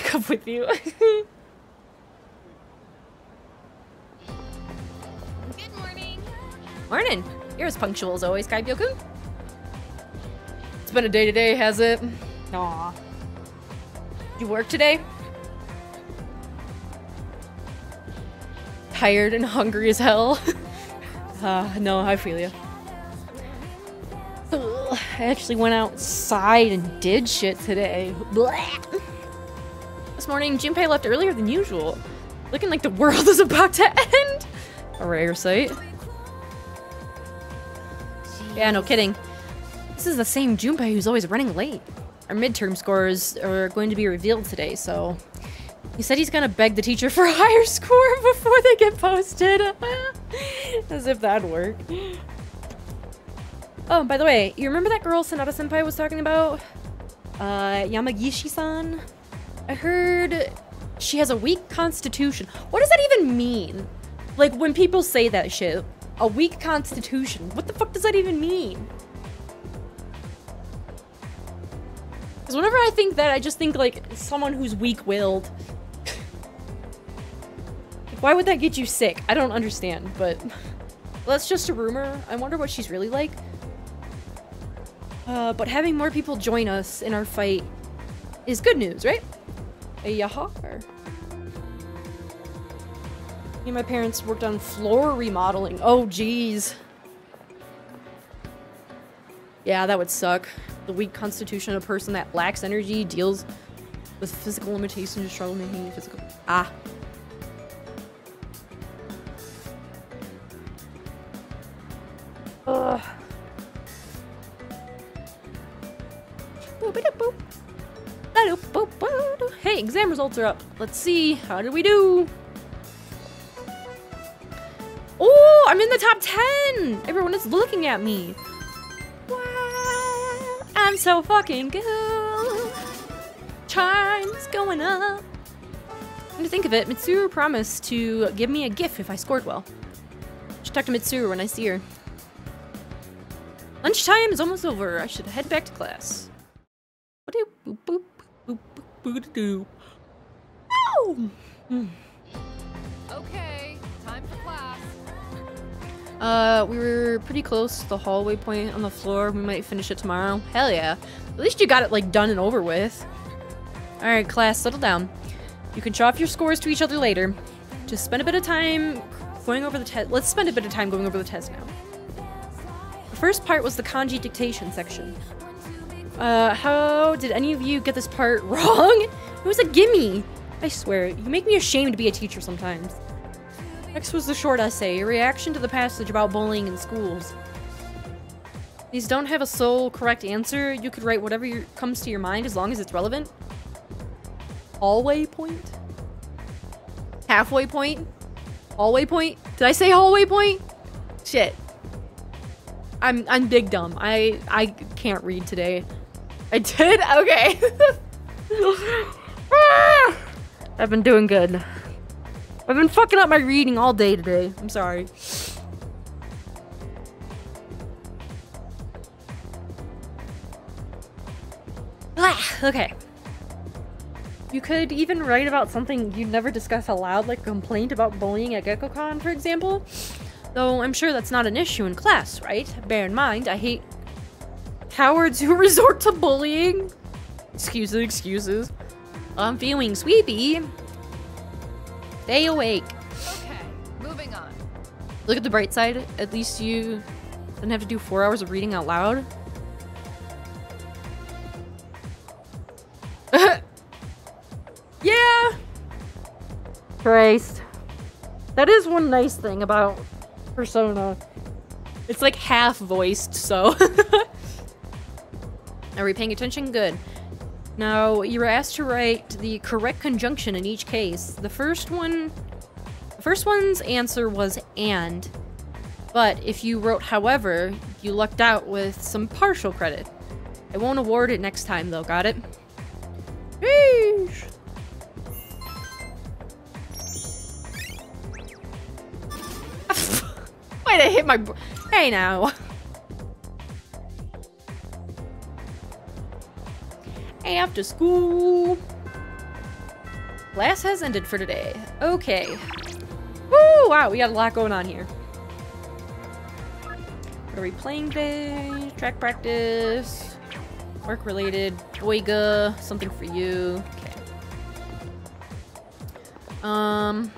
Come with you. [laughs] Good morning. Morning. You're as punctual as always, Kaibyoku. It's been a day today, has it? Aw. You work today? Tired and hungry as hell. [laughs] uh, no, I feel you. I actually went outside and did shit today. Blech. This morning, Junpei left earlier than usual. Looking like the world [laughs] is about to end. A rare sight. Yeah, no kidding. This is the same Junpei who's always running late. Our midterm scores are going to be revealed today, so... He said he's gonna beg the teacher for a [laughs] higher score before they get posted. [laughs] As if that'd work. Oh, by the way, you remember that girl Sanada Senpai was talking about? Uh, Yamagishi-san? I heard she has a weak constitution. What does that even mean? Like, when people say that shit, a weak constitution, what the fuck does that even mean? Because whenever I think that, I just think, like, someone who's weak-willed. why would that get you sick? I don't understand, but... that's just a rumor. I wonder what she's really like. Uh, but having more people join us in our fight is good news, right? A yahar. And my parents worked on floor remodeling. Oh, jeez. Yeah, that would suck. The weak constitution of a person that lacks energy deals with physical limitations to struggle making physical. Ah. Ugh. Hey, exam results are up. Let's see. How did we do? Oh, I'm in the top 10! Everyone is looking at me. Wow, I'm so fucking good. Chimes going up. Come to think of it, Mitsuru promised to give me a gift if I scored well. Should talk to Mitsuru when I see her. Lunchtime is almost over. I should head back to class. Boop, boop, boop, boop, boop, boop, boop. Oh! Hmm. Okay. Uh, we were pretty close to the hallway point on the floor. We might finish it tomorrow. Hell yeah. At least you got it, like, done and over with. Alright, class, settle down. You can show off your scores to each other later. Just spend a bit of time going over the test. Let's spend a bit of time going over the test now. The first part was the kanji dictation section. Uh, how did any of you get this part [laughs] wrong? It was a gimme. I swear, you make me ashamed to be a teacher sometimes. Next was the short essay, a reaction to the passage about bullying in schools. These don't have a sole correct answer. You could write whatever your, comes to your mind as long as it's relevant. Hallway point? Halfway point? Hallway point? Did I say hallway point? Shit. I'm I'm big dumb. I I can't read today. I did? Okay. [laughs] [laughs] Ah! I've been doing good. I've been fucking up my reading all day today. I'm sorry. Okay. You could even write about something you'd never discuss aloud, like a complaint about bullying at Gekkoukan, for example. Though I'm sure that's not an issue in class, right? Bear in mind, I hate cowards who [laughs] resort to bullying. Excuses, excuses. I'm feeling sweepy. Stay awake. Okay, moving on. Look at the bright side. At least you didn't have to do four hours of reading out loud. [laughs] yeah. Christ. That is one nice thing about Persona. It's like half voiced, so. [laughs] Are we paying attention? Good. Now, you were asked to write the correct conjunction in each case. The first one, first one's answer was and, but if you wrote however, you lucked out with some partial credit. I won't award it next time though, got it? Sheesh. [laughs] Why'd I hit my... Hey now. [laughs] After school. Class has ended for today. Okay. Woo! Wow, we got a lot going on here. What are we playing today? Track practice. Work related. Boiga. Something for you. Okay. Um.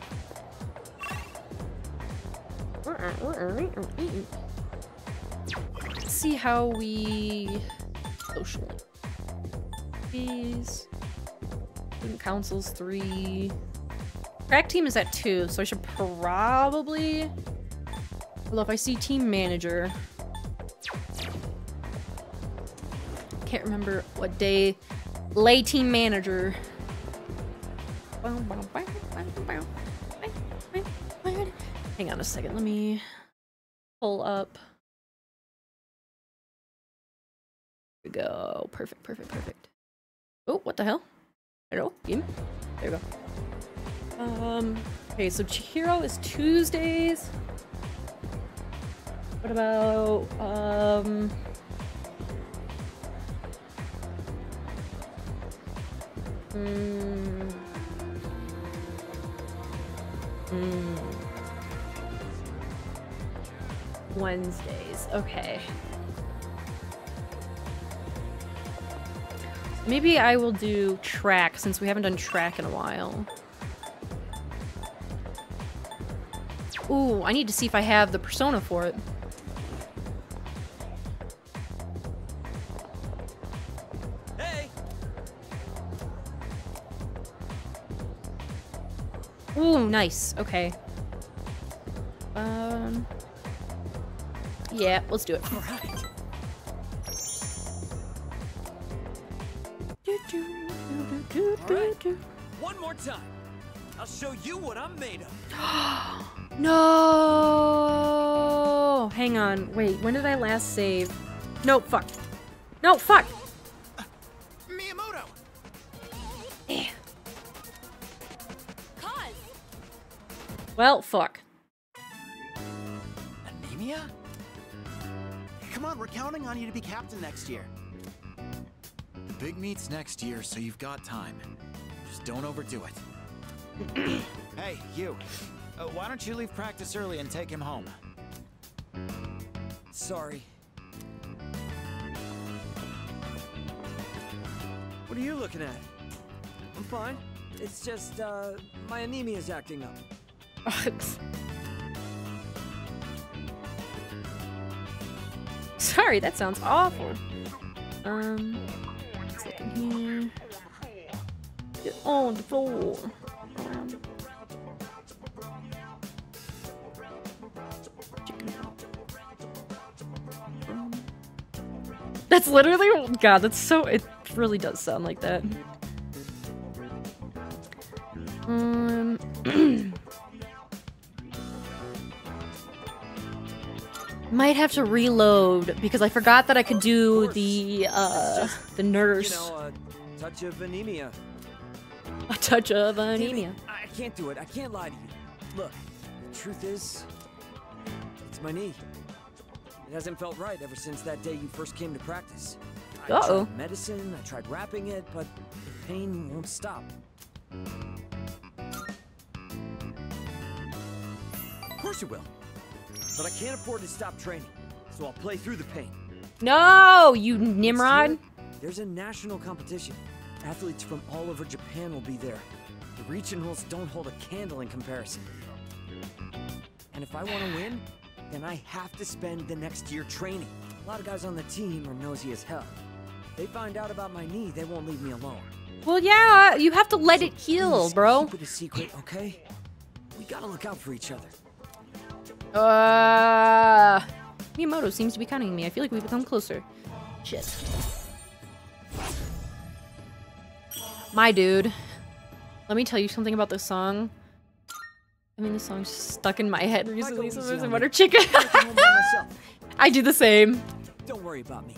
Let's see how we socially. These. Student council's three. Track team is at two, so I should probably. Although if I see team manager. Can't remember what day. Lay team manager. Hang on a second, let me pull up. Here we go. Perfect, perfect, perfect. Oh, what the hell? Hello, game? There we go. Um, okay, so Chihiro is Tuesdays. What about, um... Hmm... Wednesdays, okay. Maybe I will do track since we haven't done track in a while. Ooh, I need to see if I have the persona for it. Hey! Ooh, nice. Okay. Um. Yeah, let's do it. All right. Right. One more time. I'll show you what I'm made of. [gasps] No! Hang on. Wait, when did I last save? No, fuck. No, fuck! Miyamoto! Cause! Well, fuck. Anemia? Come on, we're counting on you to be captain next year. The big meet's next year, so you've got time. Just don't overdo it. [clears throat] Hey, you. Uh, why don't you leave practice early and take him home? Sorry. What are you looking at? I'm fine. It's just, uh, my anemia's acting up. Sorry, that sounds awful. Um, second here. Get on the floor. That's literally, God, that's so, it really does sound like that. Um, [clears throat] might have to reload because I forgot that I could do the, uh, the nurse. You know, a touch of anemia. A touch of anemia. I can't do it. I can't lie to you. Look, the truth is, it's my knee. It hasn't felt right ever since that day you first came to practice. I Uh-oh. tried medicine, I tried wrapping it, but the pain won't stop. Of course it will. But I can't afford to stop training, so I'll play through the pain. No, you Nimrod. year, There's a national competition. Athletes from all over Japan will be there. The regionals don't hold a candle in comparison. And if I want to win, then I have to spend the next year training. A lot of guys on the team are nosy as hell. If they find out about my knee, they won't leave me alone. Well, yeah, you have to let it heal, bro. Keep it a secret, okay? We gotta look out for each other. Uh, Miyamoto seems to be counting me. I feel like we've become closer. Shit. My dude. Let me tell you something about this song. I mean, this song's stuck in my head recently, so there's a butter chicken. I can hold by myself. I do the same. Don't worry about me.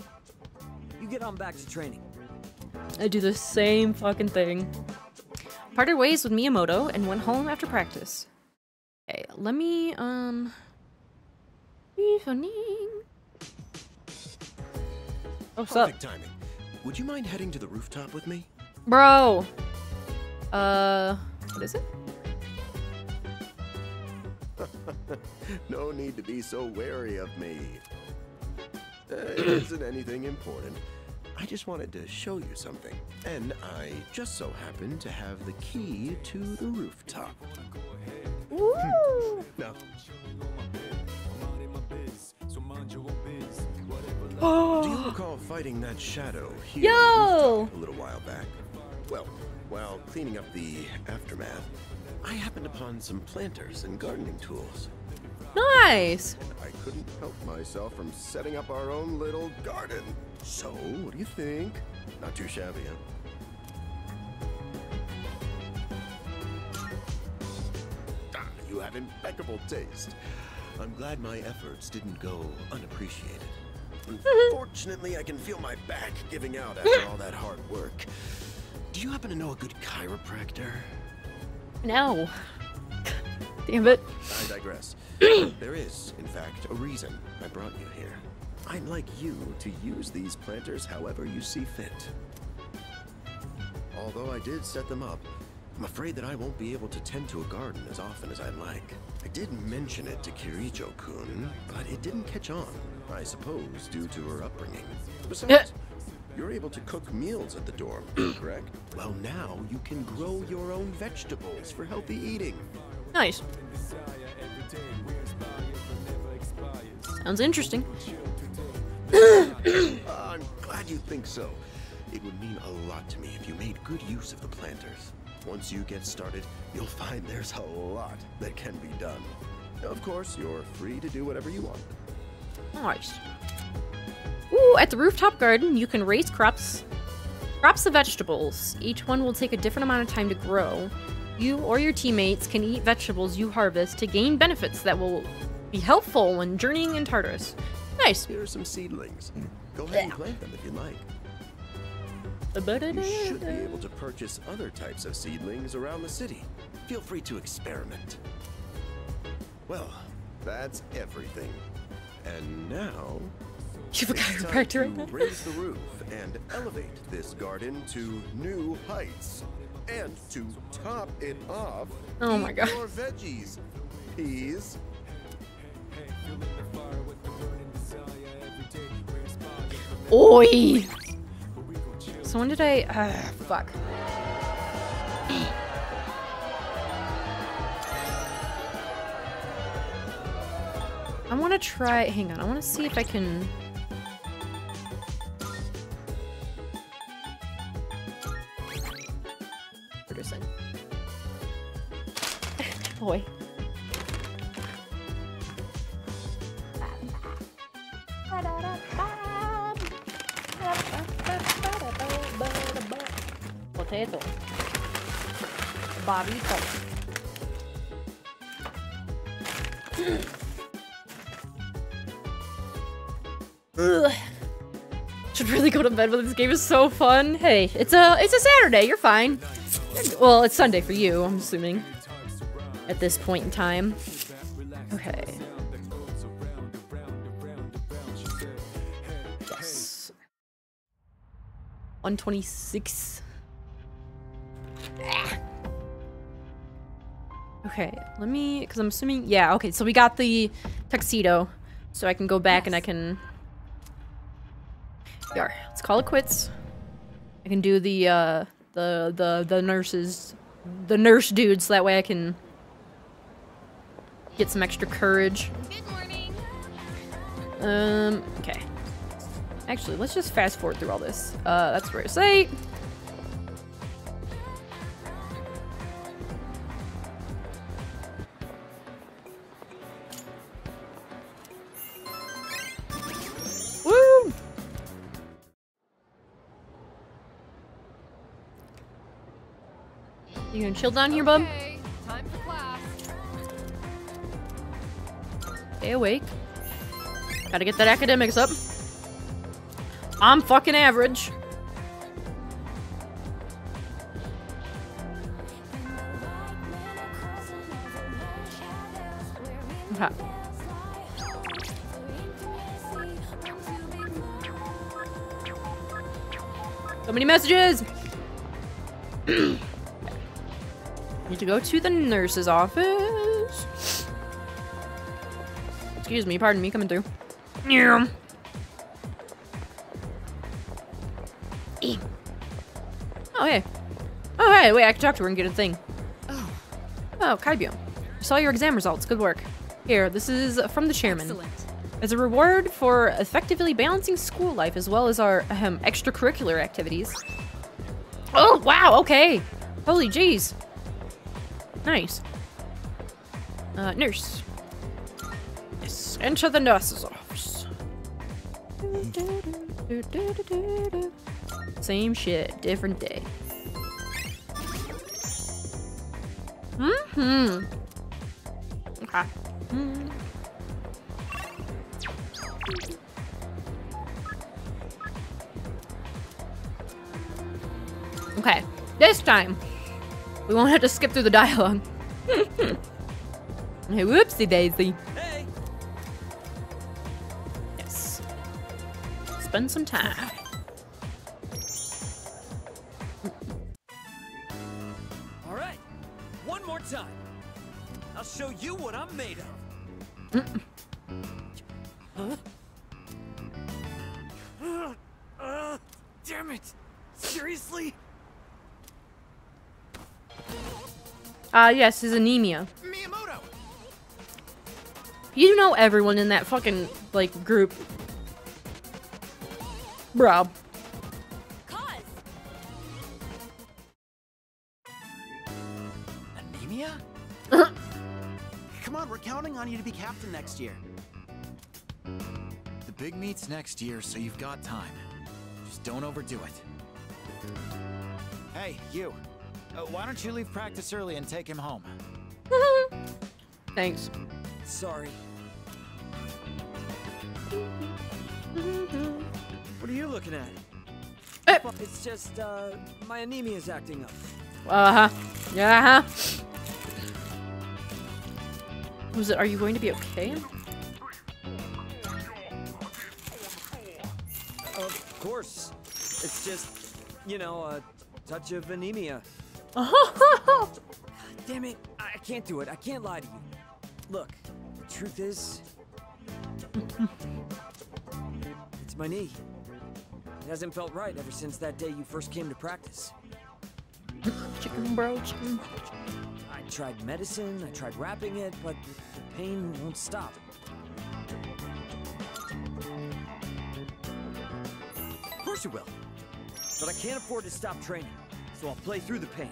You get on back to training. I do the same fucking thing. Parted ways with Miyamoto and went home after practice. Okay, let me, um... Evening. Oh, what's up? Perfect timing. Would you mind heading to the rooftop with me? Bro! Uh, what is it? [laughs] no need to be so wary of me. Uh, it isn't anything important. I just wanted to show you something. And I just so happen to have the key to the rooftop. Woo! Now, do you recall fighting that shadow here Yo! a little while back? Well, while cleaning up the aftermath, I happened upon some planters and gardening tools. Nice! I couldn't help myself from setting up our own little garden. So, what do you think? Not too shabby, huh? Have impeccable taste. I'm glad my efforts didn't go unappreciated. Unfortunately, I can feel my back giving out after all that hard work. Do you happen to know a good chiropractor? No. Damn it. I digress. [clears throat] there is, in fact, a reason I brought you here. I'd like you to use these planters however you see fit. Although I did set them up, I'm afraid that I won't be able to tend to a garden as often as I'd like. I did mention it to Kirijo-kun, but it didn't catch on. I suppose due to her upbringing. Besides, [laughs] you're able to cook meals at the dorm, [coughs] correct? Well, now you can grow your own vegetables for healthy eating. Nice. Sounds interesting. [coughs] I'm glad you think so. It would mean a lot to me if you made good use of the planters. Once you get started, you'll find there's a lot that can be done. Of course, you're free to do whatever you want. Nice. Ooh, at the rooftop garden, you can raise crops, crops of vegetables. Each one will take a different amount of time to grow. You or your teammates can eat vegetables you harvest to gain benefits that will be helpful when journeying in Tartarus. Nice. Here are some seedlings. Go ahead and plant them if you like. You should be able to purchase other types of seedlings around the city. Feel free to experiment. Well, that's everything. And now, You have a it's time chiropractor right to now? raise the roof and elevate this garden to new heights. And to top it off, Oh my God. your veggies, peas, Oi! So when did I? Uh, fuck. I want to try. Hang on. I want to see if I can. Anderson. [laughs] Boy. Potato. Barito. Should really go to bed, but this game is so fun. Hey, it's a it's a Saturday. You're fine. Well, it's Sunday for you. I'm assuming. At this point in time. Okay. Yes. 126. Okay, let me, because I'm assuming, yeah, okay, so we got the tuxedo, so I can go back and I can, yeah, let's call it quits. I can do the, uh, the, the, the nurses, the nurse dudes, so that way I can get some extra courage. Good morning. Um, okay. Actually, let's just fast forward through all this. Uh, that's where I say. You gonna chill down here, bub? Time for class. Stay awake. Gotta get that academics up. I'm fucking average. Okay. So many messages! [clears throat] Need to go to the nurse's office. Excuse me, pardon me, coming through. Yeah. E. Oh, hey. Oh, hey, wait, I can talk to her and get a thing. Oh. Oh, Kaibyo. I saw your exam results. Good work. Here, this is from the chairman. Excellent. As a reward for effectively balancing school life as well as our um, extracurricular activities. Oh, wow, okay. Holy jeez. Nice. Uh, nurse. Yes, enter the nurse's office. Same shit, different day. Mm-hmm. Okay. Hmm. Okay, this time we won't have to skip through the dialogue. [laughs] hey, whoopsie daisy. Hey! Yes. Spend some time. [laughs] All right, one more time. I'll show you what I'm made of. Huh? [sighs] Uh, uh, damn it! Seriously? Uh, yes, his anemia. Miyamoto! You know everyone in that fucking, like, group. Bro. Anemia? Come on, we're counting on you to be captain next year. The big meet's next year, so you've got time. Just don't overdo it. Hey, you. Uh, why don't you leave practice early and take him home? [laughs] Thanks. Sorry. What are you looking at? It's just, uh, my anemia's acting up. Uh-huh. Yeah, huh. Was it, are you going to be okay? Of course. It's just, you know, a touch of anemia. [laughs] Damn it, I can't do it. I can't lie to you. Look, the truth is... [laughs] it's my knee. It hasn't felt right ever since that day you first came to practice. Chicken bro, chicken. I tried medicine, I tried wrapping it, but the pain won't stop. Of course you will. But I can't afford to stop training, so I'll play through the pain.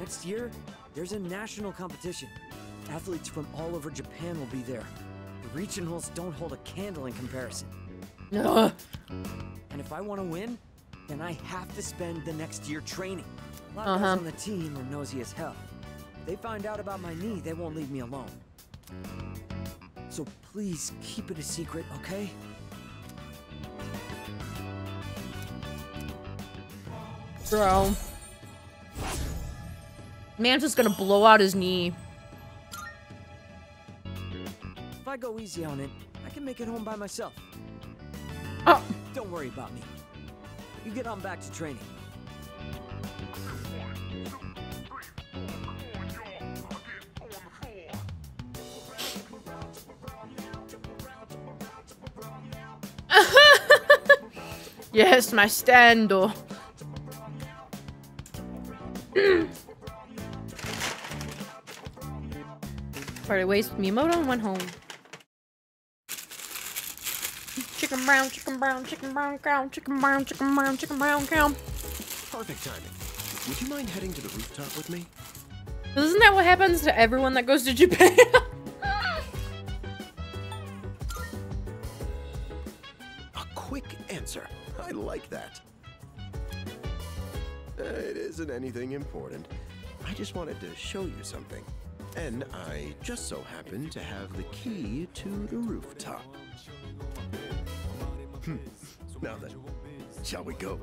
Next year, there's a national competition. Athletes from all over Japan will be there. The regionals don't hold a candle in comparison. And if I want to win, then I have to spend the next year training. A lot of Uh-huh. guys on the team are nosy as hell. If they find out about my knee, they won't leave me alone. So please keep it a secret, okay? Bro. Man's just gonna blow out his knee. If I go easy on it, I can make it home by myself. Oh. Don't worry about me. You get on back to training. [laughs] Yes, my stand stando. Party ways with Miyamoto and went home. Chicken brown, chicken brown, chicken brown cow, chicken brown, chicken brown, chicken brown cow. Perfect timing. Would you mind heading to the rooftop with me? Isn't that what happens to everyone that goes to Japan? [laughs] A quick answer. I like that. Uh, it isn't anything important. I just wanted to show you something. And I just so happen to have the key to the rooftop. Hmm. Now then, shall we go?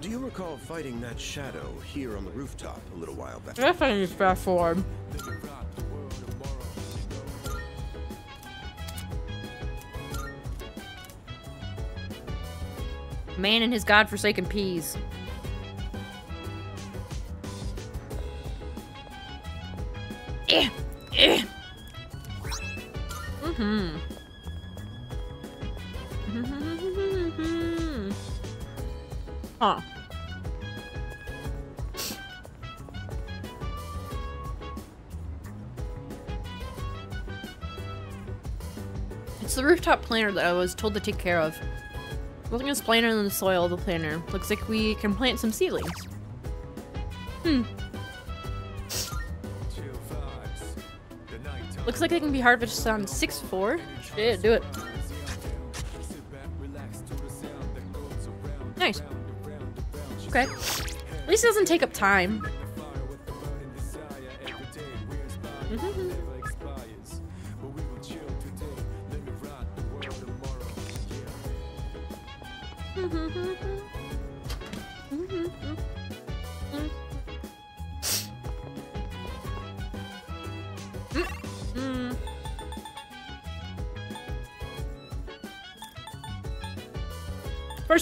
Do you recall fighting that shadow here on the rooftop a little while back? Definitely fast forward. Man and his godforsaken peas. Eh, eh. Mm-hmm. [laughs] Huh. It's the rooftop planter that I was told to take care of. Looking at this planter in the soil of the planter. Looks like we can plant some seedlings. Hmm. Looks like they can be harvested on 6-4. Shit, do it. Nice. Okay. At least it doesn't take up time.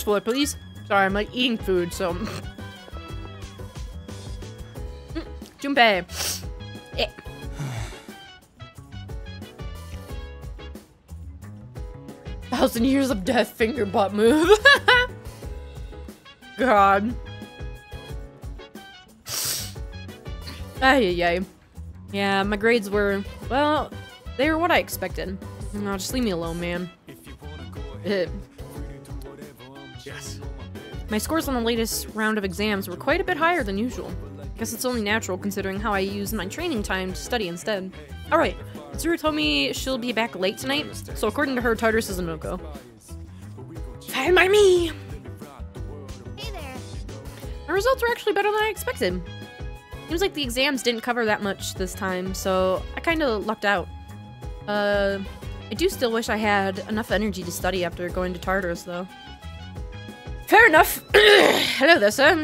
First floor, please. Sorry, I'm like eating food, so. Junpei. Eh. Thousand years of death finger butt move. [laughs] God. Ay, ay, ay. Yeah, my grades were, well, they were what I expected. No, just leave me alone, man. Yes. My scores on the latest round of exams were quite a bit higher than usual. Guess it's only natural considering how I used my training time to study instead. Alright, Zuru told me she'll be back late tonight, so according to her, Tartarus is a no-go. Fine by me! Hey there. My results were actually better than I expected. Seems like the exams didn't cover that much this time, so I kinda lucked out. Uh, I do still wish I had enough energy to study after going to Tartarus, though. Fair enough. [clears throat] Hello there, sir.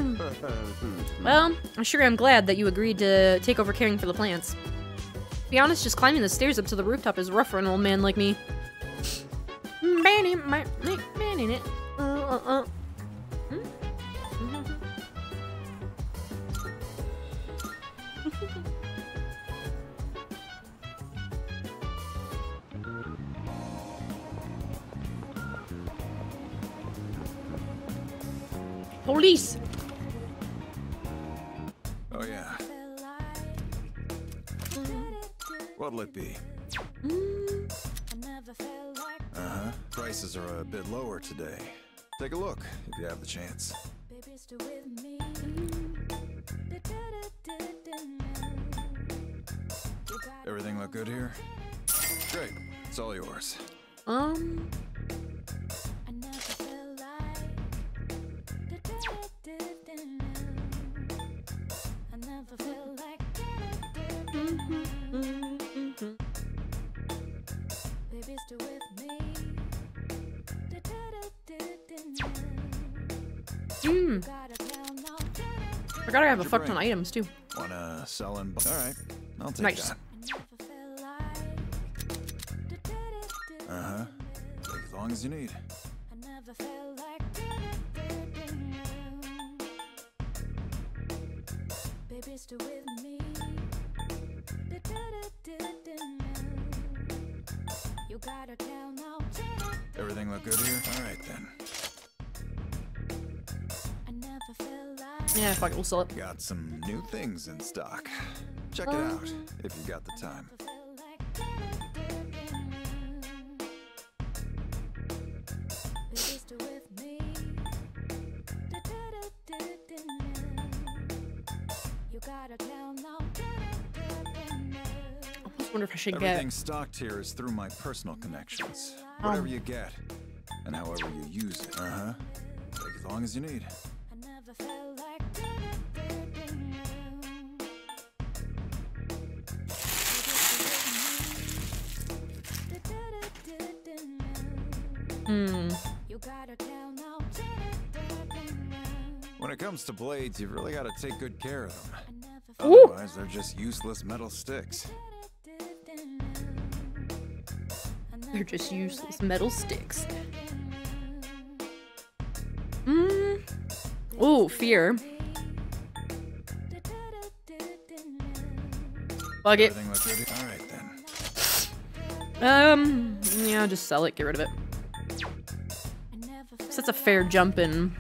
Well, I'm sure I'm glad that you agreed to take over caring for the plants. To be honest, just climbing the stairs up to the rooftop is rough for an old man like me. Uh, uh, uh. Police! Oh, yeah. What'll it be? Mm. Uh-huh. Prices are a bit lower today. Take a look, if you have the chance. Everything look good here? Great. It's all yours. Um... Hmm. I gotta have a fuck ton of items too. Wanna sell in? All right, I'll take Nice. that. Uh huh. Take as long as you need. Everything look good here? All right then. Yeah, fuck it, we'll sell it. Got some new things in stock. Check it out if you got the time. I just wonder if I should Everything get. stocked here is through my personal connections. Um. Whatever you get, and however you use it. Uh huh. Take as long as you need. Hmm. When it comes to blades, you've really got to take good care of them. Ooh. Otherwise, they're just useless metal sticks. They're just useless metal sticks. Mmm. Ooh, fear. Fuck it. Everything look good? All right then. Um, yeah, just sell it, get rid of it. So that's a fair jump in.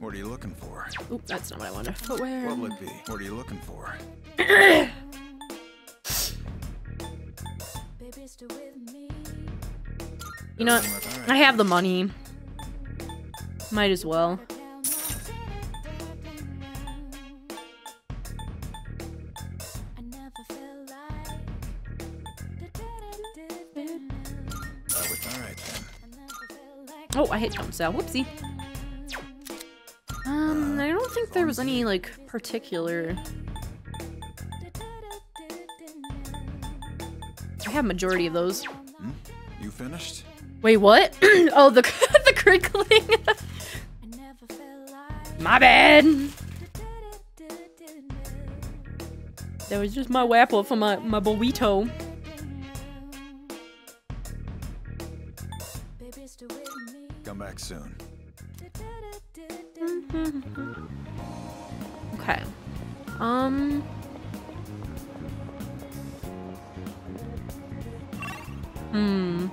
What are you looking for? Oop, that's not what I wanted. Footwear. What'll it be? What are you looking for? You know, what? I have the money. Might as well. All right then. Oh, I hit jump sale. Whoopsie. Think there was any, like, particular... I have majority of those. Hmm? You finished? Wait, what? [clears throat] oh, the [laughs] the crinkling. [laughs] my bad. That was just my wapple for my my burrito. Come back soon. Okay. Um. Hmm.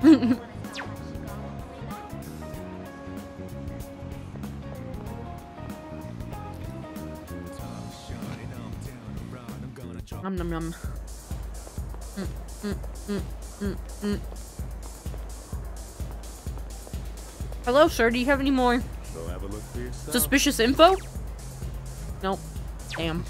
[laughs] Nom nom nom. Mm, mm, mm, mm, mm. Hello, sir. Do you have any more Go have a look for suspicious info? Nope. Damn.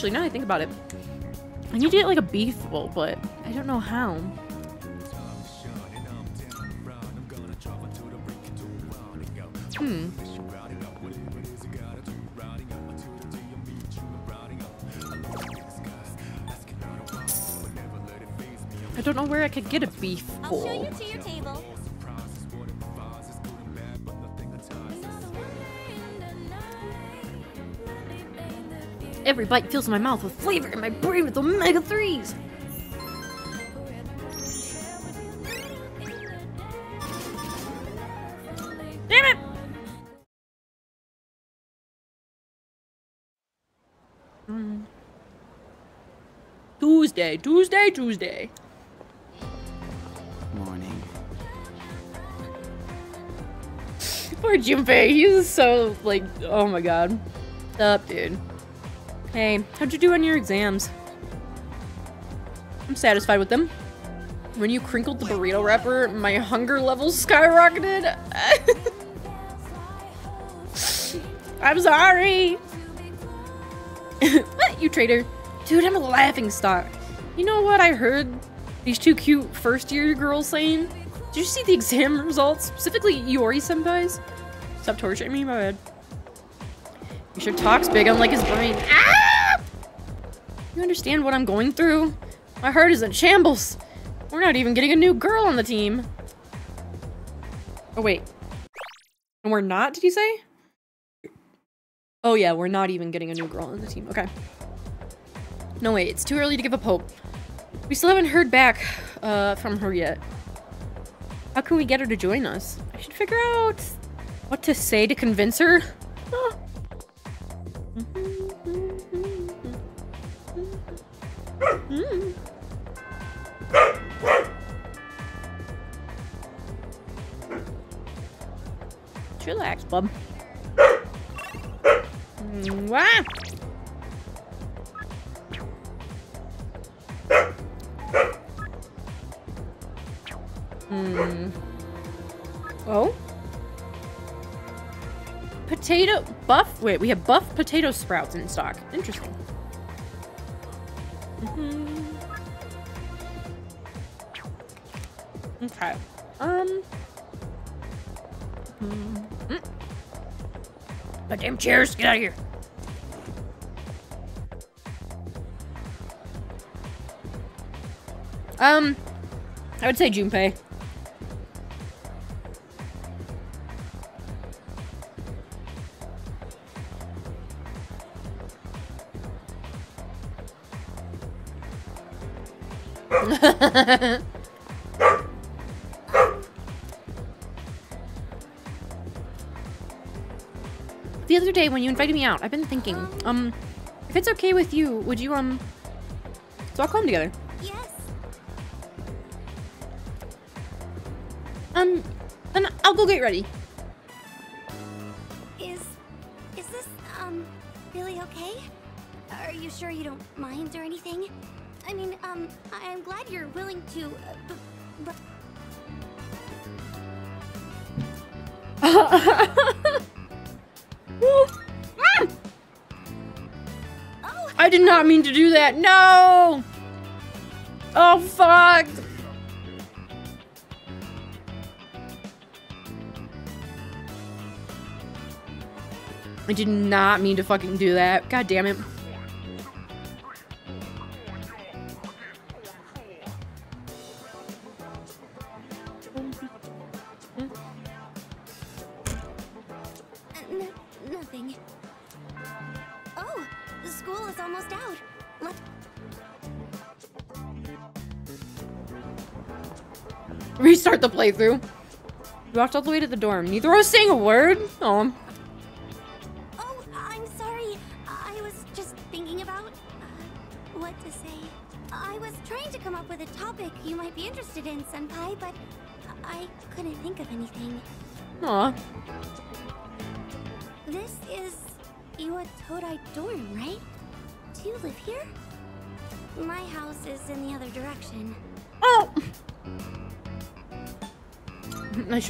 Actually, now that I think about it, I need to get like a beef bowl, but I don't know how. Hmm. I don't know where I could get a beef I'll bowl. Every bite fills my mouth with flavor and my brain with omega 3s. Damn it! Mm. Tuesday, Tuesday, Tuesday. Morning. [laughs] Poor Junpei, he's so like, oh my god. What's up, dude? Hey, how'd you do on your exams? I'm satisfied with them. When you crinkled the burrito wrapper, my hunger levels skyrocketed. [laughs] I'm sorry. [laughs] what, you traitor? Dude, I'm a laughing stock. You know what I heard these two cute first year girls saying? Did you see the exam results? Specifically Iori senpai's? Stop torturing me, my bad. You sure talks big on like his brain. Ah! You understand what I'm going through? My heart is in shambles. We're not even getting a new girl on the team. Oh, wait. And we're not, did you say? Oh yeah, we're not even getting a new girl on the team. Okay. No, wait, it's too early to give up hope. We still haven't heard back uh, from her yet. How can we get her to join us? I should figure out what to say to convince her. Ah. Mm. Chillax, bub. Mwah! Hmm. Oh? Potato buff. Wait, we have buff potato sprouts in stock. Interesting. Mm-hmm. Okay. Um. Mm. Goddamn chairs, get out of here. Um, I would say Junpei. [laughs] the other day when you invited me out, I've been thinking, um, if it's okay with you, would you, um, let's walk home together? Yes. Um, then I'll go get ready. Is is this um really okay? Are you sure you don't mind or anything? I mean, um, I'm glad you're willing to, uh, but, but [laughs] I did not mean to do that. No! Oh, fuck! I did not mean to fucking do that. God damn it. Playthrough. We walked all the way to the dorm. Neither of us saying a word? Oh.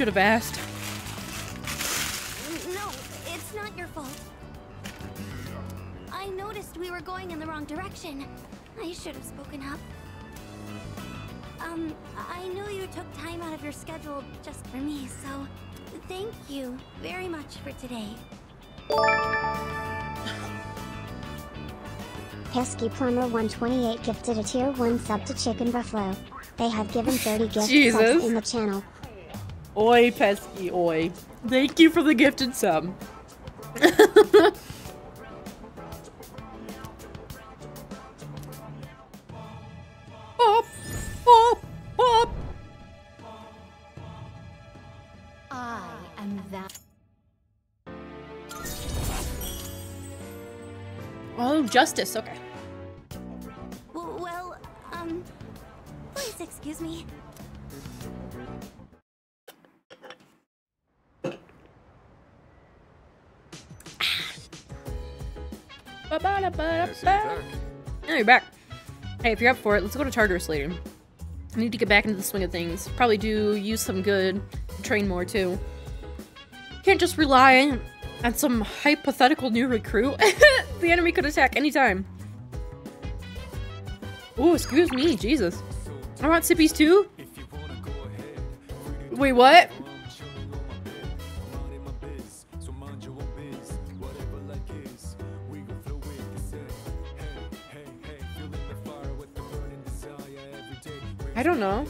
Should have asked. No, it's not your fault. I noticed we were going in the wrong direction. I should have spoken up. Um, I know you took time out of your schedule just for me, so thank you very much for today. Pesky Plumber 128 gifted a tier 1 sub to Chicken Buffalo. They have given 30 gift Jesus. subs in the channel. Oi, pesky oi. Thank you for the gifted sum. oh, oh, oh. I am that. Oh, justice. Okay. Well, um, please excuse me. Yeah, you're back. Hey, if you're up for it, let's go to Tartarus later. I need to get back into the swing of things. Probably do use some good, train more too. Can't just rely on some hypothetical new recruit. [laughs] the enemy could attack anytime. Oh, excuse me, Jesus. I want sippies too? Wait, what? I don't know.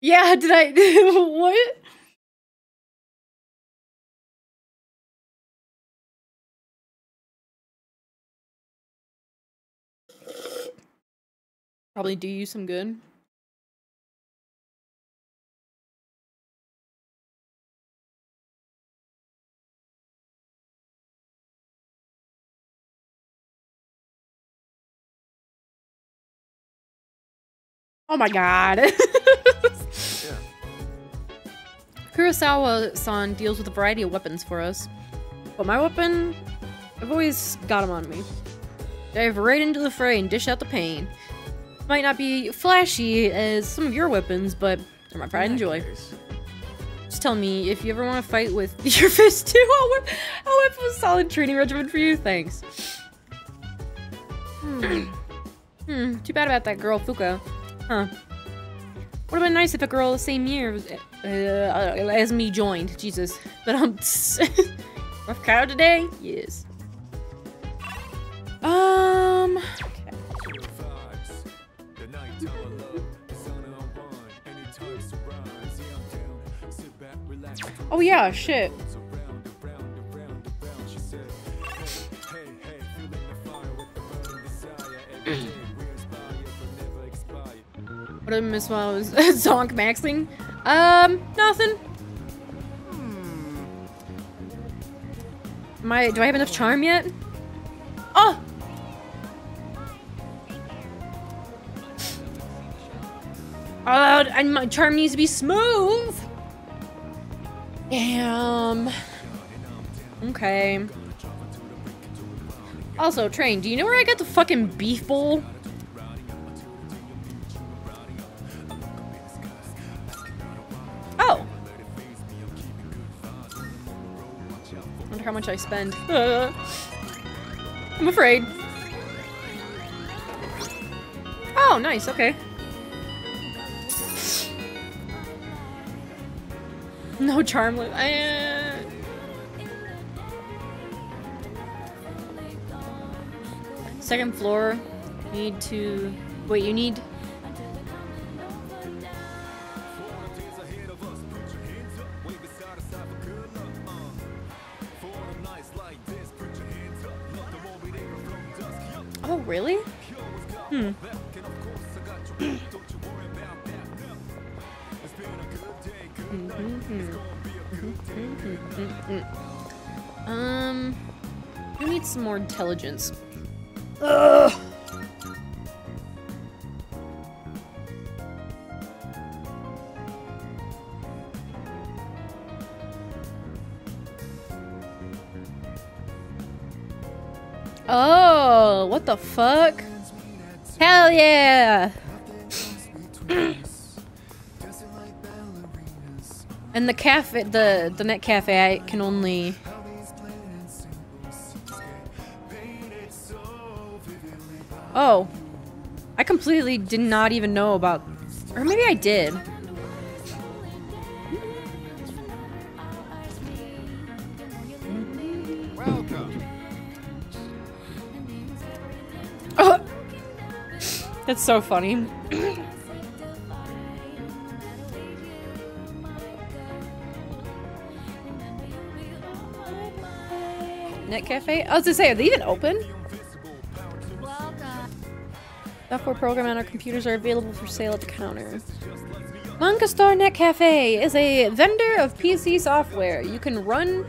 Yeah, [laughs] did I [laughs] what? Probably do you some good. Oh my god. [laughs] Kurosawa-san deals with a variety of weapons for us. But my weapon, I've always got them on me. Dive right into the fray and dish out the pain. Might not be flashy as some of your weapons, but they're my pride and joy. Just tell me if you ever want to fight with [laughs] your fist too. I'll whip, I'll whip a solid training regimen for you. Thanks. Hmm. [clears throat] hmm. Too bad about that girl Fuka. Huh. Would have been nice if a girl the same year uh, as me joined. Jesus. But um, [laughs] rough cow today. Yes. Um. Oh yeah, shit. [clears throat] Miss while I was zonk maxing? Um, nothing. Am I, do I have enough charm yet? Oh! Oh, and my charm needs to be smooth. Damn. Okay. Also, Train, do you know where I got the fucking beef bowl? How much I spend. I'm afraid. Oh, nice. Okay. No charm. li- I, uh... Second floor. Need to. Wait, you need. Really? Hmm. Um, who needs some more intelligence? Ugh. Oh, what the fuck? Hell yeah! [clears throat] and the cafe, the the net cafe, I can only. Oh, I completely did not even know about, or maybe I did. That's so funny. Net cafe? I was gonna say, are they even open? Software program on our computers are available for sale at the counter. Manga Star Net Cafe is a vendor of PC software. You can run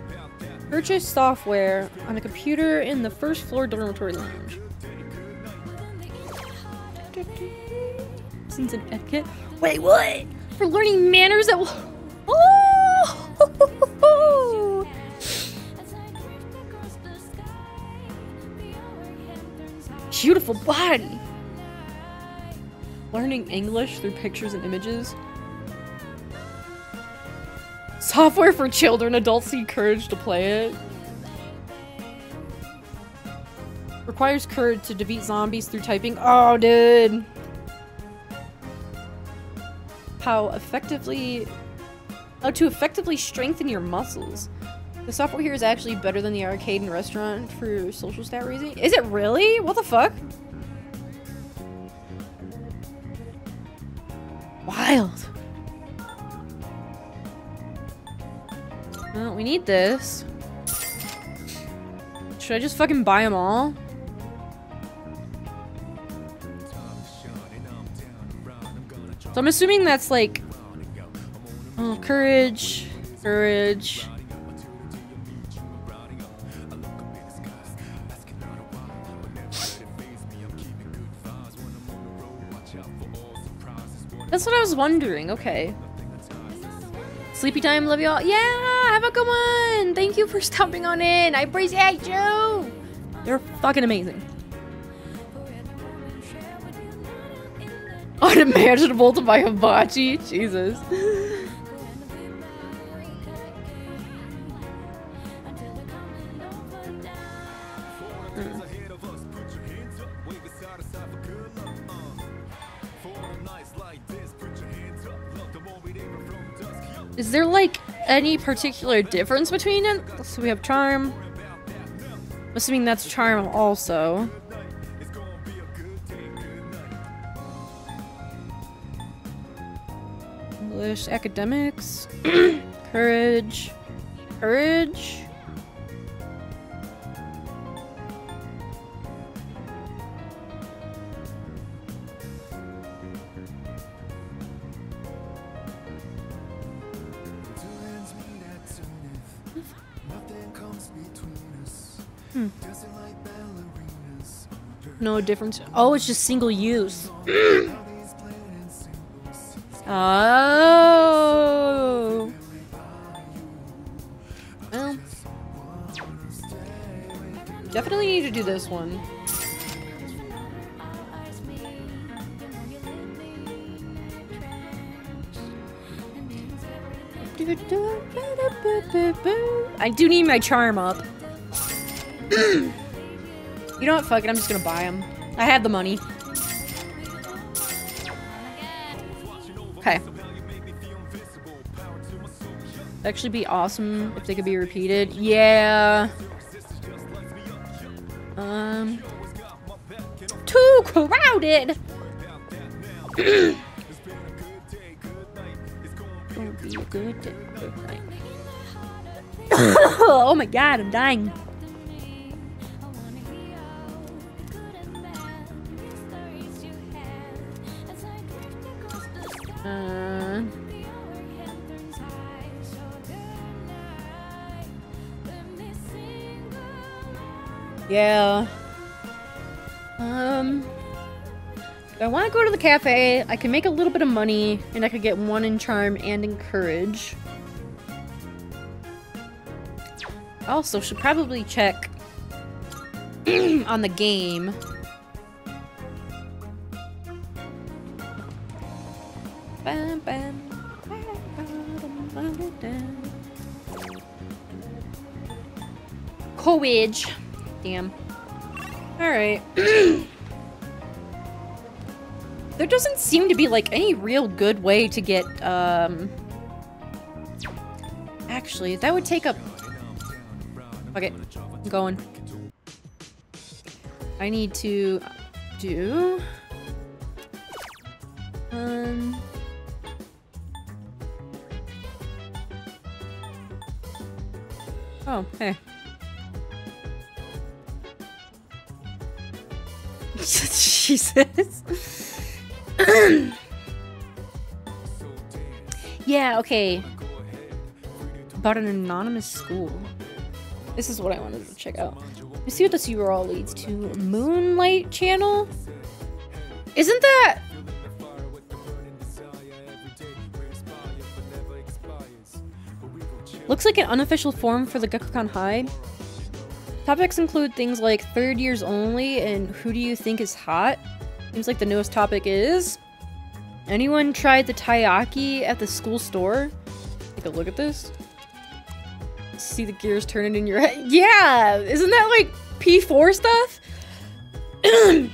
purchase software on a computer in the first floor dormitory lounge. Since an etiquette. Wait, what? For learning manners that will. [laughs] Oh! Beautiful body. Learning English through pictures and images. Software for children, adults need courage to play it. Requires courage to defeat zombies through typing. Oh, dude. How effectively... How to effectively strengthen your muscles. The software here is actually better than the arcade and restaurant for social stat raising. Is it really? What the fuck? Wild. Well, we need this. Should I just fucking buy them all? So I'm assuming that's like... Oh, courage. Courage. That's what I was wondering. Okay. Sleepy time, love y'all. Yeah, have a good one. Thank you for stopping on in. I appreciate you. They're fucking amazing. Unimaginable to buy hibachi. Jesus. Hmm. Is there like any particular difference between it? So we have charm. I'm assuming that's charm also. English, academics, [clears throat] courage, courage. Hmm. No difference. Oh, it's just single use. [clears throat] oh. Well. Definitely need to do this one. I do need my charm up. Mm. you know what? Fuck it. I'm just gonna buy them. I have the money. Okay. Actually be awesome if they could be repeated. Yeah. Um. Too crowded! [coughs] Oh my god, I'm dying. Cafe, I can make a little bit of money, and I could get one in charm and in courage. Also, should probably check [clears throat] on the game. Bam, bam. Courage. Damn. Alright. [clears throat] there doesn't seem to be, like, any real good way to get, um... Actually, that would take up... Okay, I'm going. I need to do... Um... Oh, hey. [laughs] Jesus. [clears throat] yeah, okay. About an anonymous school. This is what I wanted to check out. Let's see what this URL leads to. Moonlight channel? Isn't that... Looks like an unofficial forum for the Gekkoukan High. Topics include things like third years only and who do you think is hot? Seems like the newest topic is... Anyone tried the taiyaki at the school store? Take a look at this. See the gears turning in your head. [laughs] Yeah! Isn't that like P4 stuff? [clears throat]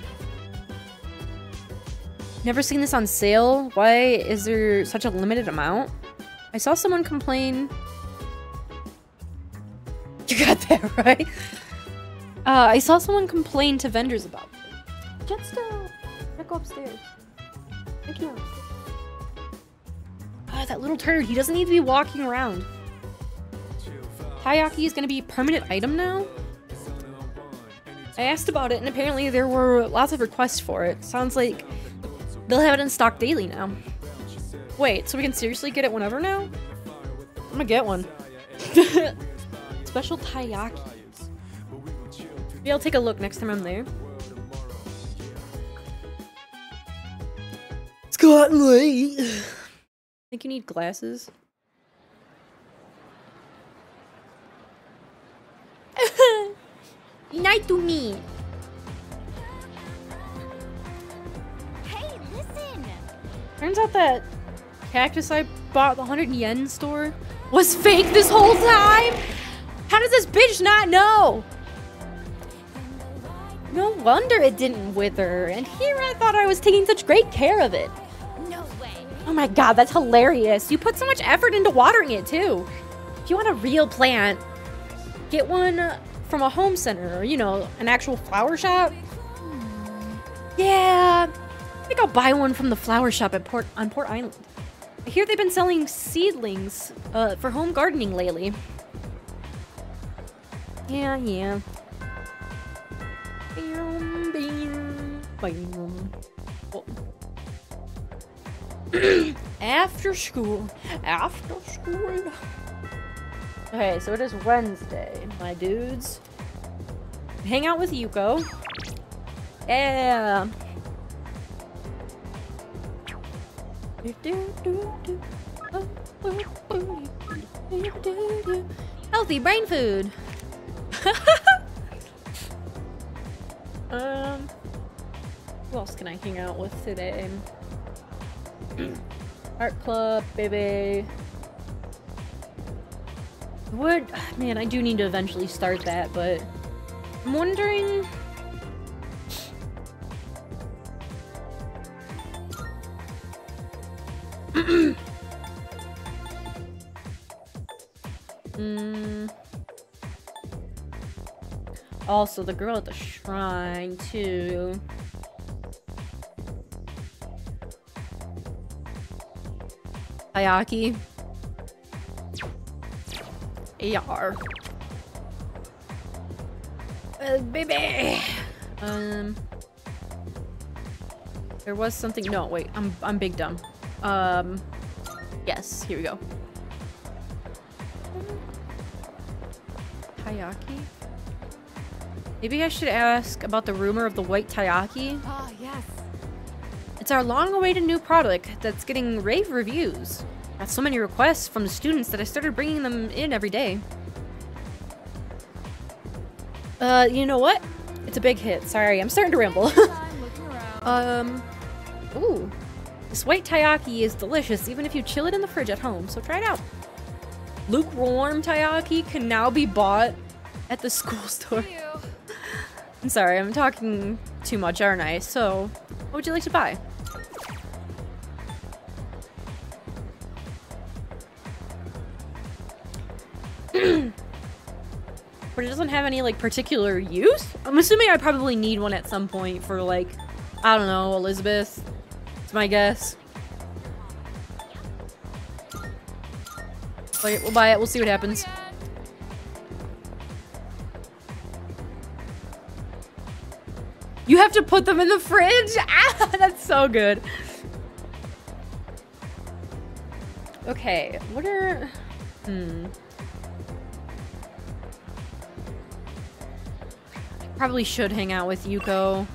Never seen this on sale. Why is there such a limited amount? I saw someone complain. [laughs] You got that right. Uh, I saw someone complain to vendors about it. Let's go upstairs. Thank you. Ah, that little turd. He doesn't need to be walking around. Taiyaki is going to be a permanent item now? I asked about it, and apparently there were lots of requests for it. Sounds like they'll have it in stock daily now. Wait, so we can seriously get it whenever now? I'm gonna get one. [laughs] Special taiyaki. Maybe I'll take a look next time I'm there. It's gotten late. I think you need glasses. [laughs] Nice to me. Hey, listen! Turns out that cactus I bought at the 100 yen store was fake this whole time? How does this bitch not know? No wonder it didn't wither, and here I thought I was taking such great care of it. Oh my god, that's hilarious. You put so much effort into watering it too. If you want a real plant, get one from a home center or, you know, an actual flower shop. Yeah, I think I'll buy one from the flower shop at Port on Port Island. I hear they've been selling seedlings uh, for home gardening lately. Yeah, yeah. Bam, bam, bam. After school. After school. Okay, so it is Wednesday, my dudes. Hang out with Yuko. Yeah. Healthy brain food. [laughs] um, who else can I hang out with today? Art club, baby. Would man, I do need to eventually start that, but I'm wondering. [clears throat] mm. Also, the girl at the shrine, too. Ayaki. AR. Uh, baby! Um... There was something- no, wait, I'm- I'm big dumb. Um... Yes, here we go. Taiyaki? Maybe I should ask about the rumor of the white taiyaki? Ah, yes. It's our long-awaited new product that's getting rave reviews. I Got so many requests from the students that I started bringing them in every day. Uh, you know what? It's a big hit. Sorry, I'm starting to ramble. [laughs] um, ooh. This white taiyaki is delicious even if you chill it in the fridge at home, so try it out. Lukewarm taiyaki can now be bought at the [laughs] school store. I'm sorry, I'm talking too much, aren't I? So, what would you like to buy? [clears throat] but it doesn't have any like particular use. I'm assuming I probably need one at some point for like, I don't know, Elizabeth. It's my guess. Wait, we'll buy it. We'll see what happens. You have to put them in the fridge? [laughs] Ah, that's so good. Okay, what are... Hmm. Probably should hang out with Yuko.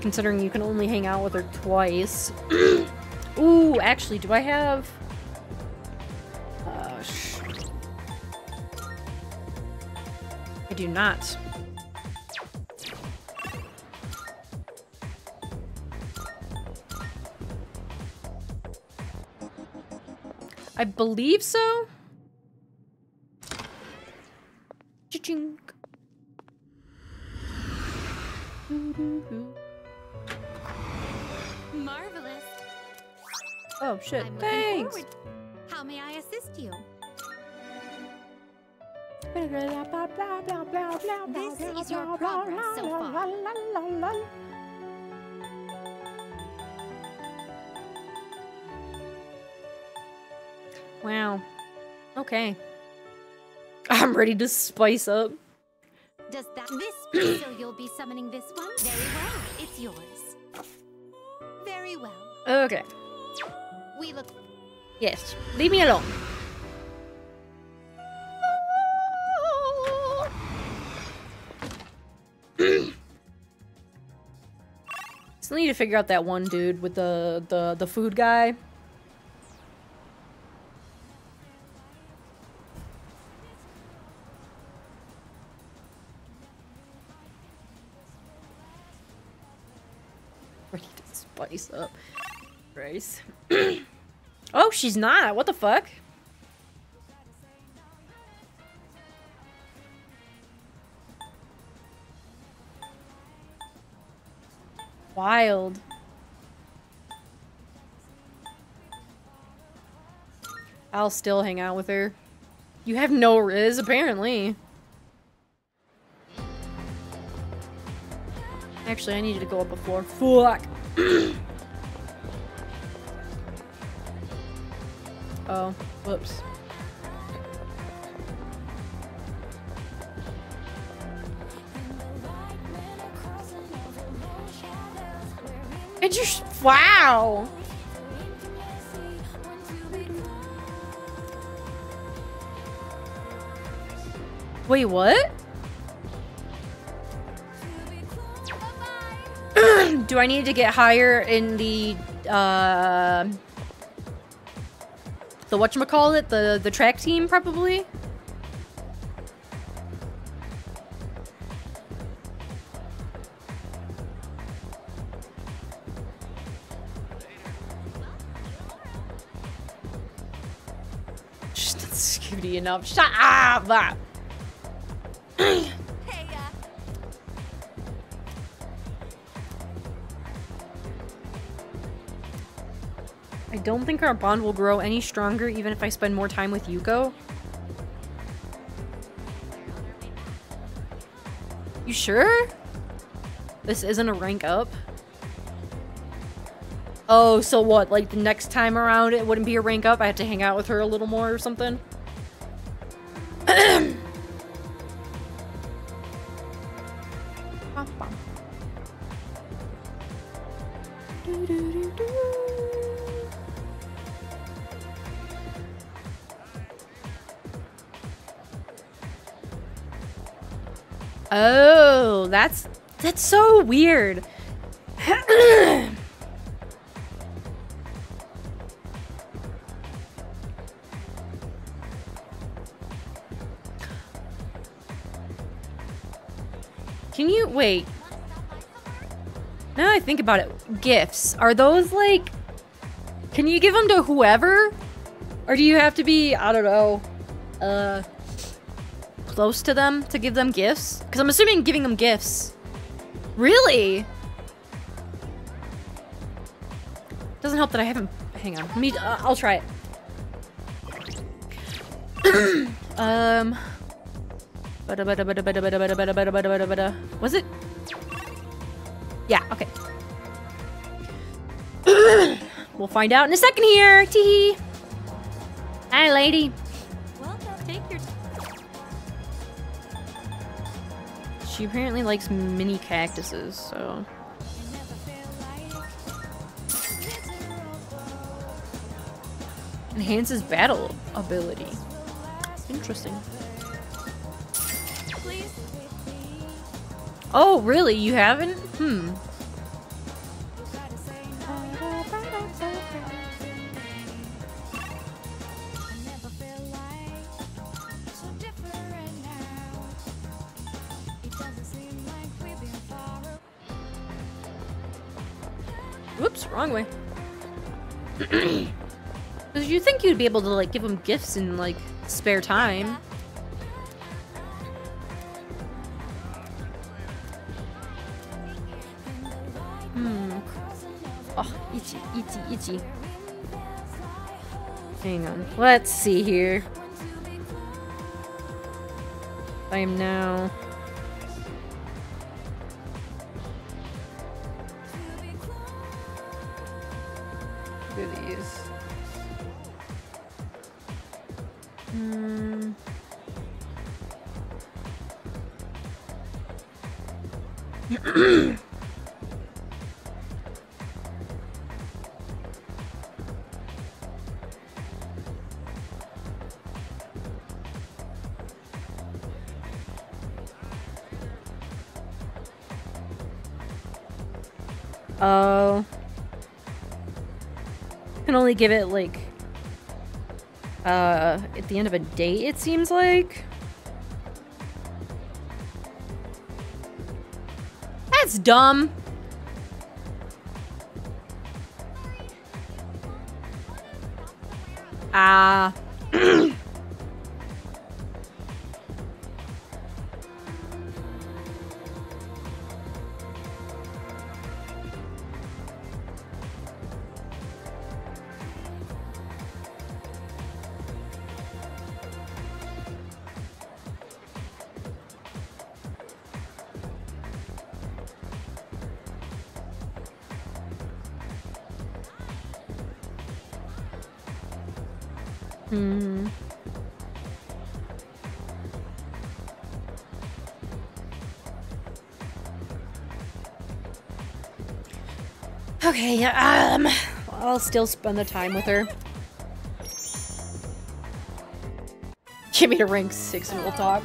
Considering you can only hang out with her twice. [clears throat] Ooh, actually, do I have... Uh, I do not. I believe so. Cha-ching. Marvelous. Oh shit, I'm thanks. How may I assist you? This is your progress so far. Wow. Okay. I'm ready to spice up. Does that this so you'll be summoning this one? Very well. It's yours. Very well. Okay. We look Yes. Leave me alone. Still need to figure out that one dude with the the the food guy. To up. Grace. [clears throat] oh, she's not. What the fuck? Wild. I'll still hang out with her. You have no Riz, apparently. Actually, I needed to go up before. Fuck. [clears throat] oh, whoops. It just wow. Wait, what? [clears throat] Do I need to get higher in the uh the whatchamacallit, the the track team probably? Just [laughs] enough. Shut up! [clears throat] don't think our bond will grow any stronger even if I spend more time with Yuko. You sure? This isn't a rank up? Oh, so what? Like the next time around it wouldn't be a rank up? I have to hang out with her a little more or something? That's that's so weird. [clears throat] Can you wait? Now I think about it, gifts are those like? Can you give them to whoever, or do you have to be I don't know, uh, close to them to give them gifts? Because I'm assuming giving them gifts. Really? Doesn't help that I haven't... Hang on. Let me... Uh, I'll try it. um... Was it? Yeah, okay. we'll find out in a second here. Tee. Hi, lady. She apparently likes mini cactuses, so. Enhances battle ability. Interesting. Oh, really? You haven't? Hmm. Wrong way. [clears throat] Because you think you'd be able to like give him gifts in like spare time. Hmm. Oh, itchy, itchy, itchy. Hang on. Let's see here. I am now. Give it like uh at the end of a date it seems like. That's dumb. Okay, um, I'll still spend the time with her. Give me to rank 6 and we'll talk.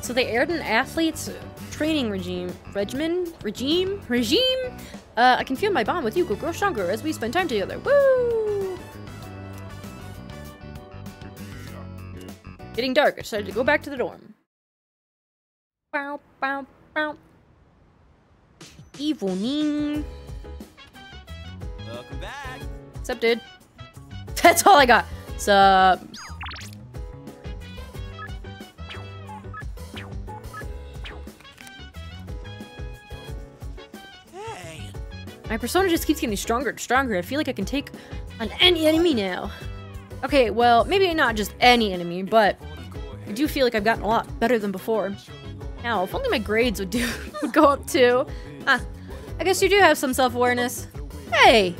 So they aired an athlete's training regime, regimen, regime, regime? Uh, I can feel my bond with Yuko grow stronger as we spend time together. Woo! Getting dark, I decided to go back to the dorm. Bow, bow, bow. Evening. Welcome back. What's up, dude? That's all I got. Sup? Hey. My persona just keeps getting stronger and stronger. I feel like I can take on any enemy now. Okay, well, maybe not just any enemy, but I do feel like I've gotten a lot better than before. Now, if only my grades would do [laughs] would go up too. Ah, I guess you do have some self-awareness. Hey!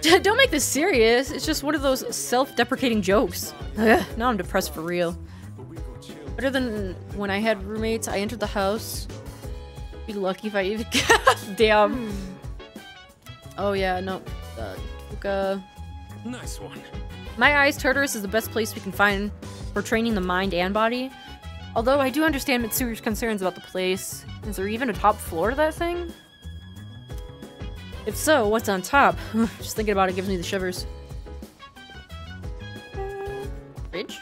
[laughs] Don't make this serious. It's just one of those self-deprecating jokes. Ugh, now I'm depressed for real. Better than when I had roommates, I entered the house. Be lucky if I even [laughs] Damn. Oh yeah, no. Uh, Fuuka. Nice one. My eyes, Tartarus is the best place we can find for training the mind and body. Although I do understand Mitsuru's concerns about the place. Is there even a top floor to that thing? If so, what's on top? [laughs] Just thinking about it gives me the shivers. Fridge?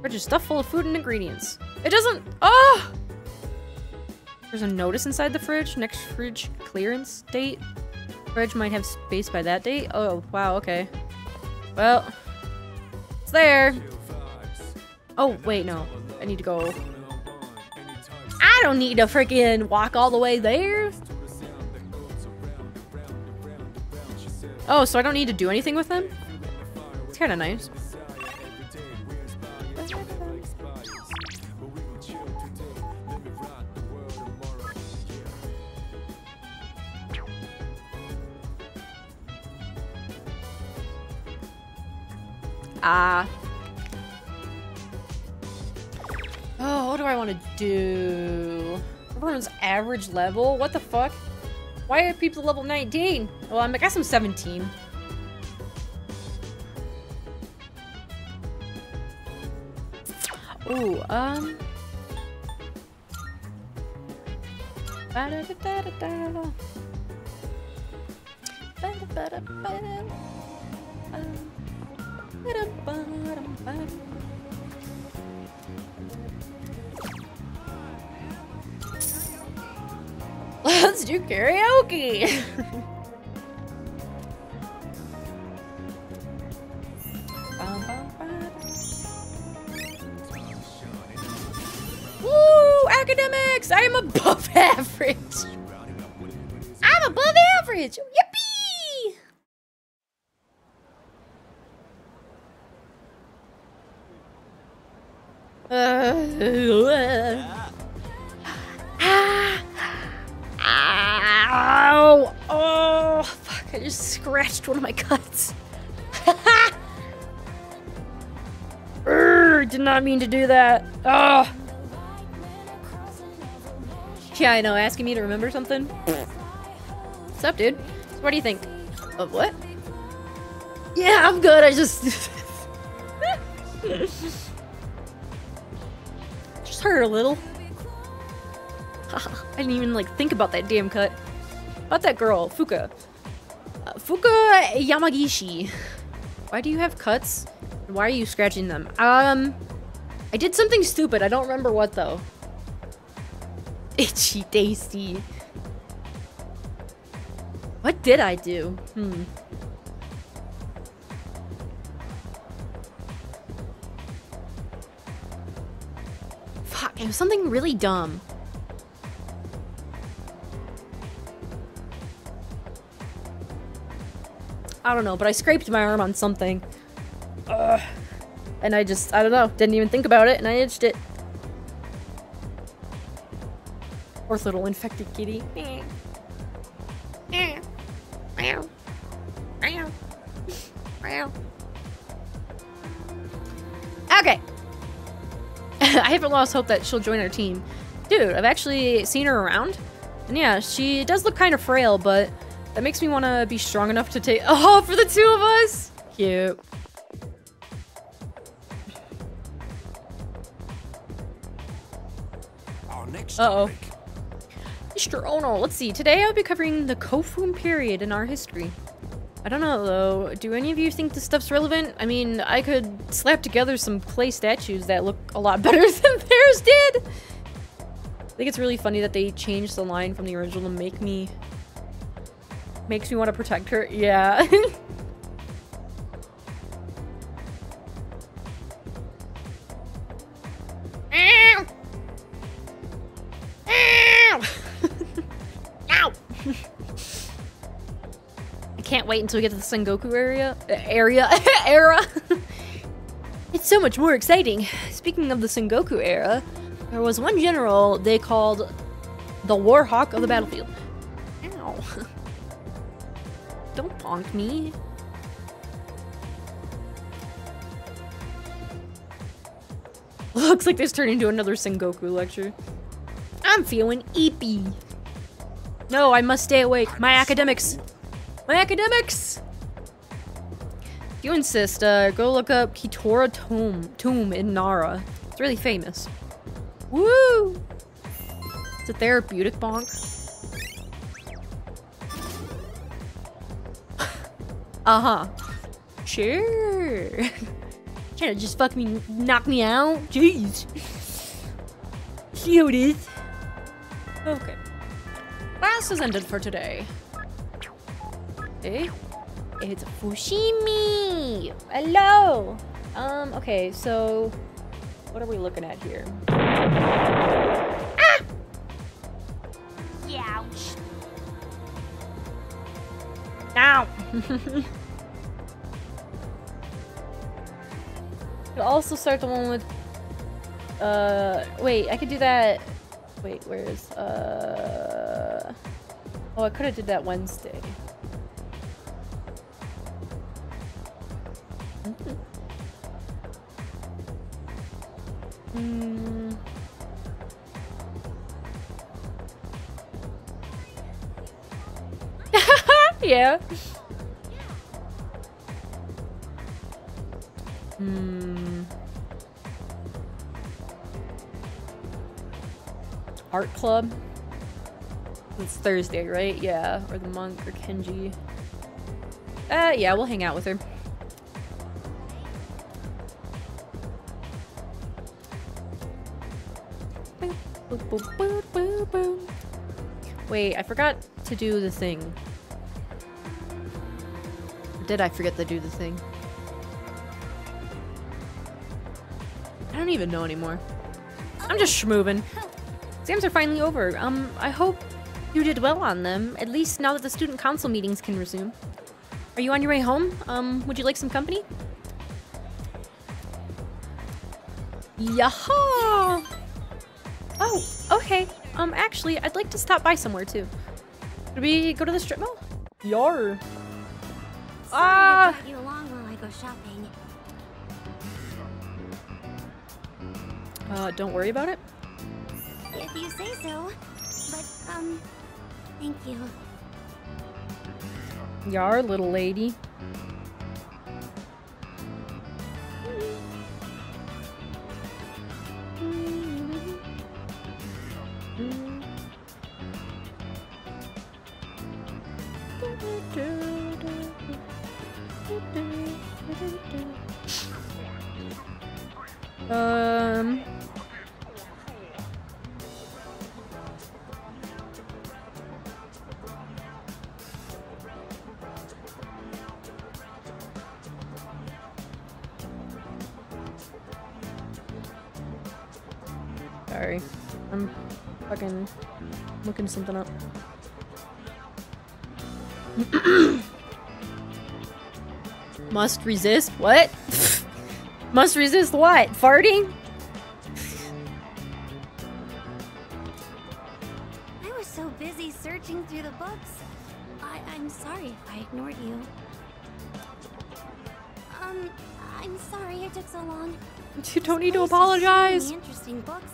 Fridge is stuffed full of food and ingredients. It doesn't- Oh! There's a notice inside the fridge. Next fridge clearance date. Fridge might have space by that date. Oh, wow, okay. Well, it's there. Oh, wait, no. I need to go. I don't need to freaking walk all the way there. Oh, so I don't need to do anything with them? It's kind of nice. Ah. Oh, what do I want to do? Everyone's average level? What the fuck? Why are people level 19? Well, I guess I'm 17. Ooh, um... Let's do karaoke! [laughs] Woo! Academics! I am above [laughs] average! I'm above average! Yippee! Uh, [laughs] ah, ow! Oh, fuck, I just scratched one of my cuts. [laughs] Urgh, did not mean to do that. Oh. Yeah, I know, asking me to remember something? What's up, dude? So what do you think? Of what? Yeah, I'm good, I just... [laughs] just hurt a little. [laughs] I didn't even, like, think about that damn cut. About that girl, Fuuka. Uh, Fuuka Yamagishi. Why do you have cuts? Why are you scratching them? Um, I did something stupid. I don't remember what, though. [laughs] Itchy tasty. What did I do? Hmm. Fuck, it was something really dumb. I don't know, but I scraped my arm on something. Ugh. And I just, I don't know, didn't even think about it, and I itched it. Poor little infected kitty. Okay. [laughs] I haven't lost hope that she'll join our team. Dude, I've actually seen her around. And yeah, she does look kind of frail, but that makes me want to be strong enough to take- [laughs] Oh, for the two of us! Cute. Uh-oh. Mr. Ono, let's see. Today I'll be covering the Kofun period in our history. I don't know, though. Do any of you think this stuff's relevant? I mean, I could slap together some clay statues that look a lot [laughs] better than theirs did! I think it's really funny that they changed the line from the original to make me... Makes me want to protect her. Yeah. Ow! [laughs] I can't wait until we get to the Sengoku area. uh, area. [laughs] era! [laughs] it's so much more exciting. Speaking of the Sengoku era, there was one general they called the Warhawk of the battlefield. Bonk me. [laughs] Looks like this turned into another Sengoku lecture. I'm feeling eepy. No, I must stay awake. My academics. My academics! If you insist, uh, go look up Kitora Tomb, tomb in Nara. It's really famous. Woo! It's a therapeutic bonk. Uh-huh. Sure. [laughs] Trying to just fuck me, knock me out? Jeez. See how it is. Okay. Class is ended for today. Eh? It's Fushimi! Hello! Um, okay, so... What are we looking at here? Now! [laughs] It'll also start the one with... Uh, wait, I could do that... Wait, where is... Uh... Oh, I could have did that Wednesday. Mm [laughs] [laughs] yeah. Hmm. Art club. It's Thursday, right? Yeah. Or the monk or Kenji. Uh, yeah, we'll hang out with her. Wait, I forgot to do the thing. Did I forget to do the thing? I don't even know anymore. I'm just schmoving. Exams are finally over. Um, I hope you did well on them, at least now that the student council meetings can resume. Are you on your way home? Um, would you like some company? Yaha! Oh, okay. Um, actually, I'd like to stop by somewhere too. Should we go to the strip mall? Yar. Ah! you along while I go shopping. Uh, don't worry about it. If you say so. But, um, thank you. Yar, little lady. Um. Sorry. I'm fucking looking something up. [clears throat] Must resist? What? [laughs] Must resist what? Farting? I was so busy searching through the books. I I'm sorry if I ignored you. Um, I'm sorry it took so long. [laughs] You don't need to apologize. So interesting books.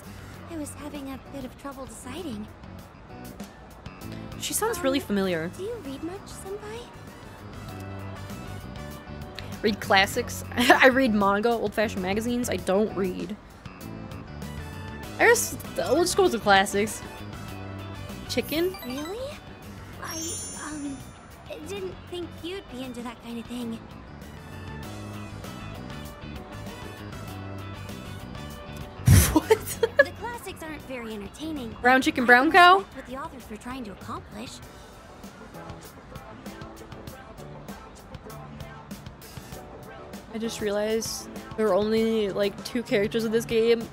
I was having a bit of trouble deciding. She sounds really familiar. Do you read much, Senpai? Read classics. [laughs] I read manga, old-fashioned magazines. I don't read. I guess we'll just go with the classics. Chicken? Really? I um didn't think you'd be into that kind of thing. [laughs] what? the classics aren't very entertaining. Brown chicken, brown cow? What the authors were trying to accomplish. I just realized there are only like two characters in this game.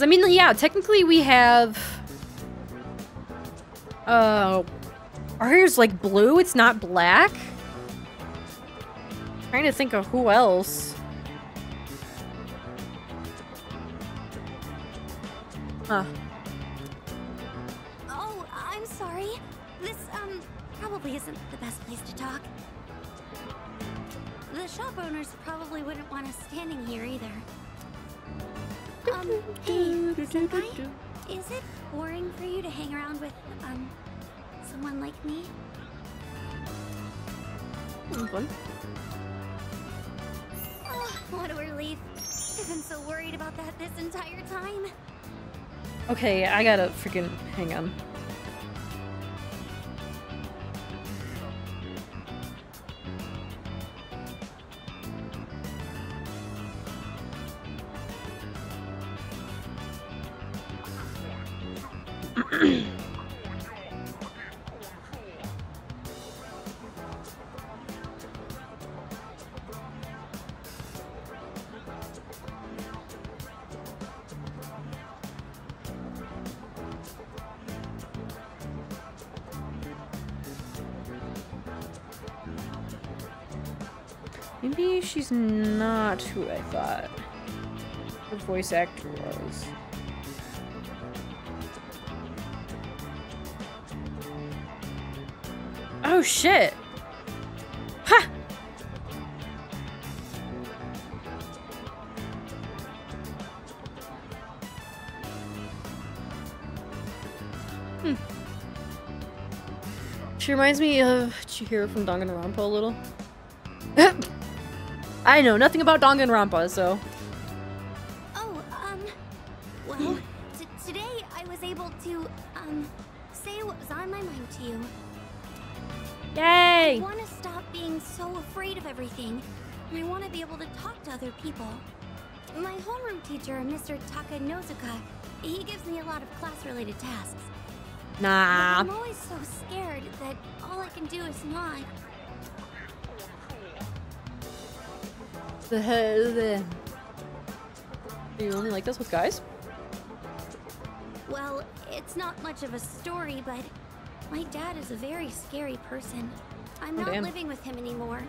I mean, yeah, technically we have. Uh, our hair's like blue. It's not black. trying to think of who else. Huh. Oh, I'm sorry. This um probably isn't the best place to talk. The shop owners probably wouldn't want us standing here either. Um, hey, Senpai, is it boring for you to hang around with, um, someone like me? Fun. Oh, what a relief. I've been so worried about that this entire time. Okay, I gotta freaking hang on. [clears throat] Maybe she's not who I thought the voice actor was. Oh shit! Ha! Hmm. She reminds me of Chihiro from Danganronpa a little. [laughs] I know nothing about Danganronpa, so Oh, um, well, t- today I was able to, um, say what was on my mind to you. Yay! I want to stop being so afraid of everything, and I want to be able to talk to other people. My homeroom teacher, Mr. Takanozuka, he gives me a lot of class-related tasks. But Nah. I'm always so scared that all I can do is hell? [laughs] Do you only like this with guys? Well, it's not much of a story, but my dad is a very scary person. I'm Oh, not living with him anymore.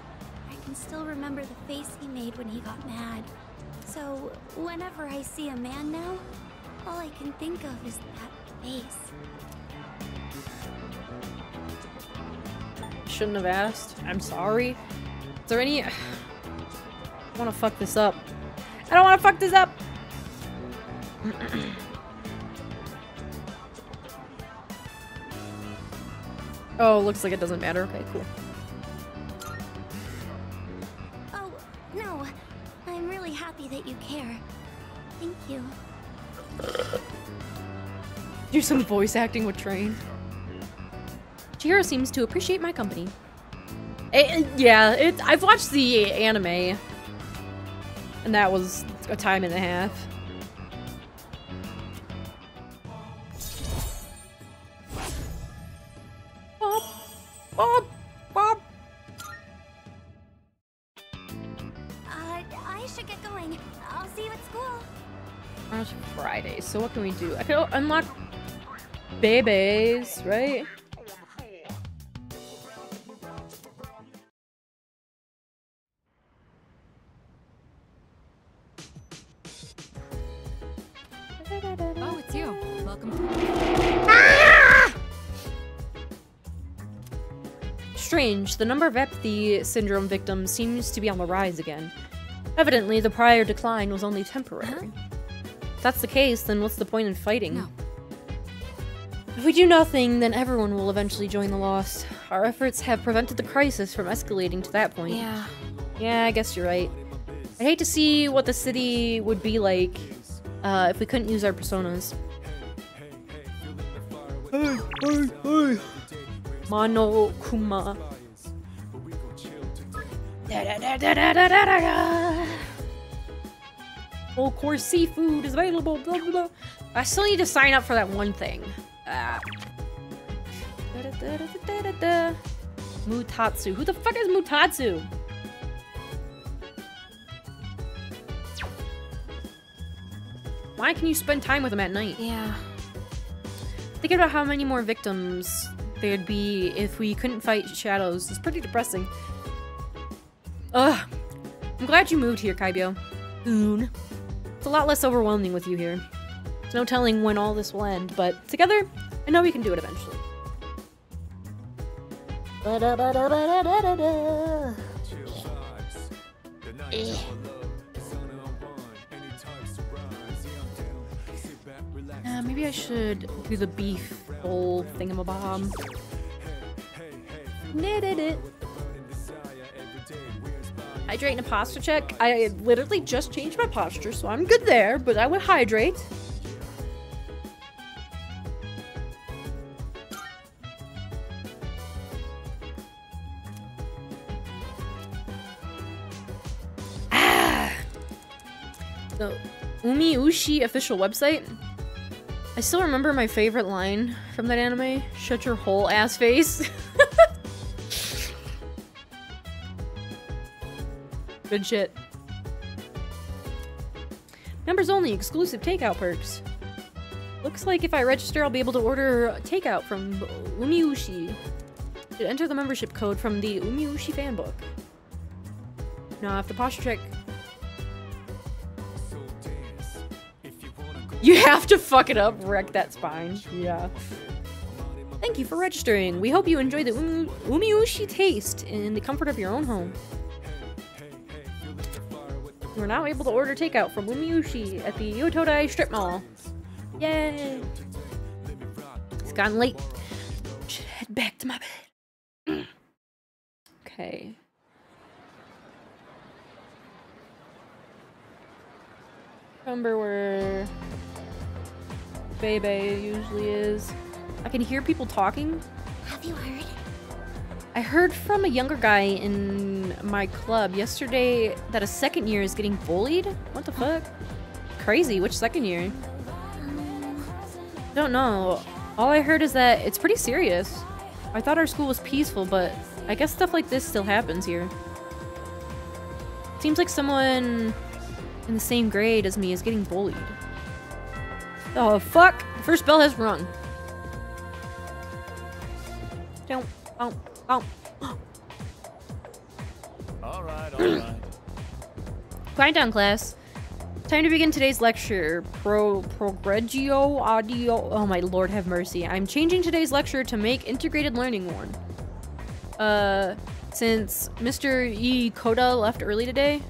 I can still remember the face he made when he got mad. So, whenever I see a man now, all I can think of is that face. Shouldn't have asked. I'm sorry. Is there any? [sighs] I want to fuck this up. I don't want to fuck this up. [clears throat] oh, looks like it doesn't matter. Okay, cool. Oh, no. I'm really happy that you care. Thank you. Do some voice acting with Train. Chihiro seems to appreciate my company. Eh, eh, yeah, it, I've watched the anime. And that was a time and a half. Bob, Bob. Uh, I should get going. I'll see you at school. Tomorrow's Friday, so what can we do? I could unlock babies, right? Strange, the number of apathy syndrome victims seems to be on the rise again. Evidently, the prior decline was only temporary. If that's the case, then what's the point in fighting? No. If we do nothing, then everyone will eventually join the Lost. Our efforts have prevented the crisis from escalating to that point. Yeah. Yeah, I guess you're right. I hate to see what the city would be like uh, if we couldn't use our personas. Hey, hey, hey. Mono Kuma. Da-da-da-da-da-da-da-da. Full course seafood is available. Blah, blah, blah. I still need to sign up for that one thing. Ah. Mutatsu. Who the fuck is Mutatsu? Why can you spend time with him at night? Yeah. Thinking about how many more victims there'd be if we couldn't fight shadows It's pretty depressing. Ugh. I'm glad you moved here, Kaibyo. Soon. It's a lot less overwhelming with you here. There's no telling when all this will end, but together, I know we can do it eventually. Ba-da-ba-da-ba-da-da-da. Eh. Uh, maybe I should do the beef bowl thingamabob. Knitted it. Hydrate and a posture check. I literally just changed my posture, so I'm good there, but I would hydrate. Ah! The Umi Ushi official website. I still remember my favorite line from that anime. Shut your whole ass face. [laughs] Good shit. Members only, exclusive takeout perks. Looks like if I register, I'll be able to order takeout from Umiushi. Enter the membership code from the Umiushi fanbook. Now I have to posture check. You have to fuck it up, wreck that spine. Yeah. Thank you for registering. We hope you enjoy the umi- Umiushi taste in the comfort of your own home. We're now able to order takeout from Umiushi at the Iwatodai Strip Mall. Yay! It's gotten late. Should head back to my bed. [clears throat] Okay. Remember where Bebe usually is. I can hear people talking. Have you heard? I heard from a younger guy in my club yesterday that a second year is getting bullied. What the oh. fuck? Crazy. Which second year? Don't know. All I heard is that it's pretty serious. I thought our school was peaceful, but I guess stuff like this still happens here. Seems like someone in the same grade as me is getting bullied. Oh, fuck! The first bell has rung. Don't, don't, don't. All right, all right. [clears throat] Quiet down, class. Time to begin today's lecture. Pro Progreggio Audio. Oh my lord, have mercy. I'm changing today's lecture to make integrated learning one. Uh, since Mr. E. Koda left early today,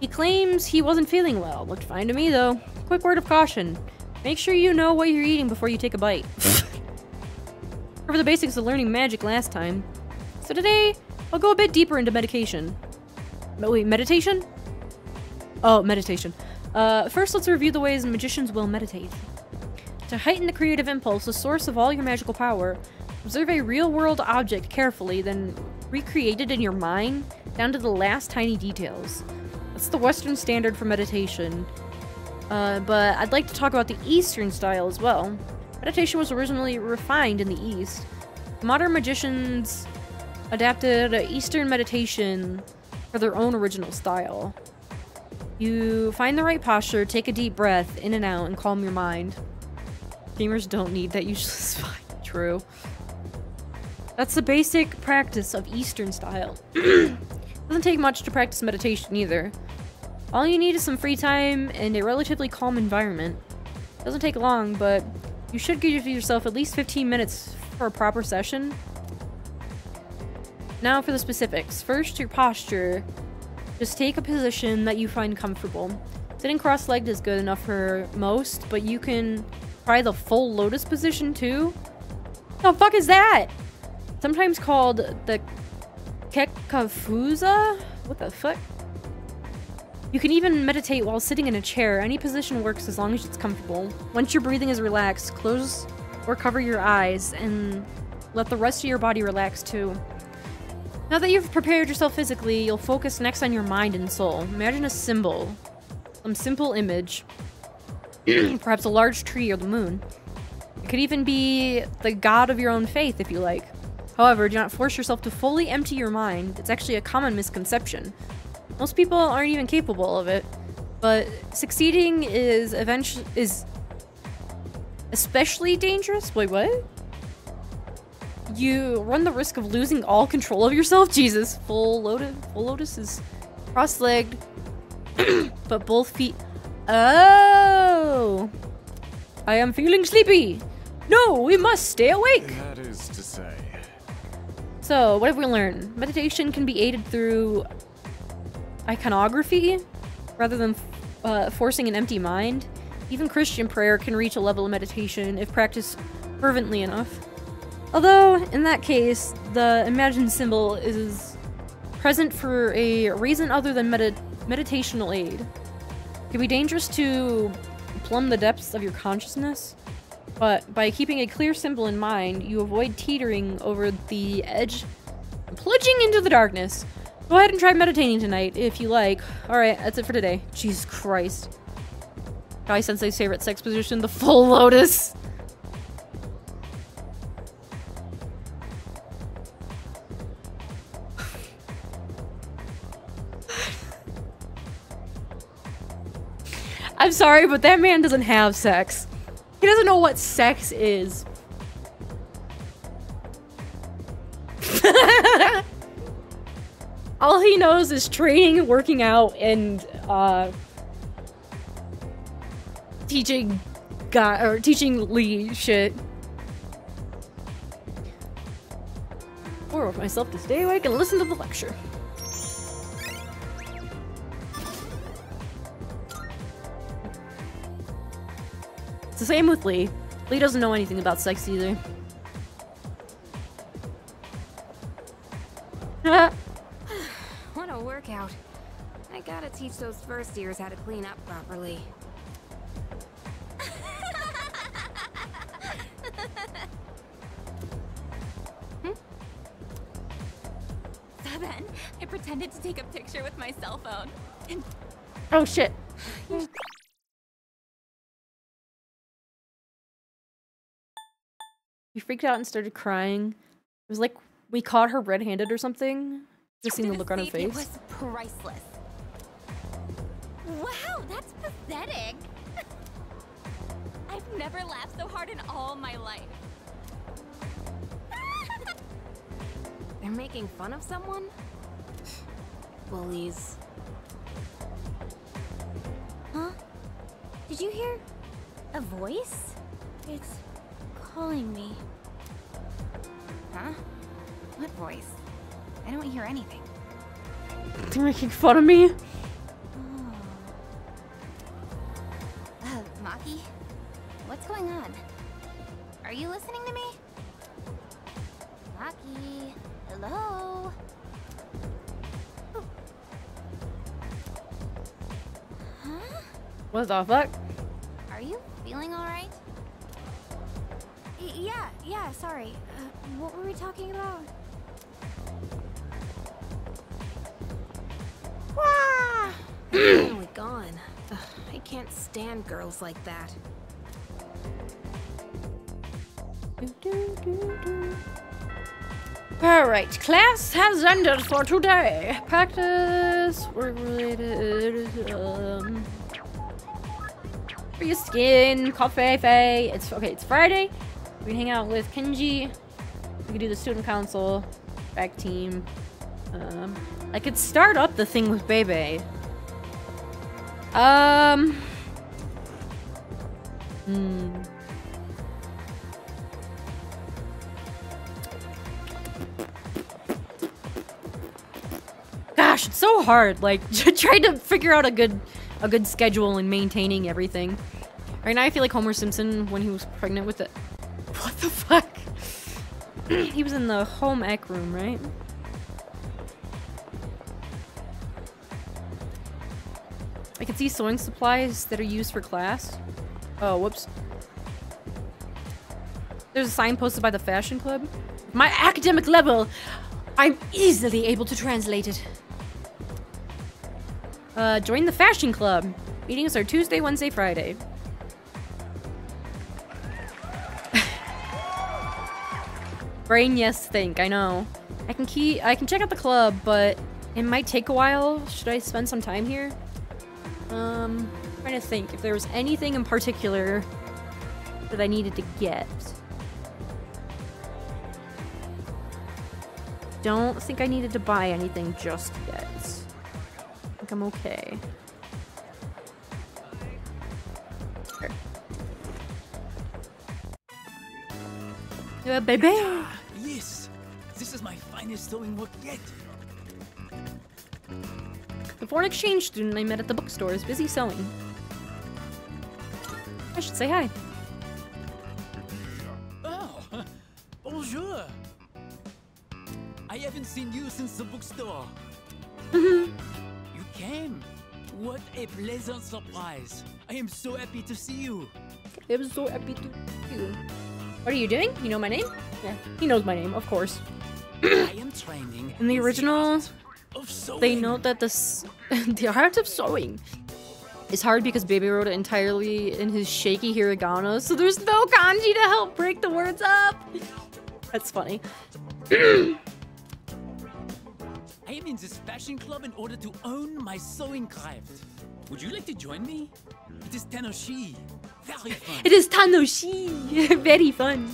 he claims he wasn't feeling well. Looked fine to me, though. Quick word of caution. Make sure you know what you're eating before you take a bite. [laughs] Cover the basics of learning magic last time. So today, I'll go a bit deeper into medication. Wait, meditation? Oh, meditation. Uh, first, let's review the ways magicians will meditate. To heighten the creative impulse, the source of all your magical power, observe a real-world object carefully, then recreate it in your mind, down to the last tiny details. That's the Western standard for meditation. Uh, but I'd like to talk about the Eastern style as well. Meditation was originally refined in the East. Modern magicians adapted Eastern meditation for their own original style. You find the right posture, take a deep breath in and out, and calm your mind. Gamers don't need that usually is fine. True. That's the basic practice of Eastern style. [clears throat] Doesn't take much to practice meditation either. All you need is some free time and a relatively calm environment. It Doesn't take long, but you should give yourself at least 15 minutes for a proper session. Now for the specifics. First, your posture. Just take a position that you find comfortable. Sitting cross-legged is good enough for most, but you can try the full lotus position too. The fuck is that? Sometimes called the kekkafuza? What the fuck? You can even meditate while sitting in a chair. Any position works as long as it's comfortable. Once your breathing is relaxed, close or cover your eyes and let the rest of your body relax too. Now that you've prepared yourself physically, you'll focus next on your mind and soul. Imagine a symbol. Some simple image. [clears throat] Perhaps a large tree or the moon. It could even be the god of your own faith if you like. However, do not force yourself to fully empty your mind. It's actually a common misconception. Most people aren't even capable of it. But succeeding is eventually is especially dangerous. Wait, what? You run the risk of losing all control of yourself. [laughs] Jesus, full lotus. Full lotus is cross-legged, [clears throat] but both feet. Oh, I am feeling sleepy. No, we must stay awake. That is to say. So, what have we learned? Meditation can be aided through iconography rather than uh, forcing an empty mind. Even Christian prayer can reach a level of meditation if practiced fervently enough. Although, in that case, the imagined symbol is present for a reason other than medi meditational aid. It can be dangerous to plumb the depths of your consciousness, but by keeping a clear symbol in mind, you avoid teetering over the edge, plunging into the darkness. Go ahead and try meditating tonight, if you like. Alright, that's it for today. Jesus Christ. Guy Sensei's favorite sex position, the full lotus. I'm sorry, but that man doesn't have sex. He doesn't know what sex is. [laughs] All he knows is training, working out, and uh, teaching guy or teaching Lee shit. Or myself to stay awake and listen to the lecture. It's the same with Lee. Lee doesn't know anything about sex either. [laughs] what a workout. I gotta teach those first years how to clean up properly. [laughs] Seven. I pretended to take a picture with my cell phone. Oh shit. we freaked out and started crying. It was like we caught her red-handed or something. Just seeing the look on her It face. was priceless. Wow, that's pathetic. [laughs] I've never laughed so hard in all my life. [laughs] They're making fun of someone? Bullies. Huh? Did you hear a voice? It's calling me. Huh? What voice? I don't hear anything. They're making fun of me. Uh, Maki, what's going on? Are you listening to me? Maki, hello? Huh? What the fuck? Are you feeling alright? Yeah, yeah, sorry. Uh, what were we talking about? Finally [clears throat] gone. Ugh, I can't stand girls like that. Alright, class has ended for today. Practice, work related, um... For your skin, coffee. It's, okay, it's Friday. We can hang out with Kenji. We can do the student council, back team. Um, I could start up the thing with Bebe. Um... Hmm... Gosh, it's so hard. Like [laughs] trying to figure out a good a good schedule and maintaining everything. Right now I feel like Homer Simpson when he was pregnant with the [laughs] What the fuck? [clears throat] he was in the home ec room, right? I can see sewing supplies that are used for class. Oh, whoops. There's a sign posted by the fashion club. My academic level, I'm easily able to translate it. Uh, join the fashion club. Meetings are Tuesday, Wednesday, Friday. [laughs] Brain, yes, think. I know. I can key. I can check out the club, but it might take a while. Should I spend some time here? Um, trying to think if there was anything in particular that I needed to get. Don't think I needed to buy anything just yet. I think I'm okay. Sure. Yeah, baby. [gasps] Yes, this is my finest sewing work yet. The foreign exchange student I met at the bookstore is busy sewing. I should say hi. Oh, [laughs] bonjour. I haven't seen you since the bookstore. Mm-hmm. you came. What a pleasant surprise. I am so happy to see you. I'm so happy to see you. What are you doing? You know my name? Yeah, he knows my name, of course. I am training. In the original. They know that this [laughs] the art of sewing is hard because Baby wrote it entirely in his shaky hiragana, so there's no kanji to help break the words up. That's funny. [clears throat] I am in this fashion club in order to own my sewing craft. Would you like to join me? It is Tanoshi. Very fun. It is Tanoshi. [laughs] Very fun.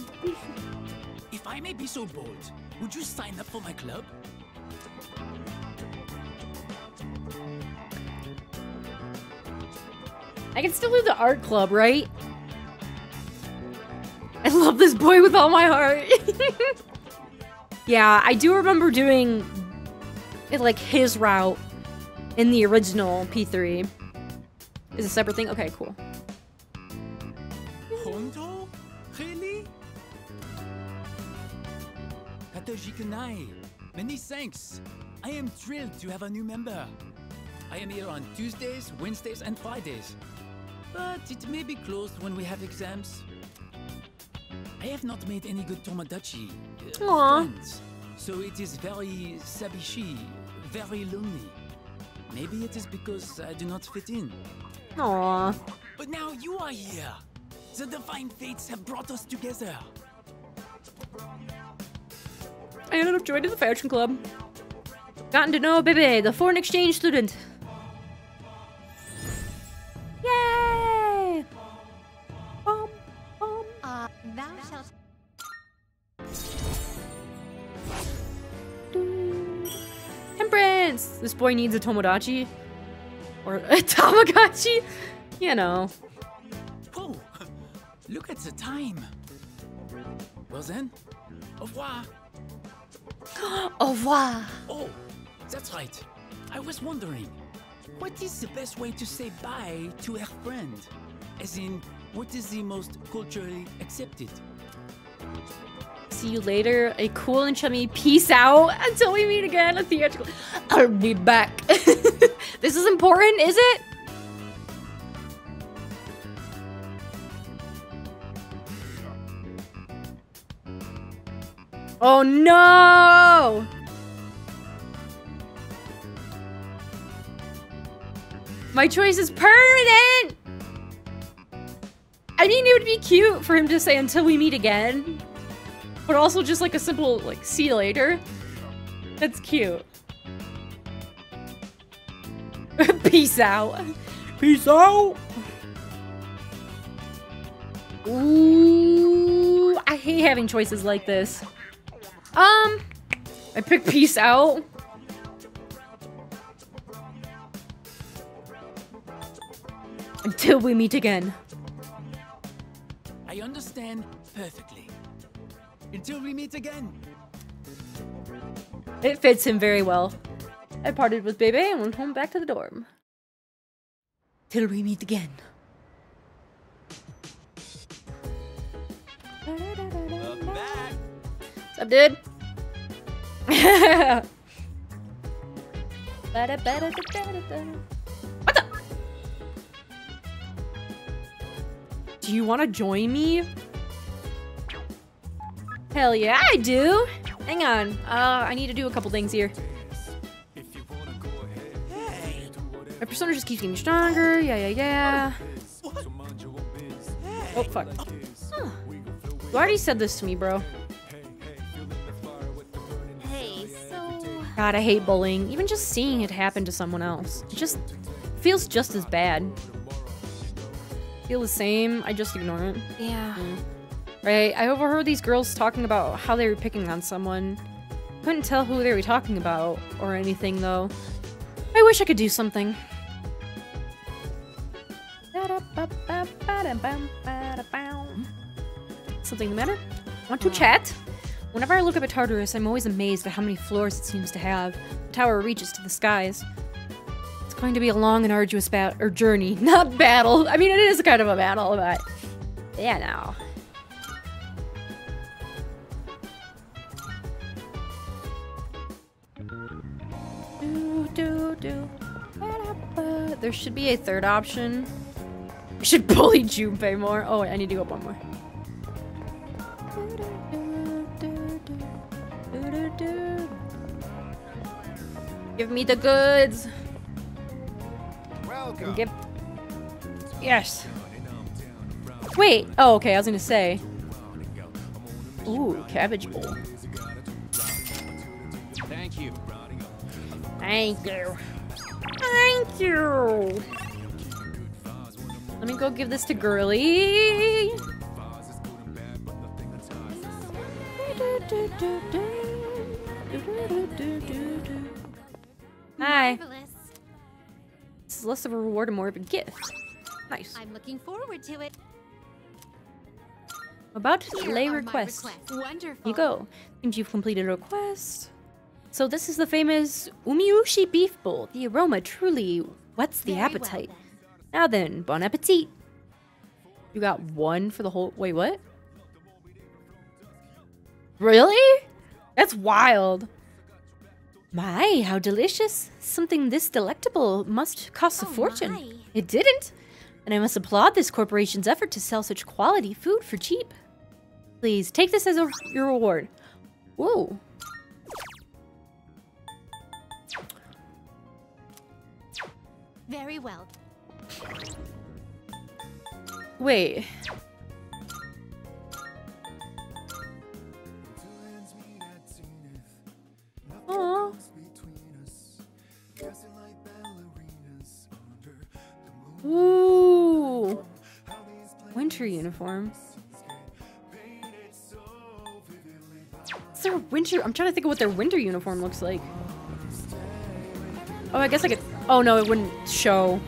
If I may be so bold, would you sign up for my club? I can still do the art club, right? I love this boy with all my heart. [laughs] yeah, I do remember doing it like his route in the original P3. Is a separate thing? Okay, cool. Hondo? Really? Many thanks. I am thrilled to have a new member. I am here on Tuesdays, Wednesdays, and Fridays. But it may be closed when we have exams. I have not made any good Tomodachi uh, friends, so it is very sabishi, very lonely. Maybe it is because I do not fit in. Aww. But now you are here. The divine fates have brought us together. I ended up joining the fashion club. Gotten to know Bebe, the foreign exchange student. Yay! Uh, thou shalt. Temperance! This boy needs a Tomodachi. Or a [laughs] Tamagotchi. You know. Oh, look at the time. Well then, au revoir. [gasps] Au revoir. Oh, that's right. I was wondering, what is the best way to say bye to a friend? As in, what is the most culturally accepted? See you later. A cool and chummy peace out until we meet again. A theatrical. I'll be back. [laughs] this is important, is it? Oh no! My choice is permanent! I mean, it would be cute for him to say until we meet again. But also just like a simple, like, see you later. That's cute. [laughs] Peace out. Peace out! Ooh, I hate having choices like this. Um, I pick peace out. Until we meet again. I understand perfectly. Until we meet again. It fits him very well. I parted with Bebe and went home back to the dorm. Till we meet again. What's up, dude? [laughs] what Do you want to join me? Hell yeah, I do. Hang on. Uh, I need to do a couple things here. My persona just keeps getting stronger. Yeah, yeah, yeah. Oh, fuck. Huh. You already said this to me, bro. Hey, so. God, I hate bullying. Even just seeing it happen to someone else. It just feels just as bad. Feel the same, I just ignore it. Yeah. Mm. Right? I overheard these girls talking about how they were picking on someone. Couldn't tell who they were talking about or anything, though. I wish I could do something. Something the matter? Want to chat? Whenever I look up at Tartarus, I'm always amazed at how many floors it seems to have. The tower reaches to the skies. Going to be a long and arduous bat or journey, [laughs] not battle. I mean, it is kind of a battle, but yeah, no. Do, do, do. There should be a third option. We should [laughs] bully Junpei more. Oh, wait, I need to go up one more. Give me the goods. Welcome. Give. Yes. Wait. Oh, okay. I was gonna say. Ooh, cabbage bowl. Thank you. Thank you. Thank you. Let me go give this to Girly. Hi. Is less of a reward and more of a gift. Nice. I'm looking forward to it. About to Here lay request. Wonderful. You go. Seems you've completed a request. So this is the famous Umiushi beef bowl. The aroma truly whets the Very well appetite. now then, bon appetit. You got one for the whole. Wait, what? Really? That's wild. My, how delicious. Something this delectable must cost a oh fortune. my. It didn't. And I must applaud this corporation's effort to sell such quality food for cheap. Please, take this as a, your reward. Whoa. Very well. Wait. Ooh. Winter uniform. What's their winter? I'm trying to think of what their winter uniform looks like. Oh, I guess I could. Oh no, it wouldn't show.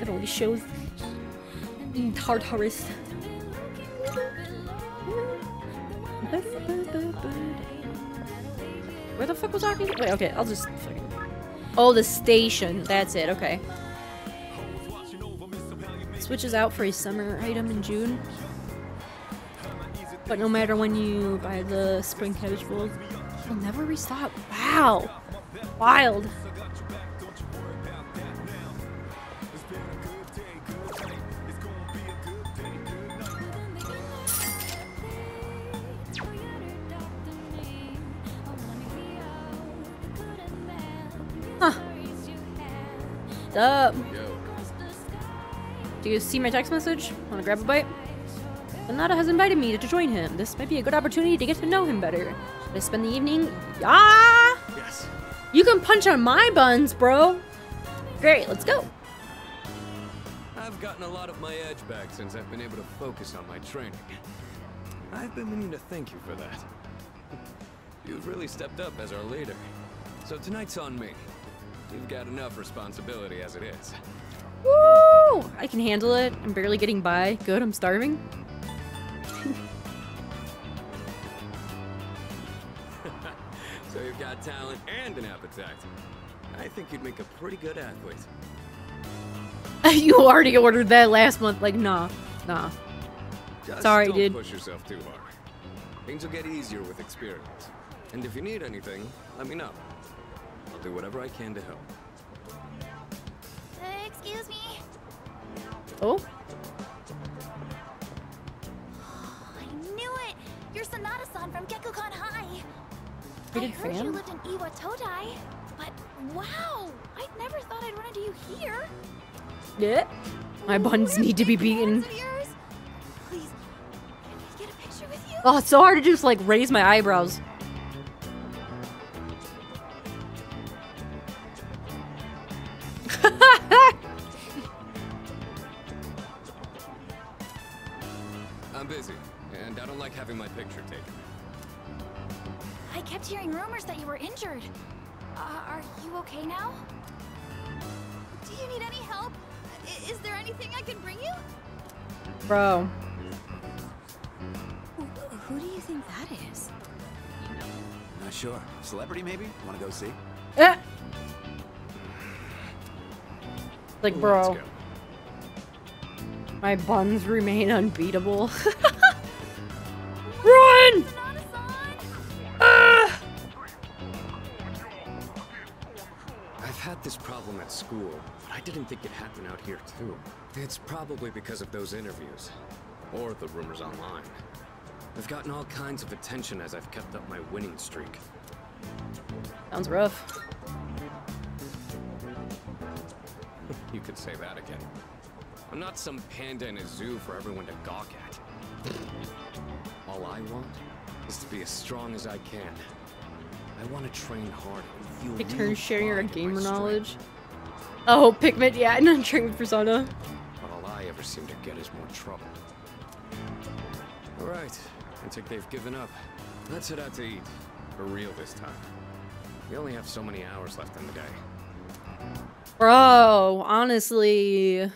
It only shows hmm, Tartarus. Where the fuck was I? Wait, okay, I'll just fucking. Oh, the station. That's it. Okay. Switches out for a summer item in June. But no matter when you buy the spring cabbage rolls, you'll never restock. Wow. Wild. What's up? Do you see my text message? Wanna grab a bite? Sanada has invited me to join him. This might be a good opportunity to get to know him better. Should I spend the evening? Ah! Yes. You can punch on my buns, bro. Great, let's go. I've gotten a lot of my edge back since I've been able to focus on my training. I've been meaning to thank you for that. [laughs] You've really stepped up as our leader. So tonight's on me. You've got enough responsibility as it is. Woo! I can handle it. I'm barely getting by. Good, I'm starving. [laughs] So you've got talent and an appetite. I think you'd make a pretty good athlete. [laughs] you already ordered that last month. Like, nah, nah. Just Sorry, don't dude. push yourself too hard. Things will get easier with experience. And if you need anything, let me know. I'll do whatever I can to help. Uh, excuse me. Oh? I knew it! You're Sanada-san from Gekkoukan High! I Rated heard you lived in Iwatodai, but wow! I never thought I'd run into you here! Yeah. My buns need to be beaten. Please, can I get a picture with you? Oh, it's so hard to just like raise my eyebrows. I don't like having my picture taken. I kept hearing rumors that you were injured. Uh, are you okay now? Do you need any help? I- is there anything I can bring you? Bro. Who, who do you think that is? Not sure. Celebrity, maybe? Want to go see? Eh. Like, bro. My buns remain unbeatable. [laughs] out here too. It's probably because of those interviews. Or the rumors online. I've gotten all kinds of attention as I've kept up my winning streak. Sounds rough. [laughs] You could say that again. I'm not some panda in a zoo for everyone to gawk at. [laughs] All I want is to be as strong as I can. I want to train hard and feel Take real turns sharing your pride in my gamer strength. Knowledge. Oh, Pikmin, yeah, [laughs] and I'm training with Persona. But all I ever seem to get is more trouble. All right, I think they've given up. Let's head out to eat. For real this time. We only have so many hours left in the day. Bro, honestly.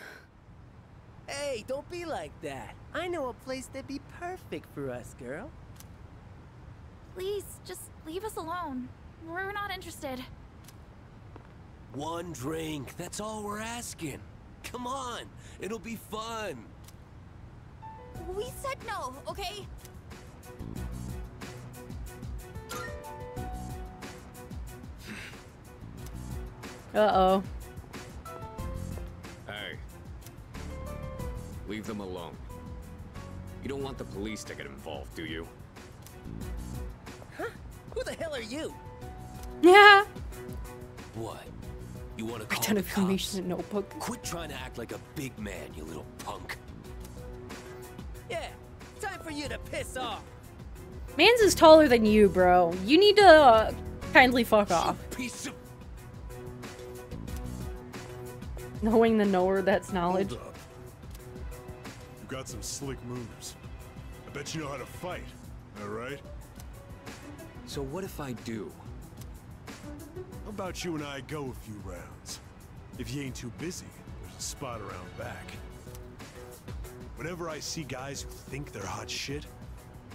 Hey, don't be like that. I know a place that'd be perfect for us, girl. Please, just leave us alone. We're not interested. One drink, that's all we're asking. Come on, it'll be fun. We said no, okay? Uh-oh. Hey. Leave them alone. You don't want the police to get involved, do you? Huh? Who the hell are you? Yeah. [laughs] What? You want to call Ton the of cops? notebook. Quit trying to act like a big man, you little punk. Yeah, time for you to piss off. Mans is taller than you, bro. You need to uh, kindly fuck off. Piece of Knowing the knower, that's knowledge. Hold up. You got some slick moves. I bet you know how to fight. All right? So what if I do? How about you and I go a few rounds? If you ain't too busy, there's a spot around back. Whenever I see guys who think they're hot shit,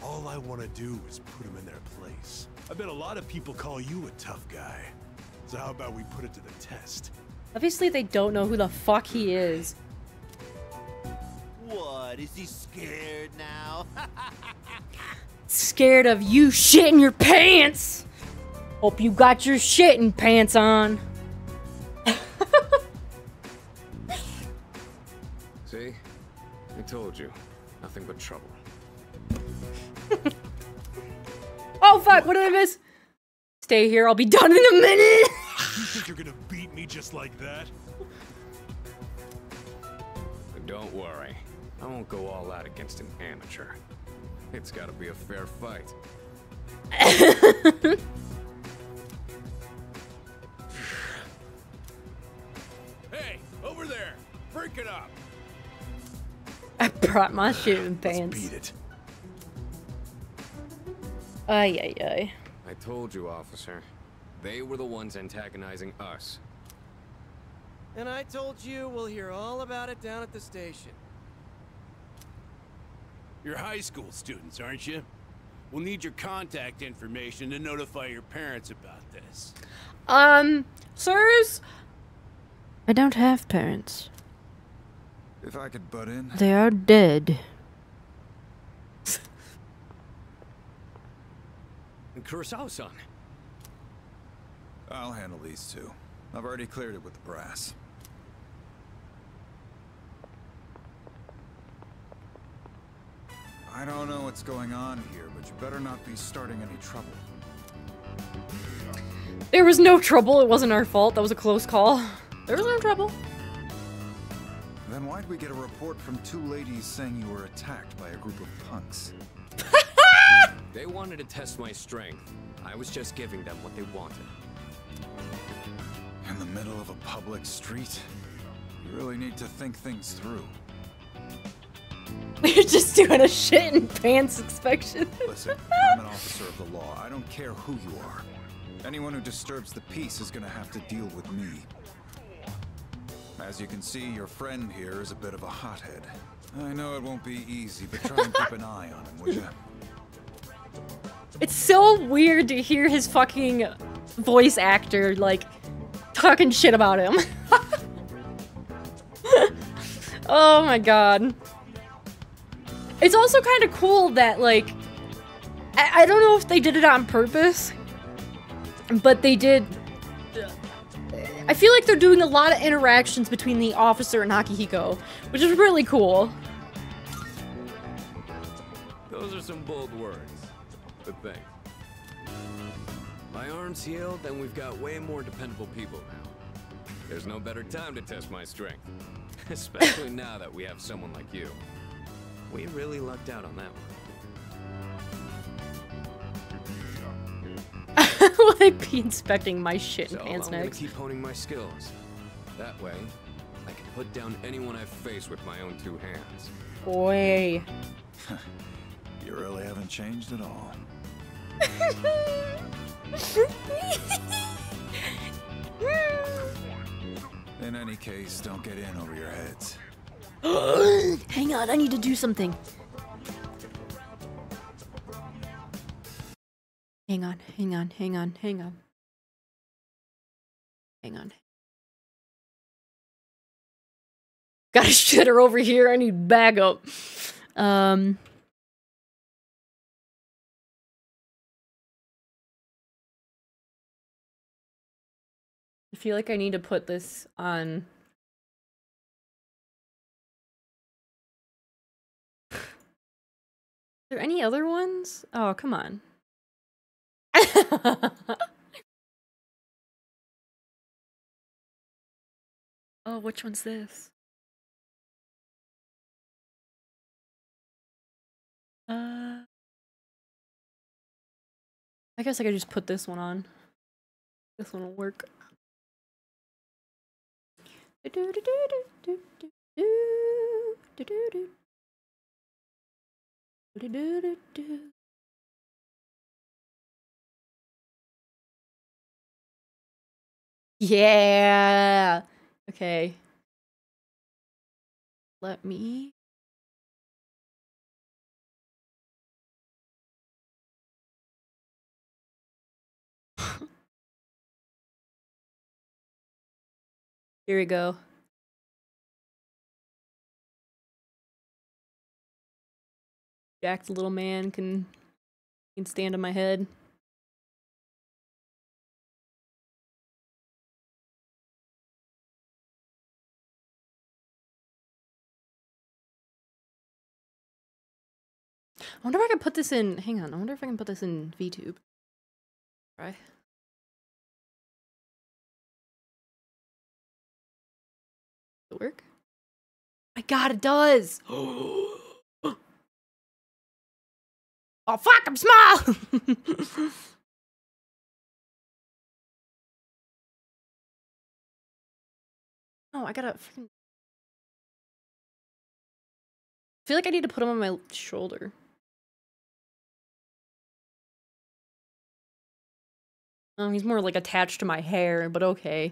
all I want to do is put them in their place. I bet a lot of people call you a tough guy. So how about we put it to the test? Obviously, they don't know who the fuck he is. What? Is he scared now? [laughs] Scared of you shitting your pants. Hope you got your shitting pants on. [laughs] See? I told you. Nothing but trouble. [laughs] Oh fuck! What did I miss? Stay here. I'll be done in a minute. [laughs] You think you're gonna beat me just like that? Don't worry. I won't go all out against an amateur. It's gotta be a fair fight. Hey, over there! Break it up! I brought my [sighs] shitting pants. Beat it. Ay ay ay. I told you, officer. They were the ones antagonizing us. And I told you we'll hear all about it down at the station. You're high school students, aren't you? We'll need your contact information to notify your parents about this. Um, sirs, I don't have parents. If I could butt in. They are dead. And [laughs] Kurosawa-san. I'll handle these two. I've already cleared it with the brass. I don't know what's going on here, but you better not be starting any trouble. There was no trouble. It wasn't our fault. That was a close call. There was no trouble. Then why'd we get a report from two ladies saying you were attacked by a group of punks? [laughs] They wanted to test my strength. I was just giving them what they wanted. In the middle of a public street? You really need to think things through. [laughs] We're just doing a shit in pants inspection. Listen, I'm an officer of the law. I don't care who you are. Anyone who disturbs the peace is gonna have to deal with me. As you can see, your friend here is a bit of a hothead. I know it won't be easy, but try and keep an eye on him, would you? It's so weird to hear his fucking voice actor, like, talking shit about him. [laughs] oh my god. It's also kind of cool that, like, I, I don't know if they did it on purpose, but they did. I feel like they're doing a lot of interactions between the officer and Akihiko, which is really cool. Those are some bold words. But thanks. My arm's healed, and we've got way more dependable people now. There's no better time to test my strength. [laughs] Especially now that we have someone like you. We really lucked out on that one. [laughs] Will they be inspecting my shit in So pants I'm gonna next? keep honing my skills. That way, I can put down anyone I face with my own two hands. Boy. [laughs] You really haven't changed at all. [laughs] In any case, don't get in over your heads. [gasps] Hang on, I need to do something. Hang on, hang on, hang on, hang on. Hang on. Got a [laughs] shitter over here. I need bag up. Um. feel like I need to put this on. [sighs] Are there any other ones? Oh, come on. [laughs] oh, which one's this? Uh, I guess I could just put this one on. This one will work. Yeah. Okay. Let me [laughs] Here we go. Jack's little man can can stand on my head. I wonder if I can put this in. Hang on. I wonder if I can put this in VTube. Right. Does it work? My god, it does! [gasps] oh fuck, I'm small! [laughs] oh, I gotta freaking... I feel like I need to put him on my shoulder. Oh, he's more like attached to my hair, but okay.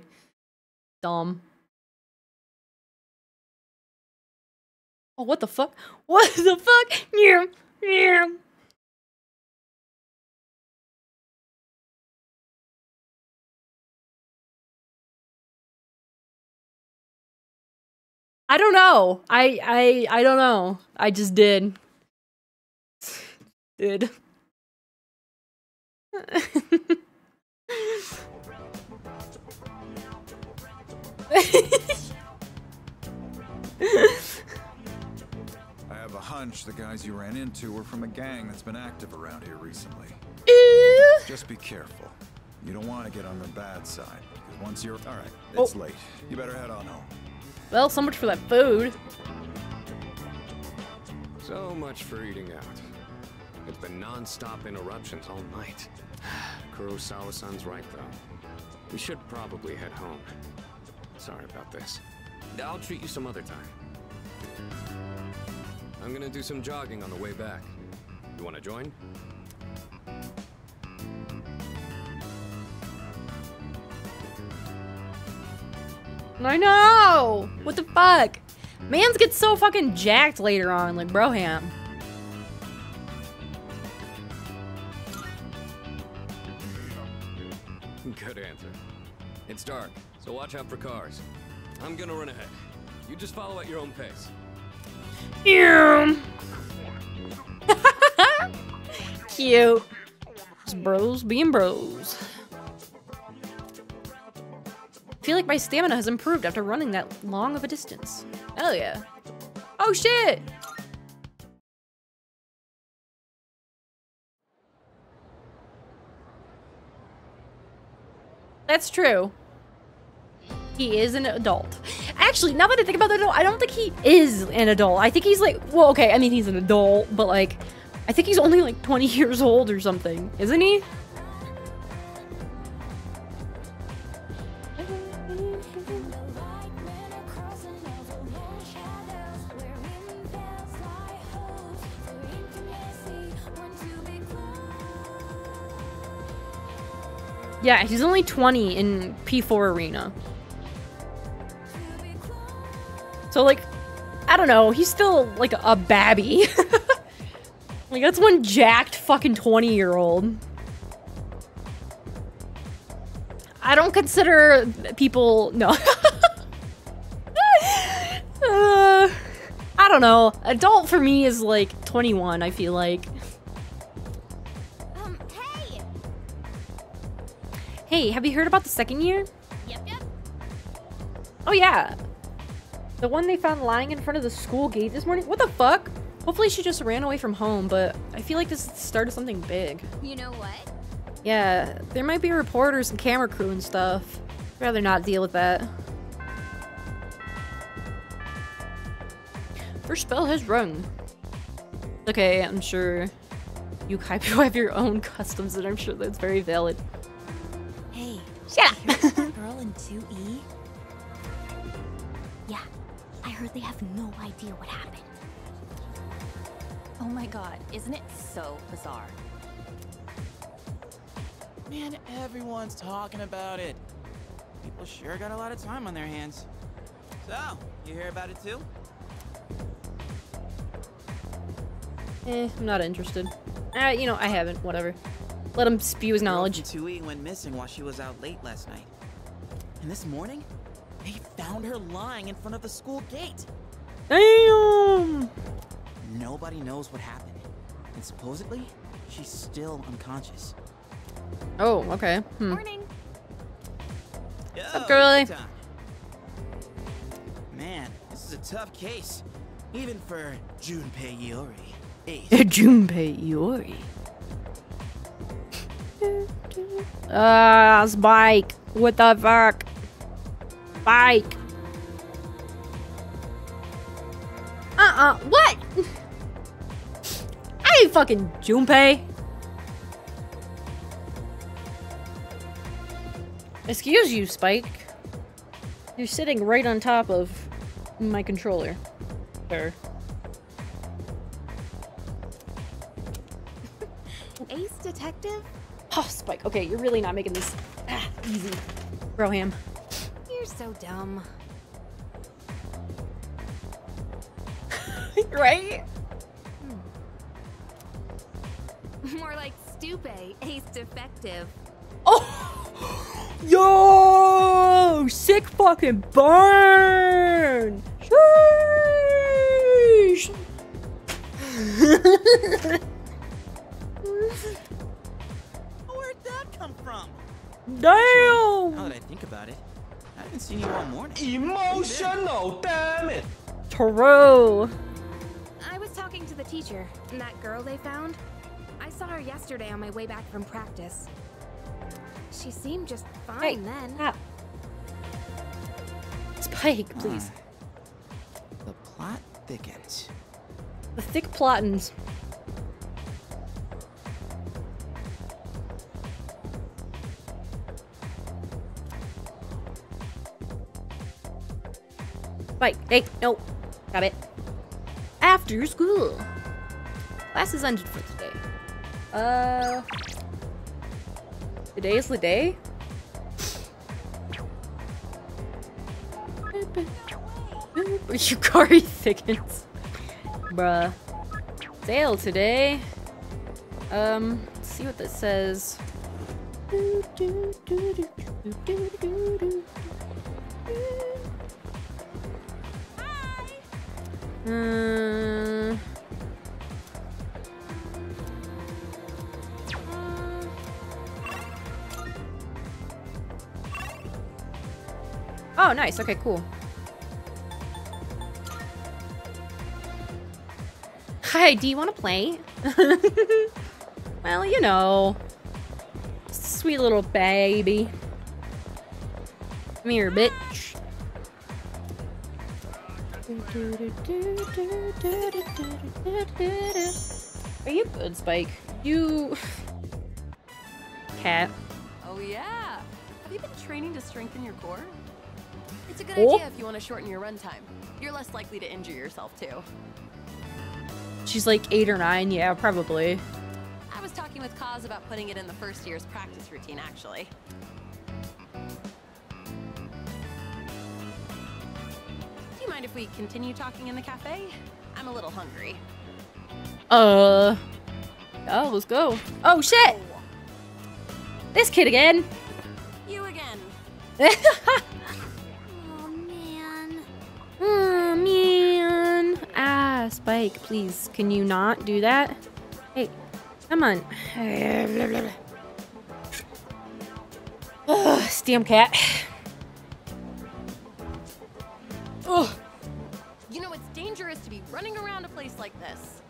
Dumb. Oh, what the fuck? [laughs] What the fuck? Yeah, yeah. I don't know. I I I don't know. I just did. [laughs] did. [laughs] I have a hunch the guys you ran into were from a gang that's been active around here recently. Just be careful. You don't want to get on the bad side, because once you're... Alright, oh. it's late. You better head on home. Well, so much for that food. So much for eating out. It's been non-stop interruptions all night. Kurosawa-san's right, though. We should probably head home. Sorry about this. I'll treat you some other time. I'm gonna do some jogging on the way back. You wanna join? I know! What the fuck? Mans get so fucking jacked later on, like Broham. So watch out for cars. I'm gonna run ahead. You just follow at your own pace. [laughs] Cute. Just bros being bros. I feel like my stamina has improved after running that long of a distance. Hell yeah. Oh shit! That's true. He is an adult. Actually, now that I think about it, I don't think he is an adult. I think he's like, well, okay, I mean, he's an adult, but like, I think he's only like 20 [laughs] years old or something, isn't he? Yeah, he's only 20 in P4 Arena. So, like, I don't know. He's still, like, a babby. [laughs] like, that's one jacked fucking 20-year-old. I don't consider people... No. [laughs] uh, I don't know. Adult for me is, like, 21, I feel like. Hey, have you heard about the second year? Yep, yep. Oh yeah. The one they found lying in front of the school gate this morning. What the fuck? Hopefully she just ran away from home, but I feel like this is the start of something big. You know what? Yeah, there might be reporters and camera crew and stuff. I'd rather not deal with that. First bell has rung. Okay, I'm sure you Kaipo [laughs] have your own customs and I'm sure that's very valid. Hey. Shut up. [laughs] girl in 2E? Yeah. I heard they have no idea what happened. Oh my god, isn't it so bizarre? Man, everyone's talking about it. People sure got a lot of time on their hands. So, you hear about it too? Eh, I'm not interested. Uh, you know, I haven't. Whatever. Let him spew his knowledge. Tui went missing while she was out late last night. And this morning, they found her lying in front of the school gate. Damn! Nobody knows what happened. And supposedly, she's still unconscious. Oh, okay. Hmm. Morning. What's up, girly? Man, this is a tough case. Even for Junpei Iori. [laughs] Junpei Iori. Ah, [laughs] uh, Spike. What the fuck? Spike. Uh-uh. What? [laughs] I ain't fucking Junpei. Excuse you, Spike. You're sitting right on top of my controller. Sir. Ace Detective? Oh, Spike. Okay, you're really not making this ah, easy. Bro ham. You're so dumb. [laughs] right? Hmm. More like Stupe, Ace Defective. Oh! [gasps] Yo! Sick fucking burn! Sheesh! [laughs] Where'd that come from? Damn! Now that I think about it, I haven't seen you all morning. Emotional, damn it! True. I was talking to the teacher, and that girl they found. I saw her yesterday on my way back from practice. She seemed just fine Hey, then. stop. Spike, please. The plot thickens. The thick plottins. Spike, hey, no. Got it. After school. Class is ended for today. Uh. Today is the day? [laughs] Yukari [laughs] thickens. Bruh. Sale today. Um, see what this says. Uh, Oh, nice. Okay, cool. Hi, do you want to play? [laughs] well, you know. Sweet little baby. Come here, bitch. Are you good, Spike? You... [sighs] Cat. Oh yeah. Have you been training to strengthen your core? It's a good Oh. idea if you want to shorten your run time. You're less likely to injure yourself too. She's like eight or nine. Yeah, probably. I was talking with Kaz about putting it in the first year's practice routine actually. You mind if we continue talking in the cafe? I'm a little hungry. Uh. Oh, let's go. Oh, shit! This kid again. You again. [laughs] Oh man. Oh, man. Ah, Spike, please. Can you not do that? Hey, come on. [sighs] Ugh, damn cat. Running around a place like this.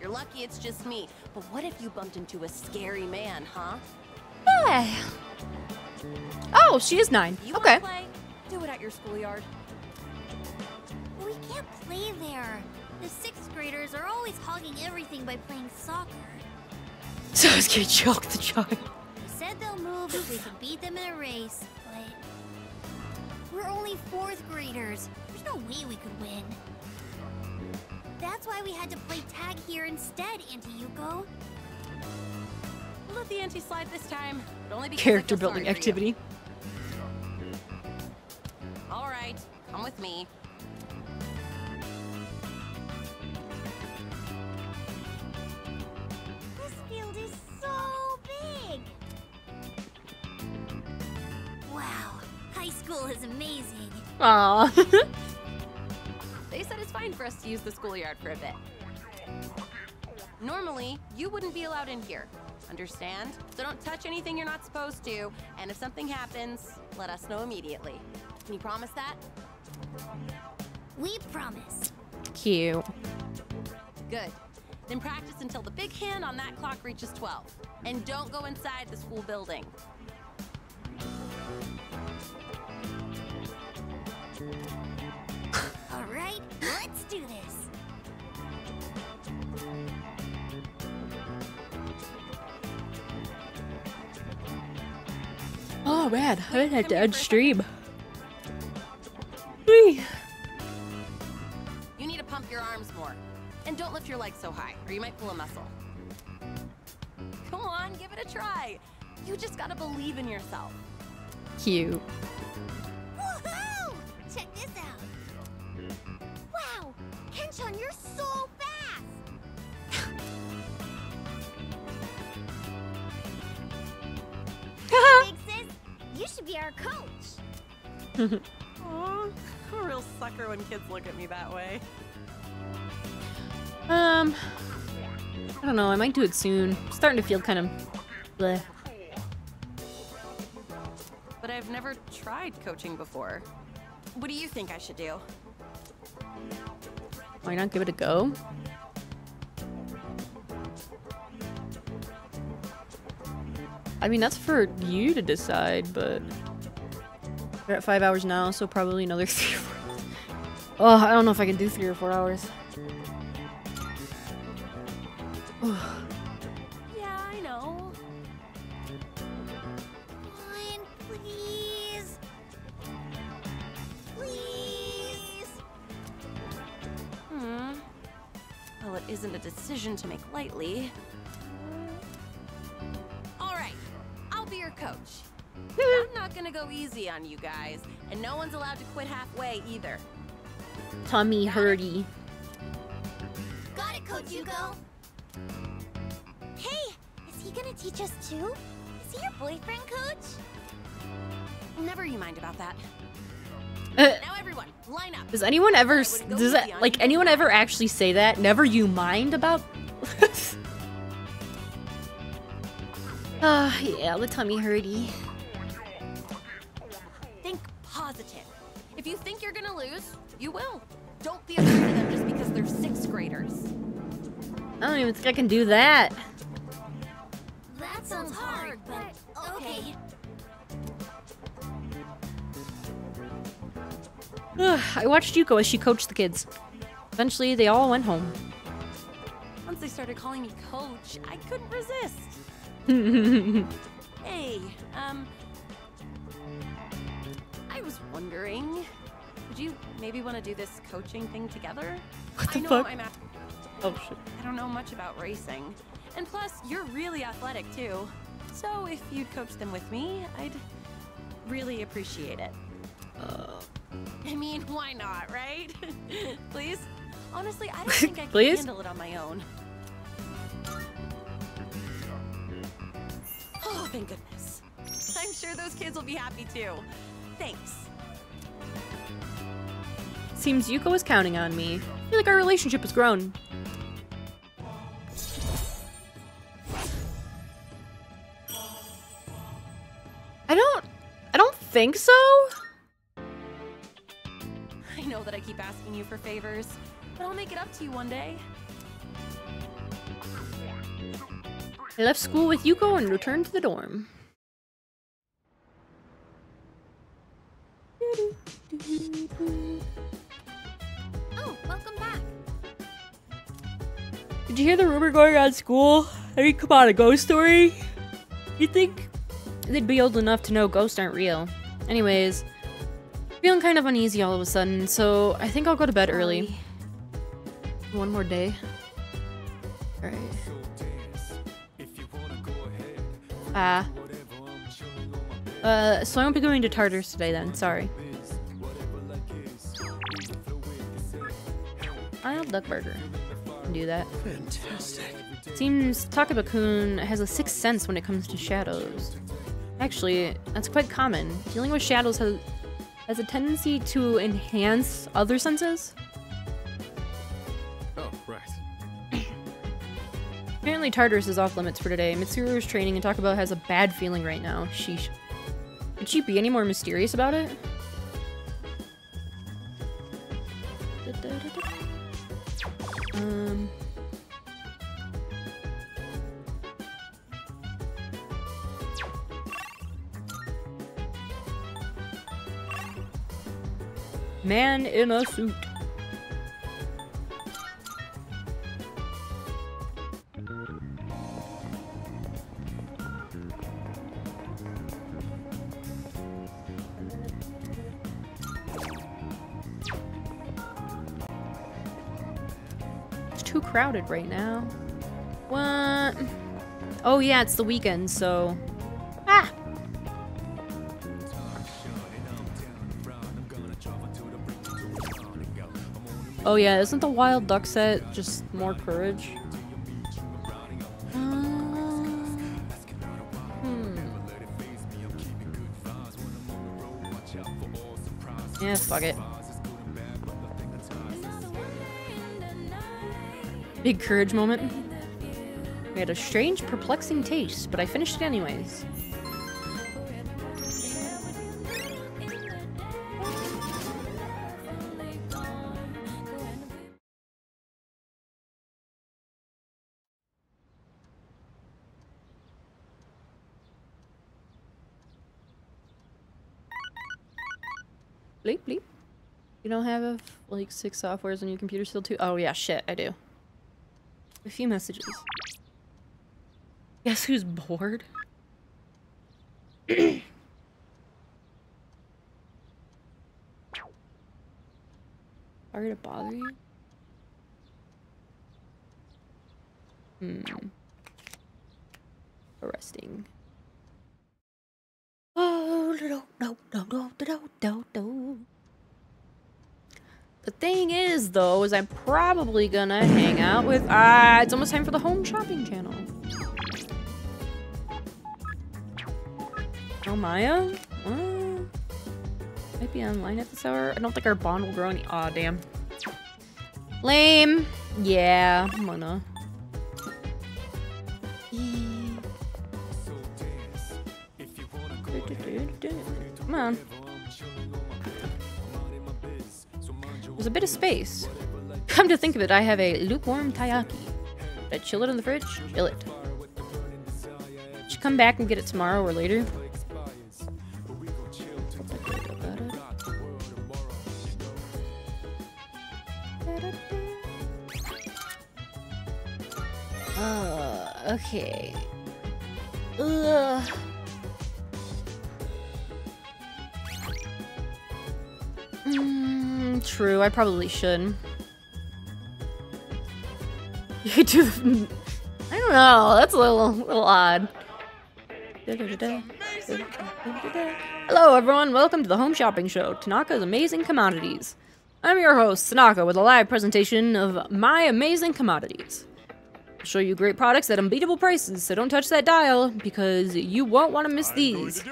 You're lucky it's just me, but what if you bumped into a scary man, huh? Yeah. Oh, she is nine. You okay. wanna play? Do it at your schoolyard. We can't play there. The sixth graders are always hogging everything by playing soccer. [laughs] So I was gonna choke the child. They said they'll move if we can beat them in a race, but we're only fourth graders. There's no way we could win. That's why we had to play tag here instead, Auntie Yuko. We'll let the auntie slide this time, but only because Character building sorry for you. activity. All right, come with me. High school is amazing. Aw. [laughs] They said it's fine for us to use the schoolyard for a bit. Normally, you wouldn't be allowed in here. Understand? So don't touch anything you're not supposed to, and if something happens, let us know immediately. Can you promise that? We promise. Cute. Good. Then practice until the big hand on that clock reaches 12. And don't go inside the school building. All right, let's do this. Oh man, I didn't have to edge stream. Whee. You need to pump your arms more. And don't lift your legs so high, or you might pull a muscle. Come on, give it a try. You just gotta believe in yourself. Cute. Woohoo! Check this out. Wow, Kenshan, you're so fast. [laughs] Big sis, you should be our coach. Aw, I'm a real sucker when kids look at me that way. Um, I don't know. I might do it soon. starting to feel kind of bleh. But I've never tried coaching before. What do you think I should do? Why not give it a go? I mean, that's for you to decide, but we're at five hours now, so probably another [laughs] three or four. Oh, I don't know if I can do three or four hours. Well, it isn't a decision to make lightly. All right, I'll be your coach. [laughs] I'm not gonna go easy on you guys, and no one's allowed to quit halfway either. Tummy hurty. Got it, Coach Hugo. Hey, is he gonna teach us too? Is he your boyfriend, Coach? Never you mind about that. Uh, now everyone, line up. Does anyone ever, s- wouldn't go does that, like, anyone ever actually say that? Never you mind about? [laughs] Ah, yeah, the tummy hurty. Think positive. If you think you're gonna lose, you will. Don't be afraid of them just because they're sixth graders. I don't even think I can do that. That sounds hard, but okay. I watched Yuko as she coached the kids. Eventually, they all went home. Once they started calling me coach, I couldn't resist. [laughs] Hey, um, I was wondering, would you maybe want to do this coaching thing together? What the I know fuck? I'm at, oh shit. I don't know much about racing, and plus you're really athletic too. So if you'd coach them with me, I'd really appreciate it. Uh, I mean, why not, right? [laughs] Please? Honestly, I don't [laughs] think I can Please? handle it on my own. Oh, thank goodness. I'm sure those kids will be happy too. Thanks. Seems Yuko is counting on me. I feel like our relationship has grown. I don't. I don't think so. I [laughs] know that I keep asking you for favors, but I'll make it up to you one day. I left school with Yuko and returned to the dorm. Oh, welcome back. Did you hear the rumor going on school? I mean, come on, a ghost story? You think they'd be old enough to know ghosts aren't real? Anyways, feeling kind of uneasy all of a sudden, so I think I'll go to bed early. One more day. Alright. Ah. Uh, so I won't be going to Tartarus today then, sorry. I'll duck burger. Can do that. Fantastic. Seems Takeba-kun has a sixth sense when it comes to shadows. Actually, that's quite common. Dealing with shadows has, has a tendency to enhance other senses. Oh, right. Apparently Tartarus is off limits for today. Mitsuru is training and Takeba has a bad feeling right now. Sheesh. Could she be any more mysterious about it? Um... Man in a suit. It's too crowded right now. What? Oh yeah, it's the weekend, so... Ah! Oh yeah, isn't the wild duck set just more courage? Uh, hmm. Yeah, fuck it. Big courage moment. We had a strange, perplexing taste, but I finished it anyways. Bleep bleep. You don't have like six softwares on your computer still too? Oh yeah, shit, I do. A few messages. Guess who's bored? [clears throat] Sorry to bother you. Hmm. Arresting. Oh, no, no, no, no, no, no, no. The thing is, though, is I'm probably gonna hang out with. Ah, it's almost time for the home shopping channel. Oh, Maya? Uh, might be online at this hour. I don't think our bond will grow any. Aw, oh, damn. Lame. Yeah, I'm gonna. Come on. There's a bit of space. Come to think of it, I have a lukewarm taiyaki. I chill it in the fridge? Chill it. Should come back and get it tomorrow or later. Uh, okay. Ugh. True, I probably should. [laughs] You do. I don't know. That's a little, little odd. Hello, everyone. Welcome to the Home Shopping Show, Tanaka's Amazing Commodities. I'm your host, Tanaka, with a live presentation of my amazing commodities. I'll show you great products at unbeatable prices, so don't touch that dial because you won't want to miss these.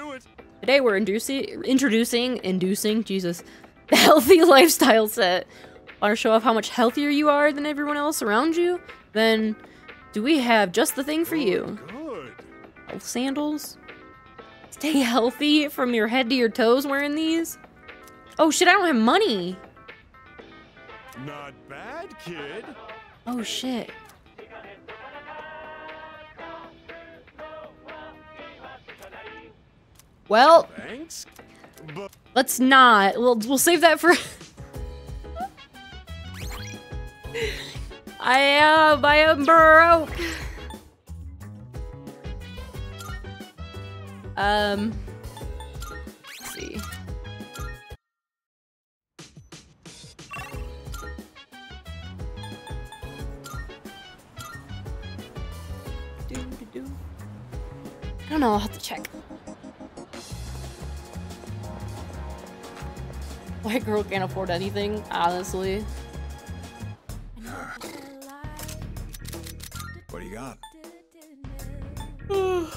Today we're inducing, introducing, inducing, Jesus, the [laughs] healthy lifestyle set. Want to show off how much healthier you are than everyone else around you? Then, do we have just the thing for you? Health sandals? Stay healthy from your head to your toes wearing these? Oh shit, I don't have money! Not bad, kid. Oh shit. Well, Thanks. Let's not. We'll we'll save that for. [laughs] I am. I am broke. Um. See. I don't know. I'll have to check. [laughs] White girl can't afford anything, honestly. What do you got? [sighs]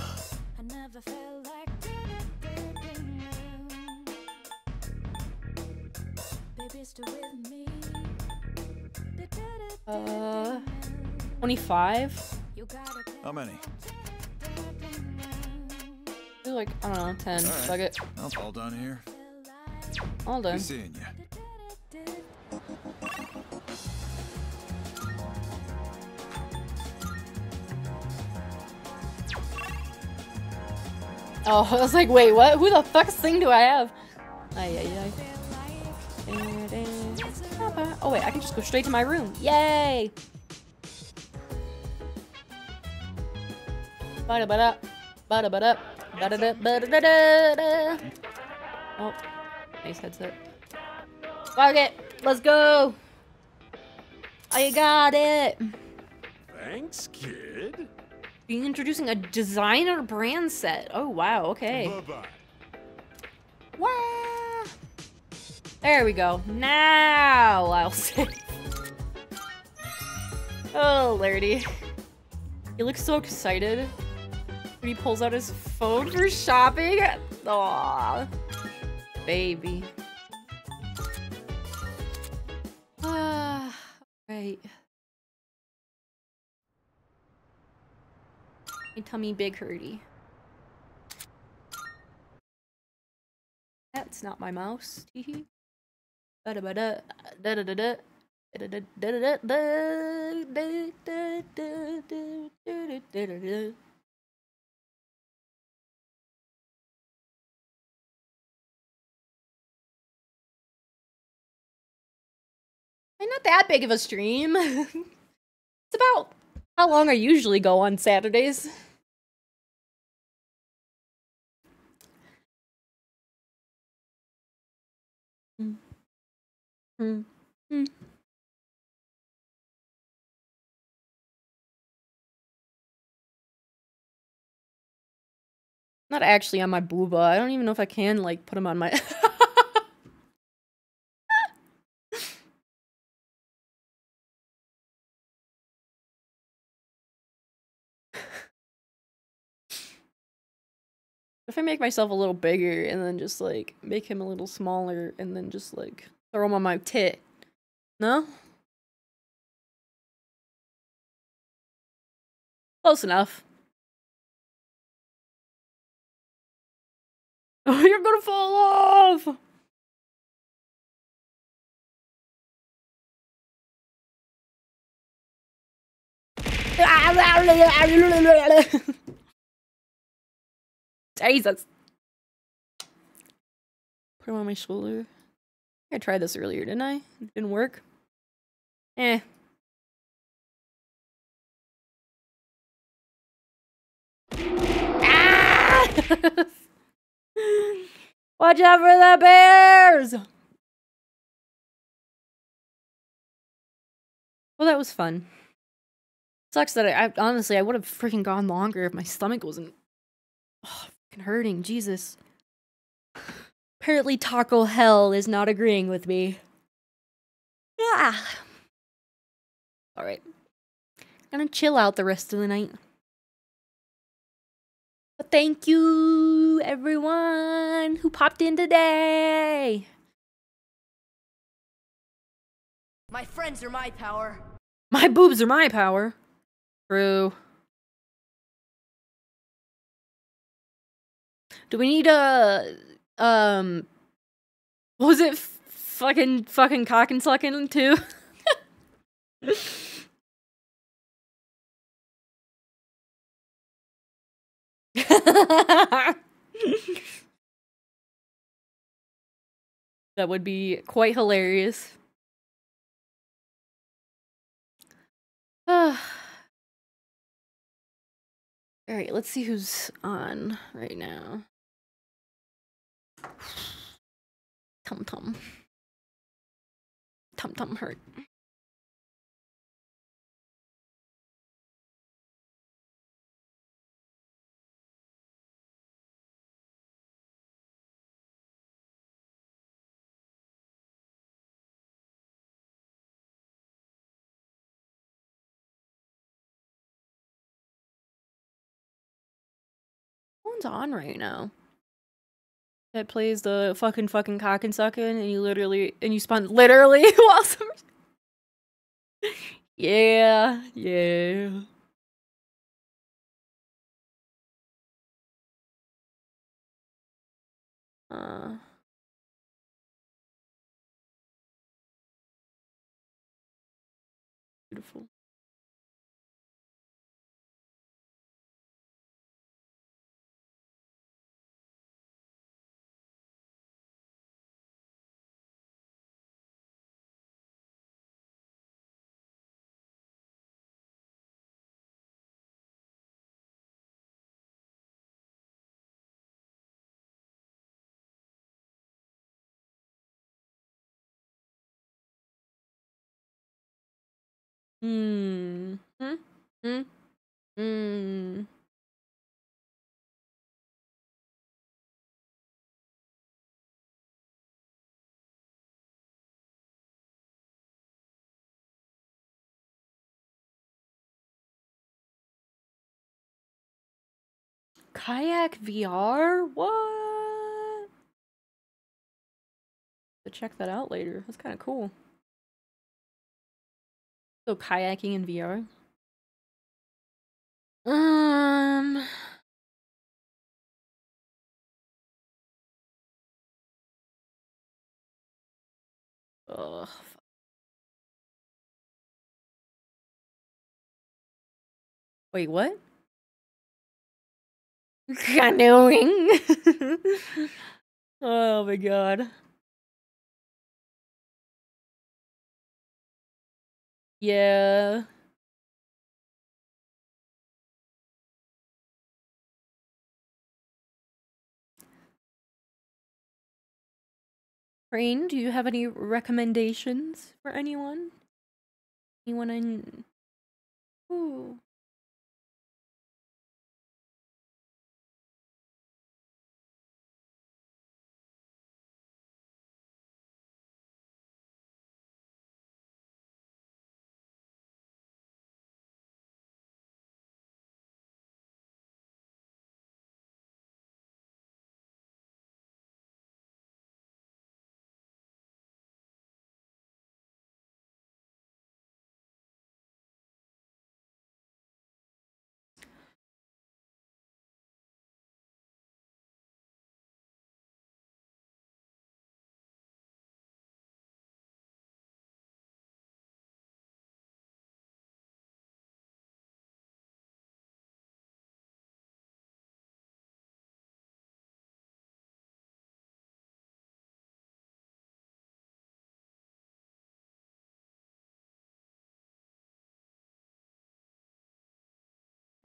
Uh, 25? How many? Like, I don't know, 10. All right. Fuck it. That's all done here. All done. Oh, I was like, wait, what? Who the fuck's thing do I have? Ay, ay, ay. Oh wait, I can just go straight to my room. Yay! Ba-da-ba-da, ba-da-ba-da, ba-da-da-ba-da-da-da-da. Oh, nice it, let's go! I got it! thanks, kid. Being introducing a designer brand set. Oh wow, okay. Bye-bye. Wow. There we go. Now I'll [laughs] save. Oh, Lardy. He looks so excited when he pulls out his phone for shopping. Aw. Baby. Ah, right. My tummy big hurty. That's not my mouse. Not that big of a stream. [laughs] it's about how long I usually go on Saturdays. Mm. Mm. Mm. Not actually on my booba. I don't even know if I can like put him on my. [laughs] if I make myself a little bigger and then just like make him a little smaller and then just like throw him on my tit. No? Close enough. Oh, [laughs] you're gonna fall off! [laughs] Jesus. Put him on my shoulder. I tried this earlier, didn't I? It didn't work. Eh. Ah! [laughs] Watch out for the bears! Well, that was fun. Sucks that I, I honestly I would have freaking gone longer if my stomach wasn't oh, [sighs] freaking hurting. Jesus. Apparently, Taco Hell is not agreeing with me. Yeah. All right. Gonna chill out the rest of the night. But thank you, everyone who popped in today. My friends are my power. My boobs are my power. True. Do we need a um? Was it fucking fucking cock and sucking too? [laughs] that would be quite hilarious. [sighs] All right, let's see who's on right now. Tum tum. Tum tum hurt. one's on right now. That plays the fucking fucking cock and sucking, and you literally and you spun literally [laughs] while some. [laughs] yeah, yeah. Uh. Hmm. Hmm. Hmm. Kayak VR? What? To check that out later. That's kind of cool. So kayaking in VR. Um. Ugh. Wait, what? [laughs] Canoeing. [laughs] oh my god. Yeah. Rain, do you have any recommendations for anyone? Anyone in... Ooh.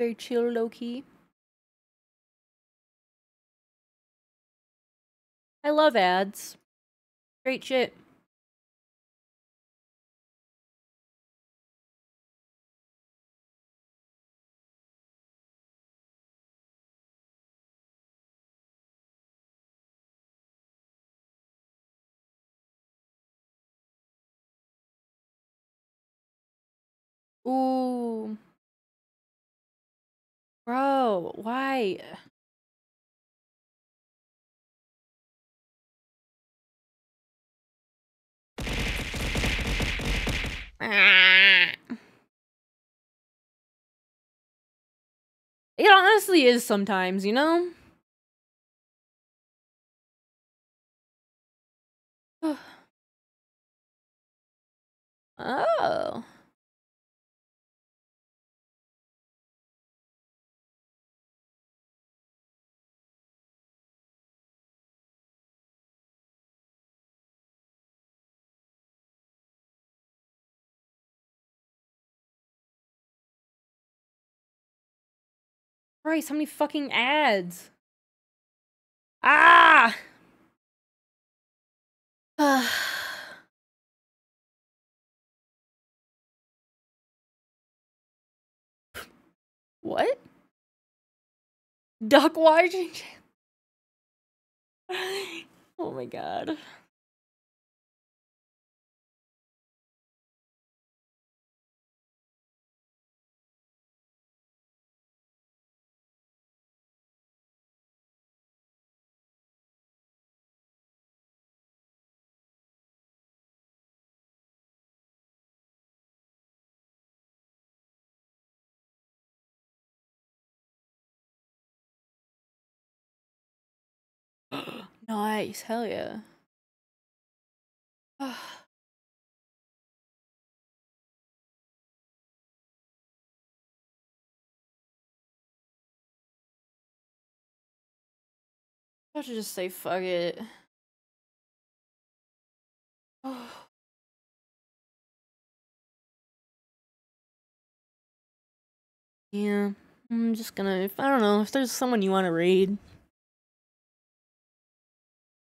Very chill, low key. I love ads. Great shit. Why? Uh it honestly is sometimes, you know? [sighs] oh. Christ, how many fucking ads? Ah! [sighs] what? Duck watching? [laughs] oh my god. Nice, hell yeah. [sighs] I should just say fuck it. [sighs] yeah, I'm just gonna. If I don't know if there's someone you want to raid.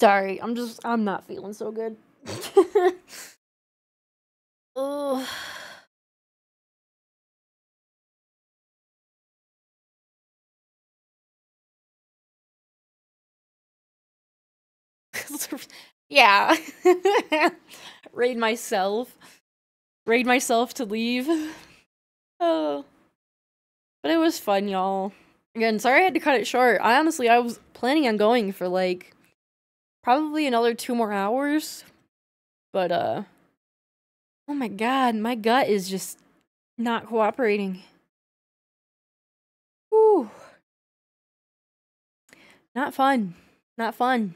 Sorry, I'm just I'm not feeling so good. [laughs] oh. [laughs] yeah. [laughs] Raid myself. Raid myself to leave. [sighs] Oh. But it was fun, y'all. Again, sorry I had to cut it short. I honestly I was planning on going for like probably another two more hours. But uh Oh my god, my gut is just not cooperating. Whew. Not fun. Not fun.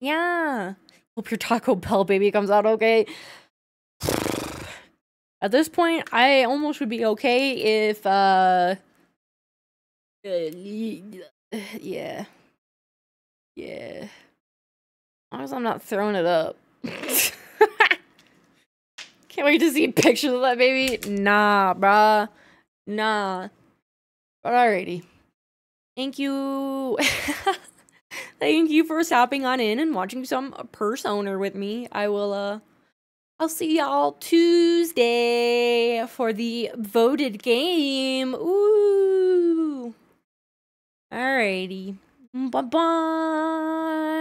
Yeah. Hope your Taco Bell baby comes out okay. At this point, I almost would be okay if uh, uh [sighs] yeah. Yeah. As long as I'm not throwing it up. [laughs] Can't wait to see pictures of that baby. Nah, bruh. Nah. But alrighty. Thank you. [laughs] Thank you for stopping on in and watching some Persona with me. I will uh I'll see y'all Tuesday for the voted game. Ooh. Alrighty. Bye bye.